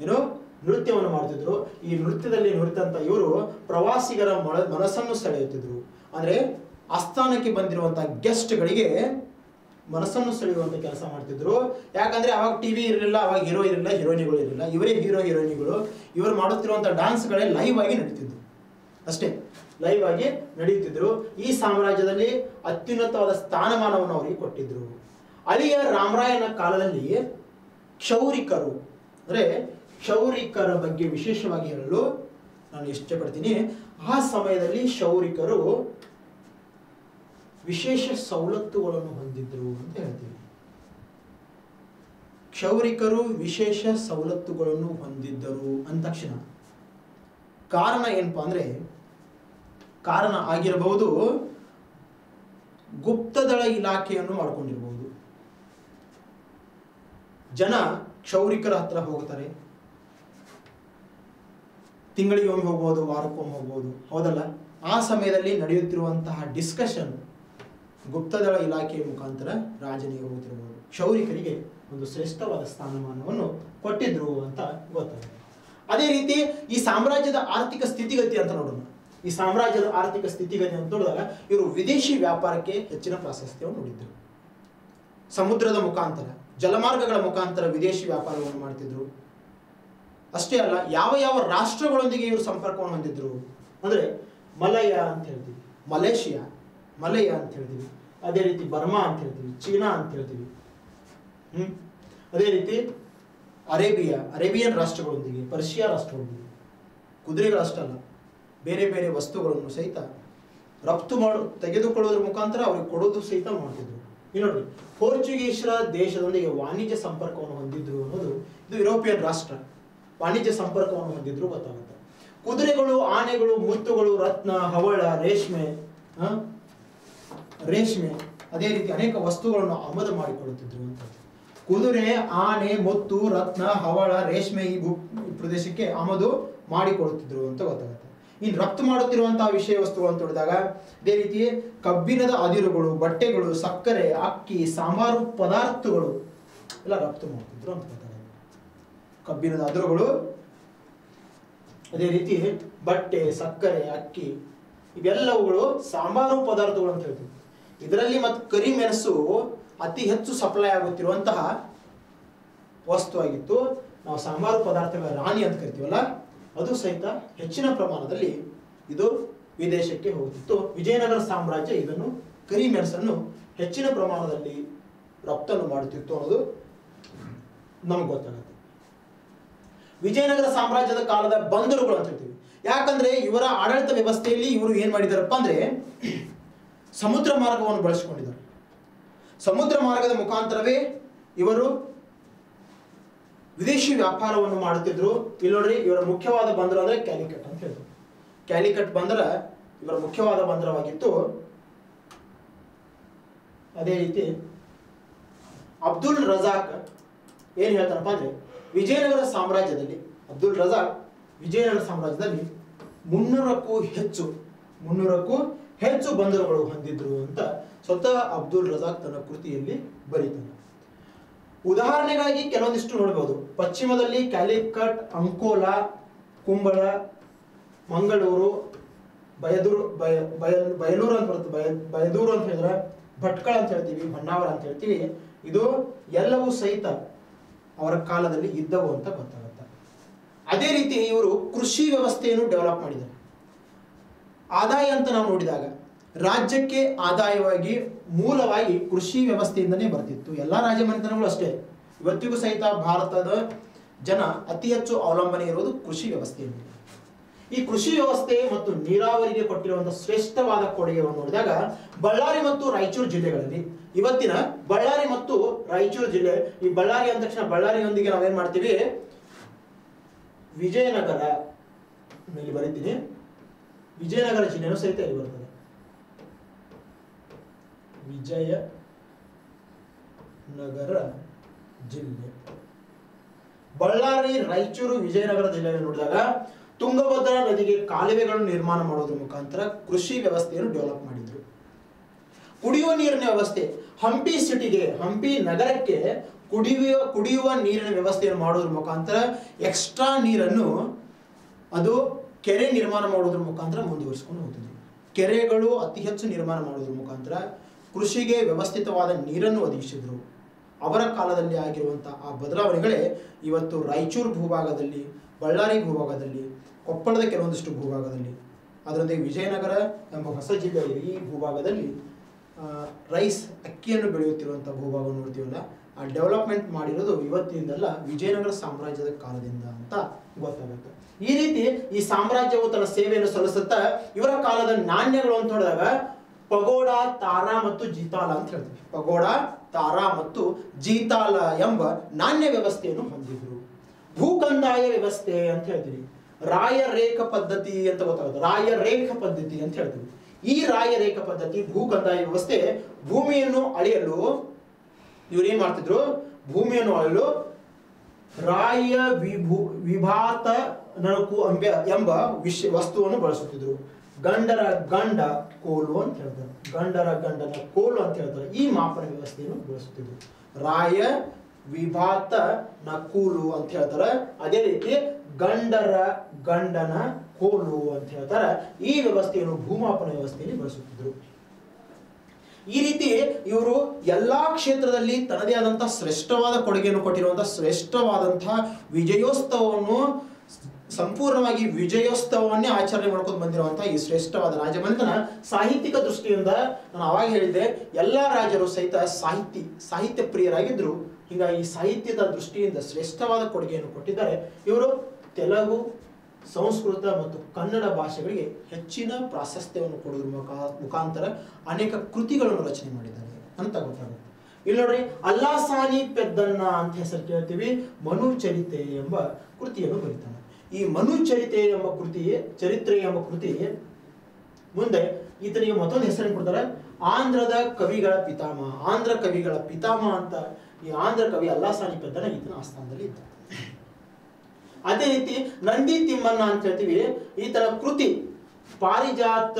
ಏನು? ನೃತ್ಯವನ್ನು ಮಾಡುತ್ತಿದ್ರು. ಈ ನೃತ್ಯದಲ್ಲಿ ನುರಿತಂತ ಇವರು ಪ್ರವಾಸಿಗರ ಮನ- ಮನಸ್ಸನ್ನು ಸೆಳೆಯುತ್ತಿದ್ರು. ಅಂದ್ರೆ ಆಸ್ಥಾನಕ್ಕೆ ಬಂದಿರುವಂತಹ ಗೆಸ್ಟ್ಗಳಿಗೆ ಮನಸ್ಸನ್ನು ಸೆಳೆಯುವಂತ ಕೆಲಸ ಮಾಡ್ತಿದ್ರು. ಯಾಕಂದ್ರೆ ಅವಾಗ ಟಿವಿ ಇರಲಿಲ್ಲ, ಅವಾಗ ಹೀರೋ ಇರಲಿಲ್ಲ ಹೀರೋಯಿನಿಗಳು ಇರಲಿಲ್ಲ. ಇವರೇ ಹೀರೋ ಹೀರೋಯಿನಿಗಳು ಇವರು ಮಾಡುತ್ತಿರುವಂತಹ ಡಾನ್ಸ್ಗಳೇ ಲೈವ್ ಆಗಿ ನಡೀತಿದ್ರು ಅಷ್ಟೇ ಲೈವ್ ಆಗಿ ನಡೆಯುತ್ತಿದ್ರು ಈ ಸಾಮ್ರಾಜ್ಯದಲ್ಲಿ ಅತ್ಯುನ್ನತವಾದ ಸ್ಥಾನಮಾನವನ್ನು ಅವರಿಗೆ ಕೊಟ್ಟಿದ್ರು. ಅಳಿಯ ರಾಮರಾಯನ ಕಾಲದಲ್ಲಿ ಕ್ಷೌರಿಕರು, ಅಂದ್ರೆ ಕ್ಷೌರಿಕರ ಬಗ್ಗೆ ವಿಶೇಷವಾಗಿ ಹೇಳಲು ನಾನು ಇಷ್ಟಪಡ್ತೀನಿ. ಆ ಸಮಯದಲ್ಲಿ ಕ್ಷೌರಿಕರು ವಿಶೇಷ ಸವಲತ್ತುಗಳನ್ನು ಹೊಂದಿದ್ರು ಅಂತ ಹೇಳ್ತೀವಿ. ಕ್ಷೌರಿಕರು ವಿಶೇಷ ಸವಲತ್ತುಗಳನ್ನು ಹೊಂದಿದ್ದರು ಅಂದ ತಕ್ಷಣ. ಕಾರಣ ಏನಪ್ಪಾ ಅಂದ್ರೆ, ಕಾರಣ ಆಗಿರಬಹುದು, ಗುಪ್ತದಳ ಇಲಾಖೆಯನ್ನು ಮಾಡಿಕೊಂಡಿರಬಹುದು ಜನ ಕ್ಷೌರಿಕರ ಹತ್ರ ಹೋಗ್ತಾರೆ. ತಿಂಗಳಿಗೆ ಒಮ್ಮೆ ಹೋಗ್ಬೋದು, ವಾರಕ್ಕೊಮ್ಮೆ ಹೋಗ್ಬೋದು, ಹೌದಲ್ಲ? ಆ ಸಮಯದಲ್ಲಿ ನಡೆಯುತ್ತಿರುವಂತಹ ಡಿಸ್ಕಷನ್ ಗುಪ್ತದಳ ಇಲಾಖೆಯ ಮುಖಾಂತರ ರಾಜನಿಗೆ ಹೋಗುತ್ತಿರಬಹುದು. ಕ್ಷೌರಿಕರಿಗೆ ಒಂದು ಶ್ರೇಷ್ಠವಾದ ಸ್ಥಾನಮಾನವನ್ನು ಕೊಟ್ಟಿದ್ರು ಅಂತ ಗೊತ್ತಾಗುತ್ತೆ ಅದೇ ರೀತಿ ಈ ಸಾಮ್ರಾಜ್ಯದ ಆರ್ಥಿಕ ಸ್ಥಿತಿಗತಿ ಅಂತ ನೋಡೋಣ. ಈ ಸಾಮ್ರಾಜ್ಯದ ಆರ್ಥಿಕ ಸ್ಥಿತಿಗತಿ ಅಂತ ನೋಡಿದಾಗ ಇವರು ವಿದೇಶಿ ವ್ಯಾಪಾರಕ್ಕೆ ಹೆಚ್ಚಿನ ಪ್ರಾಶಸ್ತ್ಯವನ್ನು ನೋಡಿದ್ರು. ಸಮುದ್ರದ ಮುಖಾಂತರ, ಜಲಮಾರ್ಗಗಳ ಮುಖಾಂತರ ವಿದೇಶಿ ವ್ಯಾಪಾರವನ್ನು ಮಾಡ್ತಿದ್ರು. ಅಷ್ಟೇ ಅಲ್ಲ, ಯಾವ ಯಾವ ರಾಷ್ಟ್ರಗಳೊಂದಿಗೆ ಇವರು ಸಂಪರ್ಕವನ್ನು ಹೊಂದಿದ್ರು? ಅಂದ್ರೆ ಮಲಯ ಅಂತ ಹೇಳ್ತೀವಿ. ಮಲೇಷಿಯಾ ಮಲಯ ಅಂತ ಹೇಳ್ತೀವಿ. ಅದೇ ರೀತಿ ಬರ್ಮಾ ಅಂತ ಹೇಳ್ತೀವಿ, ಚೀನಾ ಅಂತ ಹೇಳ್ತೀವಿ. ಹ್ಮ್? ಅದೇ ರೀತಿ ಅರೇಬಿಯಾ, ಅರೇಬಿಯನ್ ರಾಷ್ಟ್ರಗಳೊಂದಿಗೆ, ಪರ್ಷಿಯಾ ರಾಷ್ಟ್ರಗಳೊಂದಿಗೆ ಕುದುರೆಗಳಷ್ಟೇ ಅಲ್ಲ ಬೇರೆ ಬೇರೆ ವಸ್ತುಗಳನ್ನು ಸಹಿತ ರಫ್ತು ಮಾಡು ತೆಗೆದುಕೊಳ್ಳೋದ್ರ ಮುಖಾಂತರ ಅವ್ರಿಗೆ ಕೊಡೋದು ಸಹಿತ ಮಾಡ್ತಿದ್ರು. ಈ ನೋಡಿ ಪೋರ್ಚುಗೀಸರ ದೇಶದೊಂದಿಗೆ ವಾಣಿಜ್ಯ ಸಂಪರ್ಕವನ್ನು ಹೊಂದಿದ್ರು ಅನ್ನೋದು ಇದು ಯುರೋಪಿಯನ್ ರಾಷ್ಟ್ರ. ವಾಣಿಜ್ಯ ಸಂಪರ್ಕವನ್ನು ಹೊಂದಿದ್ರು ಗೊತ್ತಾಗುತ್ತೆ. ಕುದುರೆಗಳು, ಆನೆಗಳು, ಮುತ್ತುಗಳು, ರತ್ನ, ಹವಳ, ರೇಷ್ಮೆ ರೇಷ್ಮೆ, ಅದೇ ರೀತಿ ಅನೇಕ ವಸ್ತುಗಳನ್ನು ಆಮದು ಮಾಡಿಕೊಳ್ಳುತ್ತಿದ್ರು ಅಂತ ಕುದುರೆ, ಆನೆ, ಮುತ್ತು, ರತ್ನ, ಹವಳ, ರೇಷ್ಮೆ ಈ ಭೂ ಪ್ರದೇಶಕ್ಕೆ ಆಮದು ಮಾಡಿಕೊಡುತ್ತಿದ್ರು ಅಂತ ಗೊತ್ತಾಗುತ್ತೆ. ಇನ್ನು ರಫ್ತು ಮಾಡುತ್ತಿರುವಂತಹ ವಿಷಯ ವಸ್ತುಗಳು ಅಂತ ನೋಡಿದಾಗ, ಅದೇ ರೀತಿ ಕಬ್ಬಿಣದ ಅದಿರುಗಳು, ಬಟ್ಟೆಗಳು, ಸಕ್ಕರೆ, ಅಕ್ಕಿ, ಸಾಂಬಾರು ಪದಾರ್ಥಗಳು ಎಲ್ಲ ರಫ್ತು ಮಾಡ್ತಿದ್ರು ಅಂತ ಗೊತ್ತಾಗುತ್ತೆ. ಕಬ್ಬಿಣದ ಅದಿರುಗಳು, ಅದೇ ರೀತಿ ಬಟ್ಟೆ, ಸಕ್ಕರೆ, ಅಕ್ಕಿ, ಇವೆಲ್ಲವುಗಳು ಸಾಂಬಾರು ಪದಾರ್ಥಗಳು ಅಂತ ಹೇಳ್ತೀವಿ. ಇದರಲ್ಲಿ ಮತ್ತು ಕರಿಮೆಣಸು ಅತಿ ಹೆಚ್ಚು ಸಪ್ಲೈ ಆಗುತ್ತಿರುವಂತಹ ವಸ್ತು ಆಗಿತ್ತು. ನಾವು ಸಾಂಬಾರು ಪದಾರ್ಥಗಳ ರಾಣಿ ಅಂತ ಕರಿತೀವಲ್ಲ, ಅದು ಸಹಿತ ಹೆಚ್ಚಿನ ಪ್ರಮಾಣದಲ್ಲಿ ಇದು ವಿದೇಶಕ್ಕೆ ಹೋಗುತ್ತಿತ್ತು ವಿಜಯನಗರ ಸಾಮ್ರಾಜ್ಯ ಇದನ್ನು ಕರಿಮೆಣಸನ್ನು ಹೆಚ್ಚಿನ ಪ್ರಮಾಣದಲ್ಲಿ ರಫ್ತನ್ನು ಮಾಡುತ್ತಿತ್ತು ಅನ್ನೋದು ನಮ್ಗೆ ಗೊತ್ತಾಗುತ್ತೆ. ವಿಜಯನಗರ ಸಾಮ್ರಾಜ್ಯದ ಕಾಲದ ಬಂದರುಗಳು ಅಂತ ಹೇಳ್ತೀವಿ. ಯಾಕಂದ್ರೆ ಇವರ ಆಡಳಿತ ವ್ಯವಸ್ಥೆಯಲ್ಲಿ ಇವರು ಏನ್ ಮಾಡಿದಾರಪ್ಪ ಅಂದ್ರೆ ಸಮುದ್ರ ಮಾರ್ಗವನ್ನು ಬಳಸಿಕೊಂಡಿದ್ದಾರೆ. ಸಮುದ್ರ ಮಾರ್ಗದ ಮುಖಾಂತರವೇ ಇವರು ವಿದೇಶಿ ವ್ಯಾಪಾರವನ್ನು ಮಾಡುತ್ತಿದ್ರು. ಇಲ್ಲಿ ನೋಡ್ರಿ, ಇವರ ಮುಖ್ಯವಾದ ಬಂದರು ಅಂದ್ರೆ ಕ್ಯಾಲಿಕಟ್ ಅಂತ ಹೇಳಿದ್ರು ಕ್ಯಾಲಿಕಟ್ ಬಂದರ ಇವರ ಮುಖ್ಯವಾದ ಬಂದರವಾಗಿತ್ತು ಅದೇ ರೀತಿ ಅಬ್ದುಲ್ ರಜಾಕ್. ಏನ್ ಹೇಳ್ತಾನಪ್ಪ ಅಂದ್ರೆ ವಿಜಯನಗರ ಸಾಮ್ರಾಜ್ಯದಲ್ಲಿ, ಅಬ್ದುಲ್ ರಜಾಕ್ ವಿಜಯನಗರ ಸಾಮ್ರಾಜ್ಯದಲ್ಲಿ ಮುನ್ನೂರಕ್ಕೂ ಹೆಚ್ಚು, ಮುನ್ನೂರಕ್ಕೂ ಹೆಚ್ಚು ಬಂದರುಗಳು ಹೊಂದಿದ್ರು ಅಂತ ಸ್ವತಃ ಅಬ್ದುಲ್ ರಜಾಕ್ ತನ್ನ ಕೃತಿಯಲ್ಲಿ ಬರೀತಾನೆ. ಉದಾಹರಣೆಗಾಗಿ ಕೆಲವೊಂದಿಷ್ಟು ನೋಡಬಹುದು ಪಶ್ಚಿಮದಲ್ಲಿ ಕ್ಯಾಲಿಕಟ್, ಅಂಕೋಲಾ, ಕುಂಬಳ, ಮಂಗಳೂರು, ಬಯದೂರು, ಬಯ ಬಯ, ಬಯಲೂರು ಅಂತ ಬರುತ್ತೆ. ಬಯ, ಬಯದೂರು ಅಂತ ಹೇಳಿದ್ರೆ ಭಟ್ಕಳ ಅಂತ ಹೇಳ್ತೀವಿ ಹೊನ್ನಾವರ ಅಂತ ಹೇಳ್ತೀವಿ. ಇದು ಎಲ್ಲವೂ ಸಹಿತ ಅವರ ಕಾಲದಲ್ಲಿ ಇದ್ದವು ಅಂತ ಗೊತ್ತಾಗುತ್ತೆ. ಅದೇ ರೀತಿ ಇವರು ಕೃಷಿ ವ್ಯವಸ್ಥೆಯನ್ನು ಡೆವಲಪ್ ಮಾಡಿದ್ದಾರೆ. ಆದಾಯ ಅಂತ ನಾವು ನೋಡಿದಾಗ ರಾಜ್ಯಕ್ಕೆ ಆದಾಯವಾಗಿ ಮೂಲವಾಗಿ ಕೃಷಿ ವ್ಯವಸ್ಥೆಯಿಂದನೇ ಬರ್ತಿತ್ತು. ಎಲ್ಲ ರಾಜಮನೆತನಗಳು ಅಷ್ಟೇ. ಇವತ್ತಿಗೂ ಸಹಿತ ಭಾರತದ ಜನ ಅತಿ ಹೆಚ್ಚು ಅವಲಂಬನೆ ಇರೋದು ಕೃಷಿ ವ್ಯವಸ್ಥೆಯಲ್ಲಿ. ಈ ಕೃಷಿ ವ್ಯವಸ್ಥೆ ಮತ್ತು ನೀರಾವರಿಗೆ ಕೊಟ್ಟಿರುವಂತಹ ಶ್ರೇಷ್ಠವಾದ ಕೊಡುಗೆಯನ್ನು ನೋಡಿದಾಗ ಬಳ್ಳಾರಿ ಮತ್ತು ರಾಯಚೂರು ಜಿಲ್ಲೆಗಳಲ್ಲಿ ಇವತ್ತಿನ ಬಳ್ಳಾರಿ ಮತ್ತು ರಾಯಚೂರು ಜಿಲ್ಲೆ, ಈ ಬಳ್ಳಾರಿ ಅಂದ ತಕ್ಷಣ ಬಳ್ಳಾರಿಯೊಂದಿಗೆ ನಾವೇನ್ ಮಾಡ್ತೀವಿ? ವಿಜಯನಗರ ಇಲ್ಲಿ ಬರೀತೀನಿ. ವಿಜಯನಗರ ಜಿಲ್ಲೆನೂ ಸಹಿತ ಇಲ್ಲಿ ಬರ್ತದೆ. ವಿಜಯ ನಗರ ಜಿಲ್ಲೆ. ಬಳ್ಳಾರಿ, ರಾಯಚೂರು, ವಿಜಯನಗರ ಜಿಲ್ಲೆಯನ್ನು ನೋಡಿದಾಗ ತುಂಗಭದ್ರಾ ನದಿಗೆ ಕಾಲುವೆಗಳನ್ನು ನಿರ್ಮಾಣ ಮಾಡೋದ್ರ ಮುಖಾಂತರ ಕೃಷಿ ವ್ಯವಸ್ಥೆಯನ್ನು ಡೆವಲಪ್ ಮಾಡಿದ್ರು. ಕುಡಿಯುವ ನೀರಿನ ವ್ಯವಸ್ಥೆ ಹಂಪಿ ಸಿಟಿಗೆ ಹಂಪಿ ನಗರಕ್ಕೆ ಕುಡಿಯುವ ಕುಡಿಯುವ ನೀರಿನ ವ್ಯವಸ್ಥೆಯನ್ನು ಮಾಡೋದ್ರ ಮುಖಾಂತರ ಎಕ್ಸ್ಟ್ರಾ ನೀರನ್ನು ಅದು ಕೆರೆ ನಿರ್ಮಾಣ ಮಾಡೋದ್ರ ಮುಖಾಂತರ ಮುಂದುವರಿಸಿಕೊಂಡು ಹೋಗ್ತಿದ್ರು. ಕೆರೆಗಳು ಅತಿ ಹೆಚ್ಚು ನಿರ್ಮಾಣ ಮಾಡೋದ್ರ ಮುಖಾಂತರ ಕೃಷಿಗೆ ವ್ಯವಸ್ಥಿತವಾದ ನೀರನ್ನು ಒದಗಿಸಿದ್ರು. ಅವರ ಕಾಲದಲ್ಲಿ ಆಗಿರುವಂಥ ಆ ಬದಲಾವಣೆಗಳೇ ಇವತ್ತು ರಾಯಚೂರು ಭೂಭಾಗದಲ್ಲಿ, ಬಳ್ಳಾರಿ ಭೂಭಾಗದಲ್ಲಿ, ಕೊಪ್ಪಳದ ಕೆಲವೊಂದಿಷ್ಟು ಭೂಭಾಗದಲ್ಲಿ. ಅದರೊಂದಿಗೆ ವಿಜಯನಗರ ಎಂಬ ಹೊಸ ಜಿಲ್ಲೆಯಲ್ಲಿ ಈ ಭೂಭಾಗದಲ್ಲಿ ರೈಸ್ ಅಕ್ಕಿಯನ್ನು ಬೆಳೆಯುತ್ತಿರುವಂಥ ಭೂಭಾಗ ನೋಡ್ತೀವಲ್ಲ ಡೆವಲಪ್ಮೆಂಟ್ ಮಾಡಿರೋದು ಇವತ್ತಿನಿಂದಲ್ಲ ವಿಜಯನಗರ ಸಾಮ್ರಾಜ್ಯದ ಕಾಲದಿಂದ ಅಂತ ಗೊತ್ತಾಗುತ್ತೆ. ಈ ರೀತಿ ಈ ಸಾಮ್ರಾಜ್ಯವು ತನ್ನ ಸೇವೆಯನ್ನು ಸಲ್ಲಿಸುತ್ತಾ ಇವರ ಕಾಲದ ನಾಣ್ಯಗಳು ಅಂತ ನೋಡಿದಾಗ ಪಗೋಡ, ತಾರಾ ಮತ್ತು ಜೀತಾಲ ಅಂತ ಹೇಳ್ತೀವಿ. ಪಗೋಡ, ತಾರಾ ಮತ್ತು ಜೀತಾಲ ಎಂಬ ನಾಣ್ಯ ವ್ಯವಸ್ಥೆಯನ್ನು ಹೊಂದಿದ್ರು. ಭೂಕಂದಾಯ ವ್ಯವಸ್ಥೆ ಅಂತ ಹೇಳ್ತೀವಿ. ರಾಯ ರೇಖ ಪದ್ಧತಿ ಅಂತ ಗೊತ್ತಾಗುತ್ತೆ. ರಾಯ ರೇಖ ಪದ್ಧತಿ ಅಂತ ಹೇಳ್ತೀವಿ. ಈ ರಾಯ ರೇಖ ಪದ್ಧತಿ ಭೂಕಂದಾಯ ವ್ಯವಸ್ಥೆ ಭೂಮಿಯನ್ನು ಅಳೆಯಲು ಇವ್ರು ಏನ್ ಮಾಡ್ತಿದ್ರು? ಭೂಮಿಯನ್ನು ಅಳಲು ರಾಯ ವಿಭೂ, ವಿಭಾತ ನರಕು ಅಂಬೆ ಎಂಬ ವಿಷಯ ವಸ್ತುವನ್ನು ಬಳಸುತ್ತಿದ್ರು. ಗಂಡರ ಗಂಡ ಕೋಲು ಅಂತ ಹೇಳ್ತಾರೆ. ಗಂಡರ ಗಂಡನ ಕೋಲು ಅಂತ ಹೇಳ್ತಾರೆ. ಈ ಮಾಪನ ವ್ಯವಸ್ಥೆಯನ್ನು ಬಳಸುತ್ತಿದ್ರು. ರಾಯ ವಿಭಾತ ನಕೂಲು ಅಂತ ಹೇಳ್ತಾರೆ. ಅದೇ ರೀತಿ ಗಂಡರ ಗಂಡನ ಕೋಲು ಅಂತ ಹೇಳ್ತಾರೆ. ಈ ವ್ಯವಸ್ಥೆಯನ್ನು ಭೂಮಾಪನ ವ್ಯವಸ್ಥೆಯಲ್ಲಿ ಬಳಸುತ್ತಿದ್ರು. ಈ ರೀತಿ ಇವರು ಎಲ್ಲಾ ಕ್ಷೇತ್ರದಲ್ಲಿ ತನ್ನದೇ ಆದಂತಹ ಶ್ರೇಷ್ಠವಾದ ಕೊಡುಗೆಯನ್ನು ಕೊಟ್ಟಿರುವಂತಹ ಶ್ರೇಷ್ಠವಾದಂತಹ ವಿಜಯೋತ್ಸವವನ್ನು ಸಂಪೂರ್ಣವಾಗಿ ವಿಜಯೋತ್ಸವವನ್ನೇ ಆಚರಣೆ ಮಾಡ್ಕೊಂಡು ಬಂದಿರುವಂತಹ ಈ ಶ್ರೇಷ್ಠವಾದ ರಾಜಮನೆತನ ಸಾಹಿತ್ಯಿಕ ದೃಷ್ಟಿಯಿಂದ ನಾನು ಅವಾಗ ಹೇಳಿದ್ದೆ, ಎಲ್ಲ ರಾಜರು ಸಹಿತ ಸಾಹಿತಿ ಸಾಹಿತ್ಯ ಪ್ರಿಯರಾಗಿದ್ರು. ಹೀಗಾಗಿ ಸಾಹಿತ್ಯದ ದೃಷ್ಟಿಯಿಂದ ಶ್ರೇಷ್ಠವಾದ ಕೊಡುಗೆಯನ್ನು ಕೊಟ್ಟಿದ್ದಾರೆ. ಇವರು ತೆಲುಗು ಸಂಸ್ಕೃತ ಮತ್ತು ಕನ್ನಡ ಭಾಷೆಗಳಿಗೆ ಹೆಚ್ಚಿನ ಪ್ರಾಶಸ್ತ್ಯವನ್ನು ಕೊಡುವ ಮುಖಾ- ಮುಖಾಂತರ ಅನೇಕ ಕೃತಿಗಳನ್ನು ರಚನೆ ಮಾಡಿದ್ದಾರೆ ಅಂತ ಗೊತ್ತಾಗುತ್ತೆ. ಇಲ್ಲಿ ನೋಡ್ರಿ, ಅಲ್ಲಾಸಾನಿ ಪೆದ್ದನ್ನ ಅಂತ ಹೆಸರು ಕೇಳ್ತೀವಿ, ಮನುಚರಿತೆ ಎಂಬ ಕೃತಿಯನ್ನು ಬರೀತಾನೆ. ಈ ಮನುಚರಿತೆ ಎಂಬ ಕೃತಿ ಚರಿತ್ರೆ ಎಂಬ ಕೃತಿ ಮುಂದೆ ಈತನಿಗೆ ಮತ್ತೊಂದು ಹೆಸರನ್ನು ಕೊಡ್ತಾರೆ, ಆಂಧ್ರದ ಕವಿಗಳ ಪಿತಾಮಹ. ಆಂಧ್ರ ಕವಿಗಳ ಪಿತಾಮಹ ಅಂತ ಈ ಆಂಧ್ರ ಕವಿ ಅಲ್ಲಾಸಾನಿ ಪೆದ್ದನ ಈತನ ಆಸ್ಥಾನದಲ್ಲಿ ಇದ್ದ ಅದೇ ರೀತಿ ನಂದಿ ತಿಮ್ಮಣ್ಣ ಅಂತ ಹೇಳ್ತೀವಿ. ಈ ತರ ಕೃತಿ. ಪಾರಿಜಾತ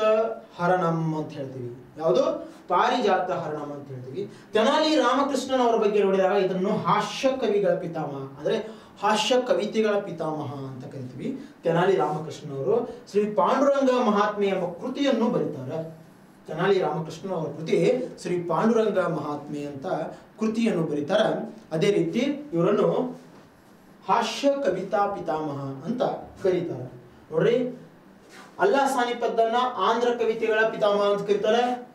ಹರಣಂ ಅಂತ ಹೇಳ್ತೀವಿ. ಯಾವುದು? ಪಾರಿಜಾತ ಹರಣಂ ಅಂತ ಹೇಳ್ತೀವಿ. ತೆನಾಲಿ ರಾಮಕೃಷ್ಣನ್ ಅವರ ಬಗ್ಗೆ ನೋಡಿದಾಗ ಇದನ್ನು ಹಾಸ್ಯ ಕವಿಗಳ ಪಿತಾಮಹ, ಅಂದ್ರೆ ಹಾಸ್ಯ ಕವಿತೆಗಳ ಪಿತಾಮಹ ಅಂತ ಕರಿತೀವಿ. ತೆನಾಲಿ ರಾಮಕೃಷ್ಣ ಅವರು ಶ್ರೀ ಪಾಂಡುರಂಗ ಮಹಾತ್ಮೆ ಎಂಬ ಕೃತಿಯನ್ನು ಬರೀತಾರೆ. ತೆನಾಲಿ ರಾಮಕೃಷ್ಣ ಅವರ ಕೃತಿ ಶ್ರೀ ಪಾಂಡುರಂಗ ಮಹಾತ್ಮೆ ಅಂತ ಕೃತಿಯನ್ನು ಬರೀತಾರೆ. ಅದೇ ರೀತಿ ಇವರನ್ನು ಹಾಸ್ಯ ಕವಿತಾ ಪಿತಾಮಹ ಅಂತ ಕರೀತಾರೆ. ನೋಡ್ರಿ ಅಲ್ಲಾ ಸಾನಿ ಪದ್ದನ್ನ ಆಂಧ್ರ ಕವಿತೆಗಳ ಪಿತಾಮಹ ಅಂತ ಕರೀತಾರೆ.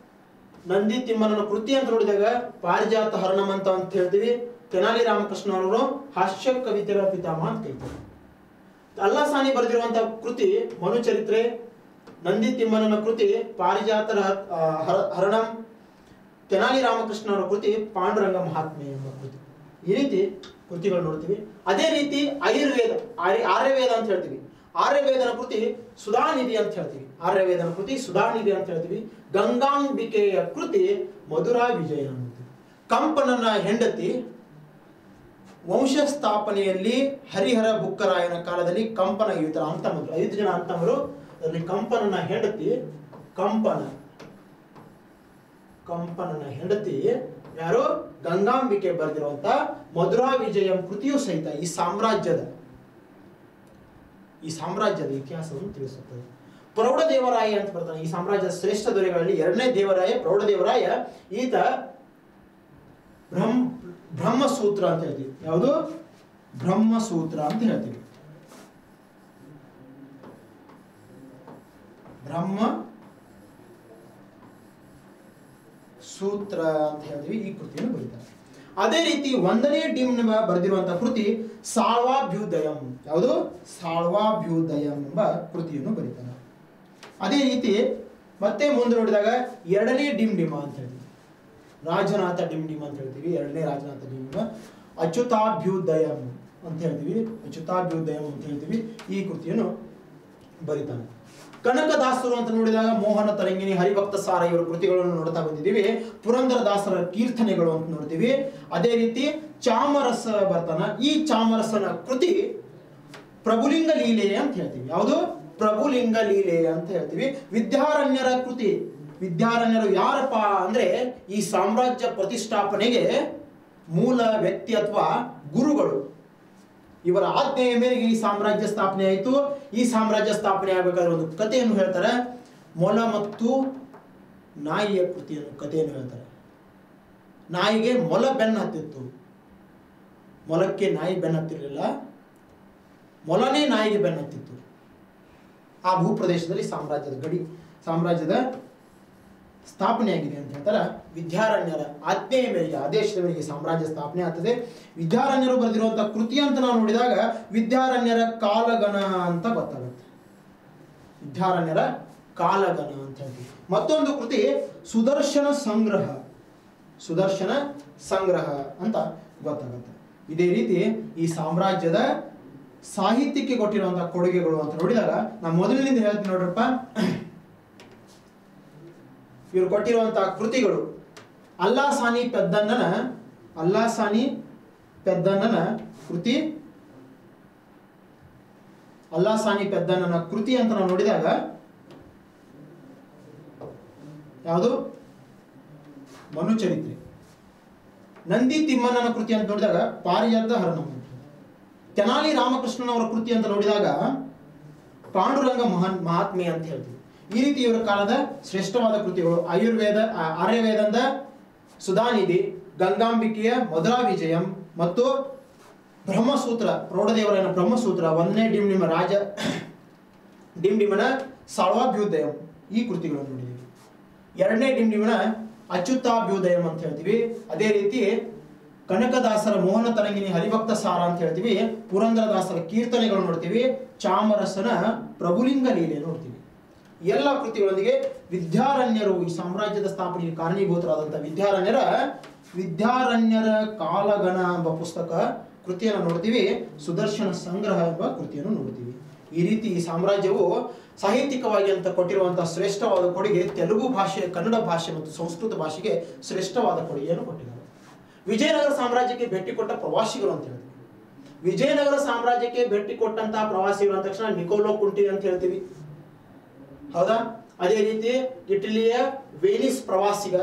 ನಂದಿ ತಿಮ್ಮನ ಕೃತಿ ಅಂತ ನೋಡಿದಾಗ ಪಾರಿಜಾತ ಹರಣಮಂತ ಅಂತ ಹೇಳ್ತೀವಿ. ತೆನಾಲಿ ರಾಮಕೃಷ್ಣ ಅವರು ಹಾಸ್ಯ ಕವಿತೆಗಳ ಪಿತಾಮಹ ಅಂತ ಕರೀತಾರೆ. ಅಲ್ಲಾ ಸಾನಿ ಬರೆದಿರುವಂತಹ ಕೃತಿ ಮನುಚರಿತ್ರೆ, ನಂದಿ ತಿಮ್ಮನ ಕೃತಿ ಹರ- ಹರಣಂ ತೆನಾಲಿ ರಾಮಕೃಷ್ಣ ಅವರ ಕೃತಿ ಪಾಂಡುರಂಗ ಮಹಾತ್ಮೆ ಎಂಬ ಕೃತಿ. ಈ ರೀತಿ ಕೃತಿಗಳು ನೋಡ್ತೀವಿ. ಅದೇ ರೀತಿ ಆಯುರ್ವೇದ ಆರ್ಯ ಆರ್ಯವೇದ ಅಂತ ಹೇಳ್ತೀವಿ. ಆರ್ಯವೇದನ ಕೃತಿ ಸುಧಾನಿಧಿ ಅಂತ ಹೇಳ್ತೀವಿ. ಆರ್ಯವೇದನ ಕೃತಿ ಸುಧಾನಿಧಿ ಅಂತ ಹೇಳ್ತೀವಿ. ಗಂಗಾಂಬಿಕೆಯ ಕೃತಿ ಮಧುರಾ ವಿಜಯ ಕಂಪನನ ಹೆಂಡತಿ ವಂಶ ಸ್ಥಾಪನೆಯಲ್ಲಿ ಹರಿಹರ ಬುಕ್ಕರಾಯನ ಕಾಲದಲ್ಲಿ ಕಂಪನ ಈತರ ಅಂತಮರು ಐದು ಜನ ಅಂತಮರು ಅದರಲ್ಲಿ ಕಂಪನನ ಹೆಂಡತಿ, ಕಂಪನ. ಕಂಪನನ ಹೆಂಡತಿ ಯಾರು? ಗಂಗಾಂಬಿಕೆ ಬರೆದಿರುವಂತ ಮಧುರಾ ವಿಜಯಂ ಕೃತಿಯು ಸಹಿತ ಈ ಸಾಮ್ರಾಜ್ಯದ ಈ ಸಾಮ್ರಾಜ್ಯದ ಇತಿಹಾಸವನ್ನು ತಿಳಿಸುತ್ತದೆ. ಪ್ರೌಢದೇವರಾಯ ಅಂತ ಬರ್ತಾನೆ ಈ ಸಾಮ್ರಾಜ್ಯದ ಶ್ರೇಷ್ಠ ದೊರೆಗಳಲ್ಲಿ ಎರಡನೇ ದೇವರಾಯ, ಪ್ರೌಢದೇವರಾಯ, ಈತ ಬ್ರಹ್ಮ, ಬ್ರಹ್ಮಸೂತ್ರ ಅಂತ ಹೇಳ್ತೀವಿ. ಯಾವುದು? ಬ್ರಹ್ಮಸೂತ್ರ ಅಂತ ಹೇಳ್ತೀವಿ. ಬ್ರಹ್ಮ ಸೂತ್ರ ಅಂತ ಹೇಳ್ತೀವಿ. ಈ ಕೃತಿಯನ್ನು ಬರೀತಾರೆ. ಅದೇ ರೀತಿ ಒಂದನೇ ಡಿಮ್ ಬರೆದಿರುವಂತಹ ಕೃತಿ ಸಾಳ್ವಾಭ್ಯುದಯಂ. ಯಾವುದು? ಸಾಳ್ವಾಭ್ಯುದಯಂ ಎಂಬ ಕೃತಿಯನ್ನು ಬರೀತಾರೆ ಅದೇ ರೀತಿ ಮತ್ತೆ ಮುಂದೆ ನೋಡಿದಾಗ ಎರಡನೇ ಡಿಮ್ ಡಿಮ ಅಂತ ಹೇಳ್ತೀವಿ. ರಾಜನಾಥ ಡಿಮ್ ಡಿಮ್ ಅಂತ ಹೇಳ್ತೀವಿ. ಎರಡನೇ ರಾಜನಾಥ ಡಿಮ್ ಡಿಮ. ಅಚ್ಯುತಾಭ್ಯುದಯಂ ಅಂತ ಹೇಳ್ತೀವಿ. ಅಚ್ಯುತಾಭ್ಯುದಯಂ ಅಂತ ಹೇಳ್ತೀವಿ. ಈ ಕೃತಿಯನ್ನು ಬರಿತಾನೆ. ಕನಕದಾಸರು ಅಂತ ನೋಡಿದಾಗ ಮೋಹನ ತರಂಗಿಣಿ, ಹರಿಭಕ್ತ ಸಾರ ಇವರ ಕೃತಿಗಳನ್ನು ನೋಡ್ತಾ ಬಂದಿದ್ದೀವಿ. ಪುರಂದರ ದಾಸರ ಕೀರ್ತನೆಗಳು ಅಂತ ನೋಡ್ತೀವಿ. ಅದೇ ರೀತಿ ಚಾಮರಸ ಬರ್ತಾನ. ಈ ಚಾಮರಸನ ಕೃತಿ ಪ್ರಭುಲಿಂಗ ಲೀಲೆ ಅಂತ ಹೇಳ್ತೀವಿ. ಯಾವುದು? ಪ್ರಭುಲಿಂಗ ಲೀಲೆ ಅಂತ ಹೇಳ್ತೀವಿ. ವಿದ್ಯಾರಣ್ಯರ ಕೃತಿ. ವಿದ್ಯಾರಣ್ಯರು ಯಾರಪ್ಪ ಅಂದ್ರೆ ಈ ಸಾಮ್ರಾಜ್ಯ ಪ್ರತಿಷ್ಠಾಪನೆಗೆ ಮೂಲ ವ್ಯಕ್ತಿ ಅಥವಾ ಗುರುಗಳು. ಇವರ ಆಜ್ಞೆಯ ಮೇರೆಗೆ ಈ ಸಾಮ್ರಾಜ್ಯ ಸ್ಥಾಪನೆ ಆಯಿತು. ಈ ಸಾಮ್ರಾಜ್ಯ ಸ್ಥಾಪನೆ ಆಗಬೇಕಾದ್ರೆ ಒಂದು ಕಥೆಯನ್ನು ಹೇಳ್ತಾರೆ. ಮೊಲ ಮತ್ತು ನಾಯಿಯ ಕೃತಿಯನ್ನು ಕಥೆಯನ್ನು ಹೇಳ್ತಾರೆ. ನಾಯಿಗೆ ಮೊಲ ಬೆನ್ನು ಹತ್ತಿತ್ತು. ಮೊಲಕ್ಕೆ ನಾಯಿ ಬೆನ್ನು ಹತ್ತಿರಲಿಲ್ಲ. ಮೊಲನೇ ನಾಯಿಗೆ ಬೆನ್ನು ಹತ್ತಿತ್ತು. ಆ ಭೂಪ್ರದೇಶದಲ್ಲಿ ಸಾಮ್ರಾಜ್ಯದ ಗಡಿ, ಸಾಮ್ರಾಜ್ಯದ ಸ್ಥಾಪನೆಯಾಗಿದೆ ಅಂತ ಹೇಳ್ತಾರೆ ವಿದ್ಯಾರಣ್ಯರ ಆಜ್ಞೆಯ ಮೇರೆಗೆ ಆದೇಶದ ಮೇರೆಗೆ ಸಾಮ್ರಾಜ್ಯ ಸ್ಥಾಪನೆ ಆಗ್ತದೆ. ವಿದ್ಯಾರಣ್ಯರು ಬರೆದಿರುವಂತಹ ಕೃತಿ ಅಂತ ನಾವು ನೋಡಿದಾಗ ವಿದ್ಯಾರಣ್ಯರ ಕಾಲಗಣ ಅಂತ ಗೊತ್ತಾಗುತ್ತೆ. ವಿದ್ಯಾರಣ್ಯರ ಕಾಲಗಣ ಅಂತ ಹೇಳ್ತೀವಿ. ಮತ್ತೊಂದು ಕೃತಿ ಸುದರ್ಶನ ಸಂಗ್ರಹ. ಸುದರ್ಶನ ಸಂಗ್ರಹ ಅಂತ ಗೊತ್ತಾಗುತ್ತೆ. ಇದೇ ರೀತಿ ಈ ಸಾಮ್ರಾಜ್ಯದ ಸಾಹಿತ್ಯಕ್ಕೆ ಕೊಟ್ಟಿರುವಂತಹ ಕೊಡುಗೆಗಳು ಅಂತ ನೋಡಿದಾಗ ನಾ ಮೊದಲಿನಿಂದ ಹೇಳ್ತೀನಿ ನೋಡ್ರಪ್ಪ. ಇವರು ಕೊಟ್ಟಿರುವಂತಹ ಕೃತಿಗಳು. ಅಲ್ಲಾಸಾನಿ ಪೆದ್ದಣ್ಣನ ಅಲ್ಲಾಸಾನಿ ಪೆದ್ದಣ್ಣನ ಕೃತಿ. ಅಲ್ಲಾಸಾನಿ ಪೆದ್ದಣ್ಣನ ಕೃತಿ ಅಂತ ನಾವು ನೋಡಿದಾಗ ಯಾವುದು? ಮನುಚರಿತ್ರೆ. ನಂದಿ ತಿಮ್ಮಣ್ಣನ ಕೃತಿ ಅಂತ ನೋಡಿದಾಗ ಪಾರಿಜಾತ ಹರಣ. ತೆನಾಲಿ ರಾಮಕೃಷ್ಣನವರ ಕೃತಿ ಅಂತ ನೋಡಿದಾಗ ಪಾಂಡುರಂಗ ಮಹಾನ್ ಮಹಾತ್ಮೆ ಅಂತ ಹೇಳ್ತೀವಿ. ಈ ರೀತಿ ಇವರ ಕಾಲದ ಶ್ರೇಷ್ಠವಾದ ಕೃತಿಗಳು ಆಯುರ್ವೇದ ಆರ್ಯವೇದಂದ ಸುಧಾನಿಧಿ, ಗಂಗಾಂಬಿಕೆಯ ಮಧುರಾ ವಿಜಯಂ ಮತ್ತು ಬ್ರಹ್ಮಸೂತ್ರ ಪ್ರೌಢದೇವರನ ಬ್ರಹ್ಮಸೂತ್ರ, ಒಂದನೇ ಡಿಂಡಿಮ ರಾಜ ಡಿಂಡಿಮನ ಸಾಳ್ವಾಭ್ಯುದಯಂ. ಈ ಕೃತಿಗಳನ್ನು ನೋಡಿದ್ದೀವಿ. ಎರಡನೇ ಡಿಂಡಿಮನ ಅಚ್ಯುತಾಭ್ಯುದಯಂ ಅಂತ ಹೇಳ್ತೀವಿ. ಅದೇ ರೀತಿ ಕನಕದಾಸರ ಮೋಹನ ತರಂಗಿನಿ ಹರಿಭಕ್ತ ಸಾರ ಅಂತ ಹೇಳ್ತೀವಿ. ಪುರಂದರದಾಸರ ಕೀರ್ತನೆಗಳು ನೋಡ್ತೀವಿ. ಚಾಮರಸನ ಪ್ರಭುಲಿಂಗ ಲೀಲೆ ನೋಡ್ತೀವಿ. ಎಲ್ಲ ಕೃತಿಗಳೊಂದಿಗೆ ವಿದ್ಯಾರಣ್ಯರು ಈ ಸಾಮ್ರಾಜ್ಯದ ಸ್ಥಾಪನೆಗೆ ಕಾರಣೀಭೂತರಾದಂಥ ವಿದ್ಯಾರಣ್ಯರ ವಿದ್ಯಾರಣ್ಯರ ಕಾಲಗಣ ಎಂಬ ಪುಸ್ತಕ ಕೃತಿಯನ್ನು ನೋಡ್ತೀವಿ, ಸುದರ್ಶನ ಸಂಗ್ರಹ ಎಂಬ ಕೃತಿಯನ್ನು ನೋಡ್ತೀವಿ. ಈ ರೀತಿ ಈ ಸಾಮ್ರಾಜ್ಯವು ಸಾಹಿತ್ಯಿಕವಾಗಿ ಅಂತ ಕೊಟ್ಟಿರುವಂತಹ ಶ್ರೇಷ್ಠವಾದ ಕೊಡುಗೆ ತೆಲುಗು ಭಾಷೆ, ಕನ್ನಡ ಭಾಷೆ ಮತ್ತು ಸಂಸ್ಕೃತ ಭಾಷೆಗೆ ಶ್ರೇಷ್ಠವಾದ ಕೊಡುಗೆಯನ್ನು ಕೊಟ್ಟಿದ್ದಾರೆ. ವಿಜಯನಗರ ಸಾಮ್ರಾಜ್ಯಕ್ಕೆ ಭೇಟಿ ಕೊಟ್ಟ ಪ್ರವಾಸಿಗರು ಅಂತ ಹೇಳ್ತೀವಿ. ವಿಜಯನಗರ ಸಾಮ್ರಾಜ್ಯಕ್ಕೆ ಭೇಟಿ ಕೊಟ್ಟಂತಹ ಪ್ರವಾಸಿಗಳು ಅಂದ ತಕ್ಷಣ ನಿಕೋಲೋ ಕುಂಟಿ ಅಂತ ಹೇಳ್ತೀವಿ. ಹೌದಾ? ಅದೇ ರೀತಿ ಇಟಲಿಯ ವೇನಿಸ್ ಪ್ರವಾಸಿಗ.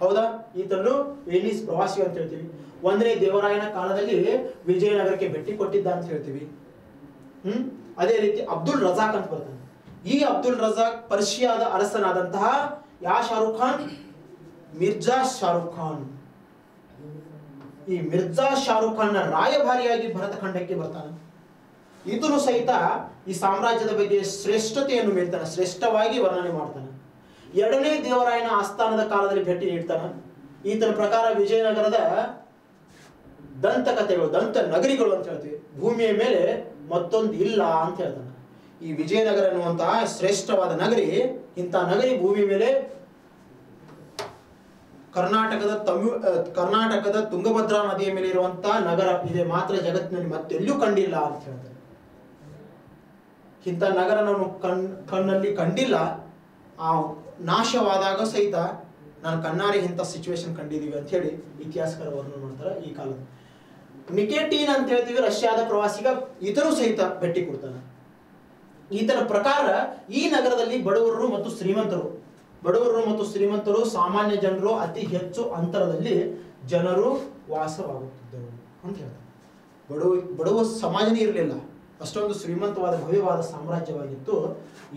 ಹೌದಾ? ಈತನು ವೇನಿಸ್ ಪ್ರವಾಸಿಗ ಅಂತ ಹೇಳ್ತೀವಿ. ಒಂದನೇ ದೇವರಾಯನ ಕಾಲದಲ್ಲಿ ವಿಜಯನಗರಕ್ಕೆ ಭೇಟಿ ಕೊಟ್ಟಿದ್ದ ಅಂತ ಹೇಳ್ತೀವಿ. ಹ್ಮ್? ಅದೇ ರೀತಿ ಅಬ್ದುಲ್ ರಜಾಕ್ ಅಂತ ಬರ್ತಾನೆ ಈ ಅಬ್ದುಲ್ ರಜಾಕ್ ಪರ್ಷಿಯಾದ ಅರಸನಾದಂತಹ ಯಾ ಶಾರುಖ್ ಖಾನ್? ಮಿರ್ಜಾ ಶಾರುಖ್ ಖಾನ್. ಈ ಮಿರ್ಜಾ ಶಾರುಖ್ ಖಾನ್ನ ರಾಯಭಾರಿಯಾಗಿ ಭರತಖಂಡಕ್ಕೆ ಬರ್ತಾನೆ. ಈತನು ಸಹಿತ ಈ ಸಾಮ್ರಾಜ್ಯದ ಬಗ್ಗೆ ಶ್ರೇಷ್ಠತೆಯನ್ನು ಹೇಳ್ತಾನೆ, ಶ್ರೇಷ್ಠವಾಗಿ ವರ್ಣನೆ ಮಾಡ್ತಾನೆ. ಎರಡನೇ ದೇವರಾಯನ ಆಸ್ಥಾನದ ಕಾಲದಲ್ಲಿ ಭೇಟಿ ನೀಡ್ತಾನೆ. ಈತನ ಪ್ರಕಾರ ವಿಜಯನಗರದ ದಂತಕಥೆಗಳು ದಂತ ನಗರಿಗಳು ಅಂತ ಹೇಳ್ತೀವಿ. ಭೂಮಿಯ ಮೇಲೆ ಮತ್ತೊಂದು ಇಲ್ಲ ಅಂತ ಹೇಳ್ತಾನೆ. ಈ ವಿಜಯನಗರ ಅನ್ನುವಂತಹ ಶ್ರೇಷ್ಠವಾದ ನಗರಿ, ಇಂಥ ನಗರಿ ಭೂಮಿ ಮೇಲೆ ಕರ್ನಾಟಕದ ತಮಿಳು ಕರ್ನಾಟಕದ ತುಂಗಭದ್ರಾ ನದಿಯ ಮೇಲೆ ಇರುವಂತಹ ನಗರ. ಇದೆ ಮಾತ್ರ ಜಗತ್ತಿನಲ್ಲಿ ಮತ್ತೆಲ್ಲೂ ಕಂಡಿಲ್ಲ ಅಂತ ಹೇಳ್ತಾರೆ ಇಂಥ ನಗರ ನಾನು ಕಣ್, ಕಣ್ಣಲ್ಲಿ ಕಂಡಿಲ್ಲ. ಆ ನಾಶವಾದಾಗ ಸಹಿತ ನಾನು ಕಣ್ಣಾರೆ ಇಂಥ ಸಿಚುವೇಶನ್ ಕಂಡಿದ್ದೀವಿ ಅಂತ ಹೇಳಿ ಇತಿಹಾಸಕಾರ ವರ್ಣನೆ ಮಾಡ್ತಾರೆ ಈ ಕಾಲದ. ನಿಕೇಟಿನ್ ಅಂತ ಹೇಳ್ತೀವಿ ರಷ್ಯಾದ ಪ್ರವಾಸಿಗ ಈತನು ಸಹಿತ ಭೇಟಿ ಕೊಡ್ತಾನೆ ಈತನ ಪ್ರಕಾರ ಈ ನಗರದಲ್ಲಿ ಬಡವರು ಮತ್ತು ಶ್ರೀಮಂತರು ಬಡವರು ಮತ್ತು ಶ್ರೀಮಂತರು ಸಾಮಾನ್ಯ ಜನರು ಅತಿ ಹೆಚ್ಚು ಅಂತರದಲ್ಲಿ ಜನರು ವಾಸವಾಗುತ್ತಿದ್ದರು ಅಂತ ಹೇಳ್ತಾರೆ. ಬಡವ ಬಡವ ಸಮಾಜನೇ ಇರಲಿಲ್ಲ. ಅಷ್ಟೊಂದು ಶ್ರೀಮಂತವಾದ ಭವ್ಯವಾದ ಸಾಮ್ರಾಜ್ಯವಾಗಿತ್ತು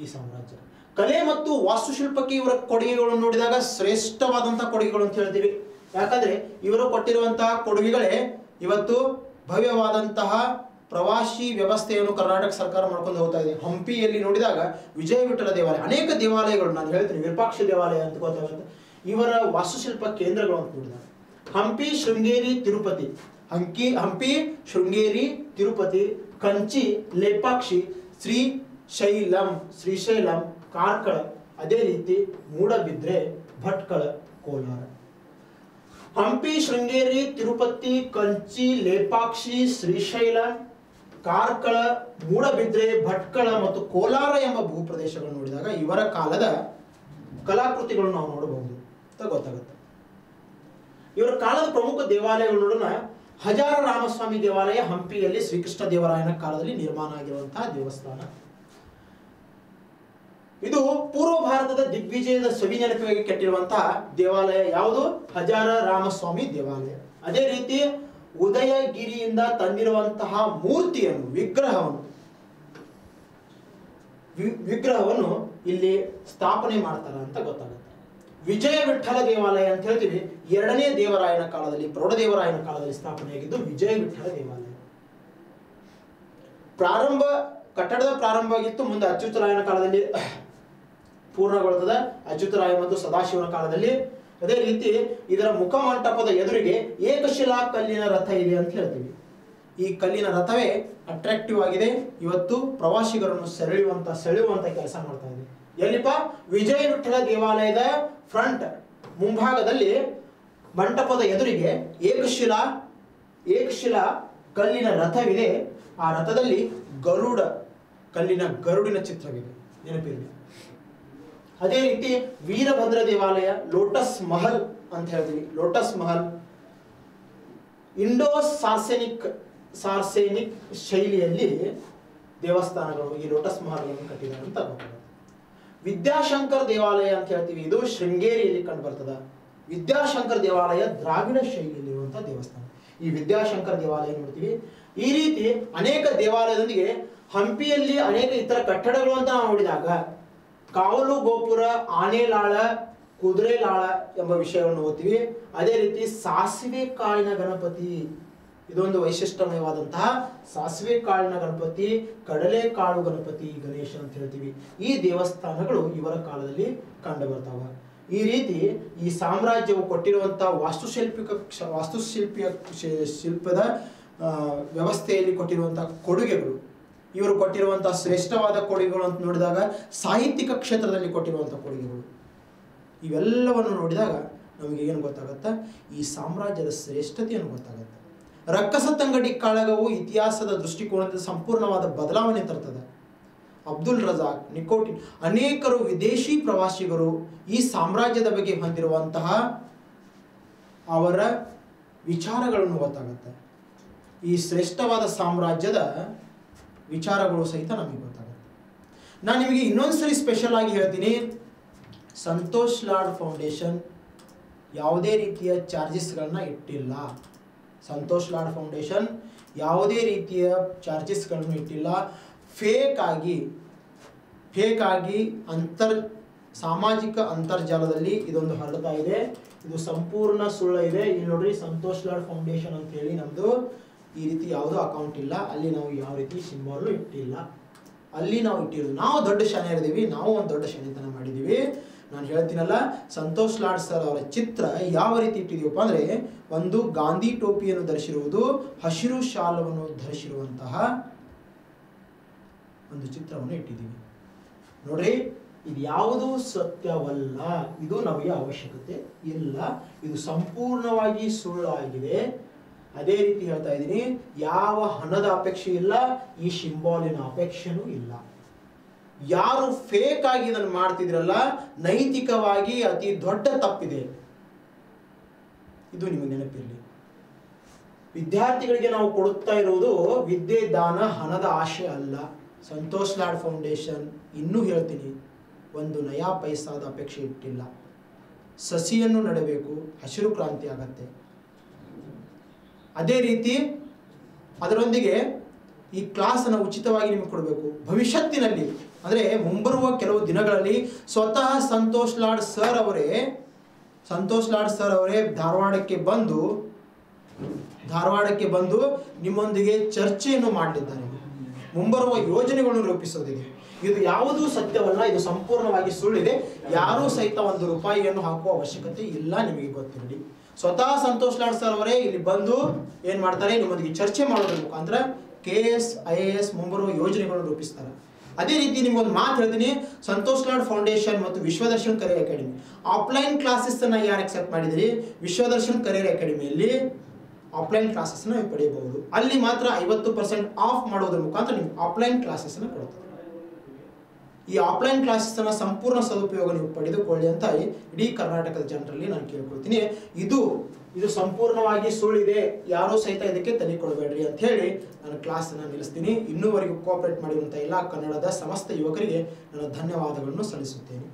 ಈ ಸಾಮ್ರಾಜ್ಯ. ಕಲೆ ಮತ್ತು ವಾಸ್ತುಶಿಲ್ಪಕ್ಕೆ ಇವರ ಕೊಡುಗೆಗಳನ್ನು ನೋಡಿದಾಗ ಶ್ರೇಷ್ಠವಾದಂತಹ ಕೊಡುಗೆಗಳು ಅಂತ ಹೇಳ್ತೀವಿ. ಯಾಕಂದ್ರೆ ಇವರು ಕೊಟ್ಟಿರುವಂತಹ ಕೊಡುಗೆಗಳೇ ಇವತ್ತು ಭವ್ಯವಾದಂತಹ ಪ್ರವಾಸಿ ವ್ಯವಸ್ಥೆಯನ್ನು ಕರ್ನಾಟಕ ಸರ್ಕಾರ ಮಾಡ್ಕೊಂಡು ಹೋಗ್ತಾ ಇದೆ. ಹಂಪಿಯಲ್ಲಿ ನೋಡಿದಾಗ ವಿಜಯ ವಿಠಲ ದೇವಾಲಯ, ಅನೇಕ ದೇವಾಲಯಗಳು, ನಾನು ಹೇಳ್ತೀನಿ, ವಿರೂಪಾಕ್ಷ ದೇವಾಲಯ ಅಂತ ಗೊತ್ತಾಗುತ್ತೆ ಇವರ ವಾಸ್ತುಶಿಲ್ಪ ಕೇಂದ್ರಗಳು ಅಂತ ನೋಡಿದಾಗ. ಹಂಪಿ ಶೃಂಗೇರಿ ತಿರುಪತಿ. ಹಂಕಿ, ಹಂಪಿ ಶೃಂಗೇರಿ ತಿರುಪತಿ ಕಂಚಿ, ಲೇಪಾಕ್ಷಿ, ಶ್ರೀ ಶೈಲಂ ಶ್ರೀಶೈಲಂ ಕಾರ್ಕಳ, ಅದೇ ರೀತಿ ಮೂಡಬಿದ್ರೆ ಭಟ್ಕಳ ಕೋಲಾರ. ಹಂಪಿ, ಶೃಂಗೇರಿ, ತಿರುಪತಿ, ಕಂಚಿ, ಲೇಪಾಕ್ಷಿ ಶ್ರೀಶೈಲ ಕಾರ್ಕಳ, ಮೂಡಬಿದ್ರೆ, ಭಟ್ಕಳ ಮತ್ತು ಕೋಲಾರ ಎಂಬ ಭೂಪ್ರದೇಶಗಳನ್ನು ನೋಡಿದಾಗ ಇವರ ಕಾಲದ ಕಲಾಕೃತಿಗಳನ್ನು ನಾವು ನೋಡಬಹುದು. ಅಂತ ಗೊತ್ತಾಗುತ್ತೆ. ಇವರ ಕಾಲದ ಪ್ರಮುಖ ದೇವಾಲಯಗಳೊಡನ ಹಜಾರ ರಾಮಸ್ವಾಮಿ ದೇವಾಲಯ ಹಂಪಿಯಲ್ಲಿ ಶ್ರೀಕೃಷ್ಣ ದೇವರಾಯನ ಕಾಲದಲ್ಲಿ ನಿರ್ಮಾಣ ಆಗಿರುವಂತಹ ದೇವಸ್ಥಾನ. ಇದು ಪೂರ್ವ ಭಾರತದ ದಿಗ್ವಿಜಯದ ಸವಿ ನೆನಪಿಗಾಗಿ ಕಟ್ಟಿರುವಂತಹ ದೇವಾಲಯ ಯಾವುದು? ಹಜಾರ ರಾಮಸ್ವಾಮಿ ದೇವಾಲಯ. ಅದೇ ರೀತಿ ಉದಯಗಿರಿಯಿಂದ ತಂದಿರುವಂತಹ ಮೂರ್ತಿಯನ್ನು, ವಿಗ್ರಹವನ್ನು ವಿಗ್ರಹವನ್ನು ಇಲ್ಲಿ ಸ್ಥಾಪನೆ ಮಾಡ್ತಾರೆ ಅಂತ ಗೊತ್ತಾಗುತ್ತೆ. ವಿಜಯ ವಿಠಲ ದೇವಾಲಯ ಅಂತ ಹೇಳ್ತೀವಿ. ಎರಡನೇ ದೇವರಾಯನ ಕಾಲದಲ್ಲಿ ಪ್ರೌಢದೇವರಾಯನ ಕಾಲದಲ್ಲಿ ಸ್ಥಾಪನೆಯಾಗಿದ್ದು ವಿಜಯ ವಿಠಲ ದೇವಾಲಯ. ಪ್ರಾರಂಭ, ಕಟ್ಟಡದ ಪ್ರಾರಂಭ ಆಗಿತ್ತು, ಮುಂದೆ ಅಚ್ಯುತರಾಯನ ಕಾಲದಲ್ಲಿ ಪೂರ್ಣಗೊಳ್ತದೆ. ಅಚ್ಯುತರಾಯ ಮತ್ತು ಸದಾಶಿವನ ಕಾಲದಲ್ಲಿ. ಅದೇ ರೀತಿ ಇದರ ಮುಖಮಂಟಪದ ಎದುರಿಗೆ ಏಕಶಿಲಾ ಕಲ್ಲಿನ ರಥ ಇದೆ ಅಂತ ಹೇಳ್ತೀವಿ. ಈ ಕಲ್ಲಿನ ರಥವೇ ಅಟ್ರಾಕ್ಟಿವ್ ಆಗಿದೆ. ಇವತ್ತು ಪ್ರವಾಸಿಗರನ್ನು ಸೆಳೆಯುವಂತ ಸೆಳೆಯುವಂತ ಕೆಲಸ ಮಾಡ್ತಾ ಎಲ್ಲಿಪ್ಪ? ವಿಜಯ ವಿಠಲ ದೇವಾಲಯದ ಫ್ರಂಟ್ ಮುಂಭಾಗದಲ್ಲಿ ಮಂಟಪದ ಎದುರಿಗೆ ಏಕಶಿಲಾ ಏಕಶಿಲಾ ಕಲ್ಲಿನ ರಥವಿದೆ. ಆ ರಥದಲ್ಲಿ ಗರುಡ, ಕಲ್ಲಿನ ಗರುಡಿನ ಚಿತ್ರವಿದೆ. ನೆನಪಿರಲಿ. ಅದೇ ರೀತಿ ವೀರಭದ್ರ ದೇವಾಲಯ, ಲೋಟಸ್ ಮಹಲ್ ಅಂತ ಹೇಳ್ತೀವಿ Lotus Mahal. Indo Saracenic Saracenic ಶೈಲಿಯಲ್ಲಿ ದೇವಸ್ಥಾನಗಳು ಈ ಲೋಟಸ್ ಮಹಲ್ ಕಟ್ಟಿದ್ದಾರೆ ಅಂತ ವಿದ್ಯಾಶಂಕರ್ ದೇವಾಲಯ ಅಂತ ಹೇಳ್ತೀವಿ. ಇದು ಶೃಂಗೇರಿಯಲ್ಲಿ ಕಂಡು ಬರ್ತದ ವಿದ್ಯಾಶಂಕರ್ ದೇವಾಲಯ ದ್ರಾವಿಡ ಶೈಲಿಯಲ್ಲಿರುವಂತಹ ದೇವಸ್ಥಾನ. ಈ ವಿದ್ಯಾಶಂಕರ್ ದೇವಾಲಯ ನೋಡ್ತೀವಿ ಈ ರೀತಿ ಅನೇಕ ದೇವಾಲಯದೊಂದಿಗೆ ಹಂಪಿಯಲ್ಲಿ ಅನೇಕ ಇತರ ಕಟ್ಟಡಗಳು ಅಂತ ನಾವು ನೋಡಿದಾಗ, ಕಾವಲು ಗೋಪುರ, ಆನೆಲಾಳ, ಕುದುರೆಲಾಳ ಎಂಬ ವಿಷಯವನ್ನು ಓದ್ತೀವಿ. ಅದೇ ರೀತಿ ಸಾಸಿವೆ ಕಾಳಿನ ಗಣಪತಿ ಇದೊಂದು ವೈಶಿಷ್ಟ್ಯಮಯವಾದಂತಹ ಸಾಸಿವೆ ಕಾಳಿನ ಗಣಪತಿ ಕಡಲೆಕಾಳು ಗಣಪತಿ, ಗಣೇಶ ಅಂತ ಹೇಳ್ತೀವಿ. ಈ ದೇವಸ್ಥಾನಗಳು ಇವರ ಕಾಲದಲ್ಲಿ ಕಂಡು ಬರ್ತಾವ ಈ ರೀತಿ ಈ ಸಾಮ್ರಾಜ್ಯವು ಕೊಟ್ಟಿರುವಂತಹ ವಾಸ್ತುಶಿಲ್ಪಿಕ ವಾಸ್ತುಶಿಲ್ಪಿಯ ಶಿಲ್ಪದ ವ್ಯವಸ್ಥೆಯಲ್ಲಿ ಕೊಟ್ಟಿರುವಂತಹ ಕೊಡುಗೆಗಳು. ಇವರು ಕೊಟ್ಟಿರುವಂತಹ ಶ್ರೇಷ್ಠವಾದ ಕೊಡುಗೆಗಳು ಅಂತ ನೋಡಿದಾಗ ಸಾಹಿತ್ಯಿಕ ಕ್ಷೇತ್ರದಲ್ಲಿ ಕೊಟ್ಟಿರುವಂತಹ ಕೊಡುಗೆಗಳು. ಇವೆಲ್ಲವನ್ನು ನೋಡಿದಾಗ ನಮಗೆ ಏನು ಗೊತ್ತಾಗತ್ತಾ? ಈ ಸಾಮ್ರಾಜ್ಯದ ಶ್ರೇಷ್ಠತೆಯನ್ನು ಗೊತ್ತಾಗುತ್ತೆ. ರಕ್ಕಸ ತಂಗಡಿ ಕಾಳಗವು ಇತಿಹಾಸದ ದೃಷ್ಟಿಕೋನದಿಂದ ಸಂಪೂರ್ಣವಾದ ಬದಲಾವಣೆ ತರ್ತದೆ. ಅಬ್ದುಲ್ ರಜಾಕ್, ನಿಕೋಟಿನ್, ಅನೇಕರು ವಿದೇಶಿ ಪ್ರವಾಸಿಗರು ಈ ಸಾಮ್ರಾಜ್ಯದ ಬಗ್ಗೆ ಹೊಂದಿರುವಂತಹ ಅವರ ವಿಚಾರಗಳನ್ನು ಗೊತ್ತಾಗುತ್ತೆ. ಈ ಶ್ರೇಷ್ಠವಾದ ಸಾಮ್ರಾಜ್ಯದ ವಿಚಾರಗಳು ಸಹಿತ ನಮಗೆ ಗೊತ್ತಾಗುತ್ತೆ. ನಾನು ನಿಮಗೆ ಇನ್ನೊಂದ್ಸರಿ ಸ್ಪೆಷಲ್ ಆಗಿ ಹೇಳ್ತೀನಿ. ಸಂತೋಷ್ ಲಾಡ್ ಫೌಂಡೇಶನ್ ಯಾವುದೇ ರೀತಿಯ ಚಾರ್ಜಸ್ಗಳನ್ನ ಇಟ್ಟಿಲ್ಲ. ಸಂತೋಷ್ ಲಾಡ್ ಫೌಂಡೇಶನ್ ಯಾವುದೇ ರೀತಿಯ ಚಾರ್ಜಸ್ಗಳನ್ನು ಇಟ್ಟಿಲ್ಲ. ಫೇಕ್ ಆಗಿ ಫೇಕ್ ಆಗಿ ಅಂತರ್, ಸಾಮಾಜಿಕ ಅಂತರ್ಜಾಲದಲ್ಲಿ ಇದೊಂದು ಹರಡ್ತಾ ಇದೆ. ಇದು ಸಂಪೂರ್ಣ ಸುಳ್ಳು ಇದೆ. ಇಲ್ಲಿ ನೋಡ್ರಿ ಸಂತೋಷ್ ಲಾಡ್ ಫೌಂಡೇಶನ್ ಅಂತ ಹೇಳಿ ನಮ್ದು ಈ ರೀತಿ ಯಾವುದೋ ಅಕೌಂಟ್ ಇಲ್ಲ. ಅಲ್ಲಿ ನಾವು ಯಾವ ರೀತಿ ಸಿಂಬಾಲು ಇಟ್ಟಿಲ್ಲ. ಅಲ್ಲಿ ನಾವು ಇಟ್ಟಿರೋದು, ನಾವು ದೊಡ್ಡ ಶನಿ ಇದ್ದೀವಿ ನಾವು ಒಂದು ದೊಡ್ಡ ಶನಿತನ ಮಾಡಿದ್ದೀವಿ. ನಾನು ಹೇಳ್ತೀನಲ್ಲ, ಸಂತೋಷ್ ಲಾಡ್ ಸರ್ ಅವರ ಚಿತ್ರ ಯಾವ ರೀತಿ ಇಟ್ಟಿದೀವಪ್ಪ ಅಂದರೆ, ಒಂದು ಗಾಂಧಿ ಟೋಪಿಯನ್ನು ಧರಿಸಿರುವುದು, ಹಸಿರು ಶಾಲವನ್ನು ಧರಿಸಿರುವಂತಹ ಒಂದು ಚಿತ್ರವನ್ನು ಇಟ್ಟಿದ್ದೀವಿ. ನೋಡ್ರಿ, ಇದು ಯಾವುದು ಸತ್ಯವಲ್ಲ, ಇದು ನಮಗೆ ಅವಶ್ಯಕತೆ ಇಲ್ಲ, ಇದು ಸಂಪೂರ್ಣವಾಗಿ ಸುಳ್ಳು ಆಗಿದೆ ಅದೇ ರೀತಿ ಹೇಳ್ತಾ ಇದ್ದೀನಿ, ಯಾವ ಹಣದ ಅಪೇಕ್ಷೆ ಇಲ್ಲ, ಈ ಶಿಂಬಾಲಿನ ಅಪೇಕ್ಷೆನೂ ಇಲ್ಲ. ಯಾರು ಫೇಕ್ ಆಗಿ ಇದನ್ನು ಮಾಡ್ತಿದ್ರಲ್ಲ, ನೈತಿಕವಾಗಿ ಅತಿ ದೊಡ್ಡ ತಪ್ಪಿದೆ. ಇದು ನಿಮಗೆ ನೆನಪಿರಲಿ. ವಿದ್ಯಾರ್ಥಿಗಳಿಗೆ ನಾವು ಕೊಡುತ್ತಾ ಇರುವುದು ವಿದ್ಯೆ, ದಾನ, ಹಣದ ಆಶೆ ಅಲ್ಲ. ಸಂತೋಷ್ ಲಾಡ್ ಫೌಂಡೇಶನ್, ಇನ್ನೂ ಹೇಳ್ತೀನಿ, ಒಂದು ನಯಾ ಪೈಸಾದ ಅಪೇಕ್ಷೆ ಇಟ್ಟಿಲ್ಲ. ಸಸಿಯನ್ನು ನೆಡಬೇಕು, ಹಸಿರು ಕ್ರಾಂತಿ ಆಗತ್ತೆ. ಅದೇ ರೀತಿ ಅದರೊಂದಿಗೆ ಈ ಕ್ಲಾಸನ್ನು ಉಚಿತವಾಗಿ ನಿಮಗೆ ಕೊಡಬೇಕು. ಭವಿಷ್ಯತ್ತಿನಲ್ಲಿ ಅಂದರೆ ಮುಂಬರುವ ಕೆಲವು ದಿನಗಳಲ್ಲಿ ಸ್ವತಃ ಸಂತೋಷ್ ಲಾಡ್ ಸರ್ ಅವರೇ, ಸಂತೋಷ್ ಲಾಡ್ ಸರ್ ಅವರೇ ಧಾರವಾಡಕ್ಕೆ ಬಂದು ಧಾರವಾಡಕ್ಕೆ ಬಂದು ನಿಮ್ಮೊಂದಿಗೆ ಚರ್ಚೆಯನ್ನು ಮಾಡಲಿದ್ದಾರೆ ಮುಂಬರುವ ಯೋಜನೆಗಳನ್ನು ರೂಪಿಸೋದಿದೆ. ಇದು ಯಾವುದೂ ಸತ್ಯವಲ್ಲ, ಇದು ಸಂಪೂರ್ಣವಾಗಿ ಸುಳ್ಳಿದೆ. ಯಾರೂ ಸಹಿತ ಒಂದು ರೂಪಾಯಿಯನ್ನು ಹಾಕುವ ಅವಶ್ಯಕತೆ ಇಲ್ಲ ನಿಮಗೆ ಗೊತ್ತಿರಲಿ ಸ್ವತಃ ಸಂತೋಷ್ ಲಾಡ್ ಸರ್ ಅವರೇ ಇಲ್ಲಿ ಬಂದು ಏನು ಮಾಡ್ತಾರೆ, ನಿಮ್ಮೊಂದಿಗೆ ಚರ್ಚೆ ಮಾಡೋದ್ರ ಮುಖಾಂತರ K S I A S ಮುಂಬರುವ ಯೋಜನೆಗಳನ್ನು ರೂಪಿಸ್ತಾರೆ. ಅದೇ ರೀತಿ ನಿಮ್ಗೊಂದು ಮಾತು ಹೇಳ್ತೀನಿ. ಸಂತೋಷ್ ಲಾಡ್ ಫೌಂಡೇಶನ್ ಮತ್ತು Vishwadarshan career academy offline classes ಅನ್ನ ಯಾರು ಅಕ್ಸೆಪ್ಟ್ ಮಾಡಿದಿರಿ? ವಿಶ್ವದರ್ಶನ್ ಕರಿಯರ್ ಅಕಾಡೆಮಿಯಲ್ಲಿ ಆಫ್ಲೈನ್ ಕ್ಲಾಸಸ್ನ ಪಡೆಯಬಹುದು. ಅಲ್ಲಿ ಮಾತ್ರ ಐವತ್ತು ಪರ್ಸೆಂಟ್ ಆಫ್ ಮಾಡೋದ್ರ ಮುಖಾಂತರ ನೀವು ಆಫ್ಲೈನ್ ಕ್ಲಾಸಸ್ನ ಕೊಡ್ತಾರೆ. ಈ ಆಫ್ಲೈನ್ ಕ್ಲಾಸಸ್ನ ಸಂಪೂರ್ಣ ಸದುಪಯೋಗ ನೀವು ಪಡೆದುಕೊಳ್ಳಿ ಅಂತ ಇಡೀ ಕರ್ನಾಟಕದ ಜನರಲ್ಲಿ ನಾನು ಕೇಳ್ಕೊಳ್ತೀನಿ. ಇದು ಇದು ಸಂಪೂರ್ಣವಾಗಿ ಸುಳ್ಳಿದೆ. ಯಾರೂ ಸಹಿತ ಇದಕ್ಕೆ ತಲೆ ಕೊಡಬೇಡ್ರಿ ಅಂತ ಹೇಳಿ ನಾನು ಕ್ಲಾಸನ್ನು ನಿಲ್ಲಿಸ್ತೀನಿ. ಇನ್ನೂವರೆಗೂ ಕೋಆಪರೇಟ್ ಮಾಡಿರುವಂಥ ಎಲ್ಲ ಕನ್ನಡದ ಸಮಸ್ತ ಯುವಕರಿಗೆ ನಾನು ಧನ್ಯವಾದಗಳನ್ನು ಸಲ್ಲಿಸುತ್ತೇನೆ.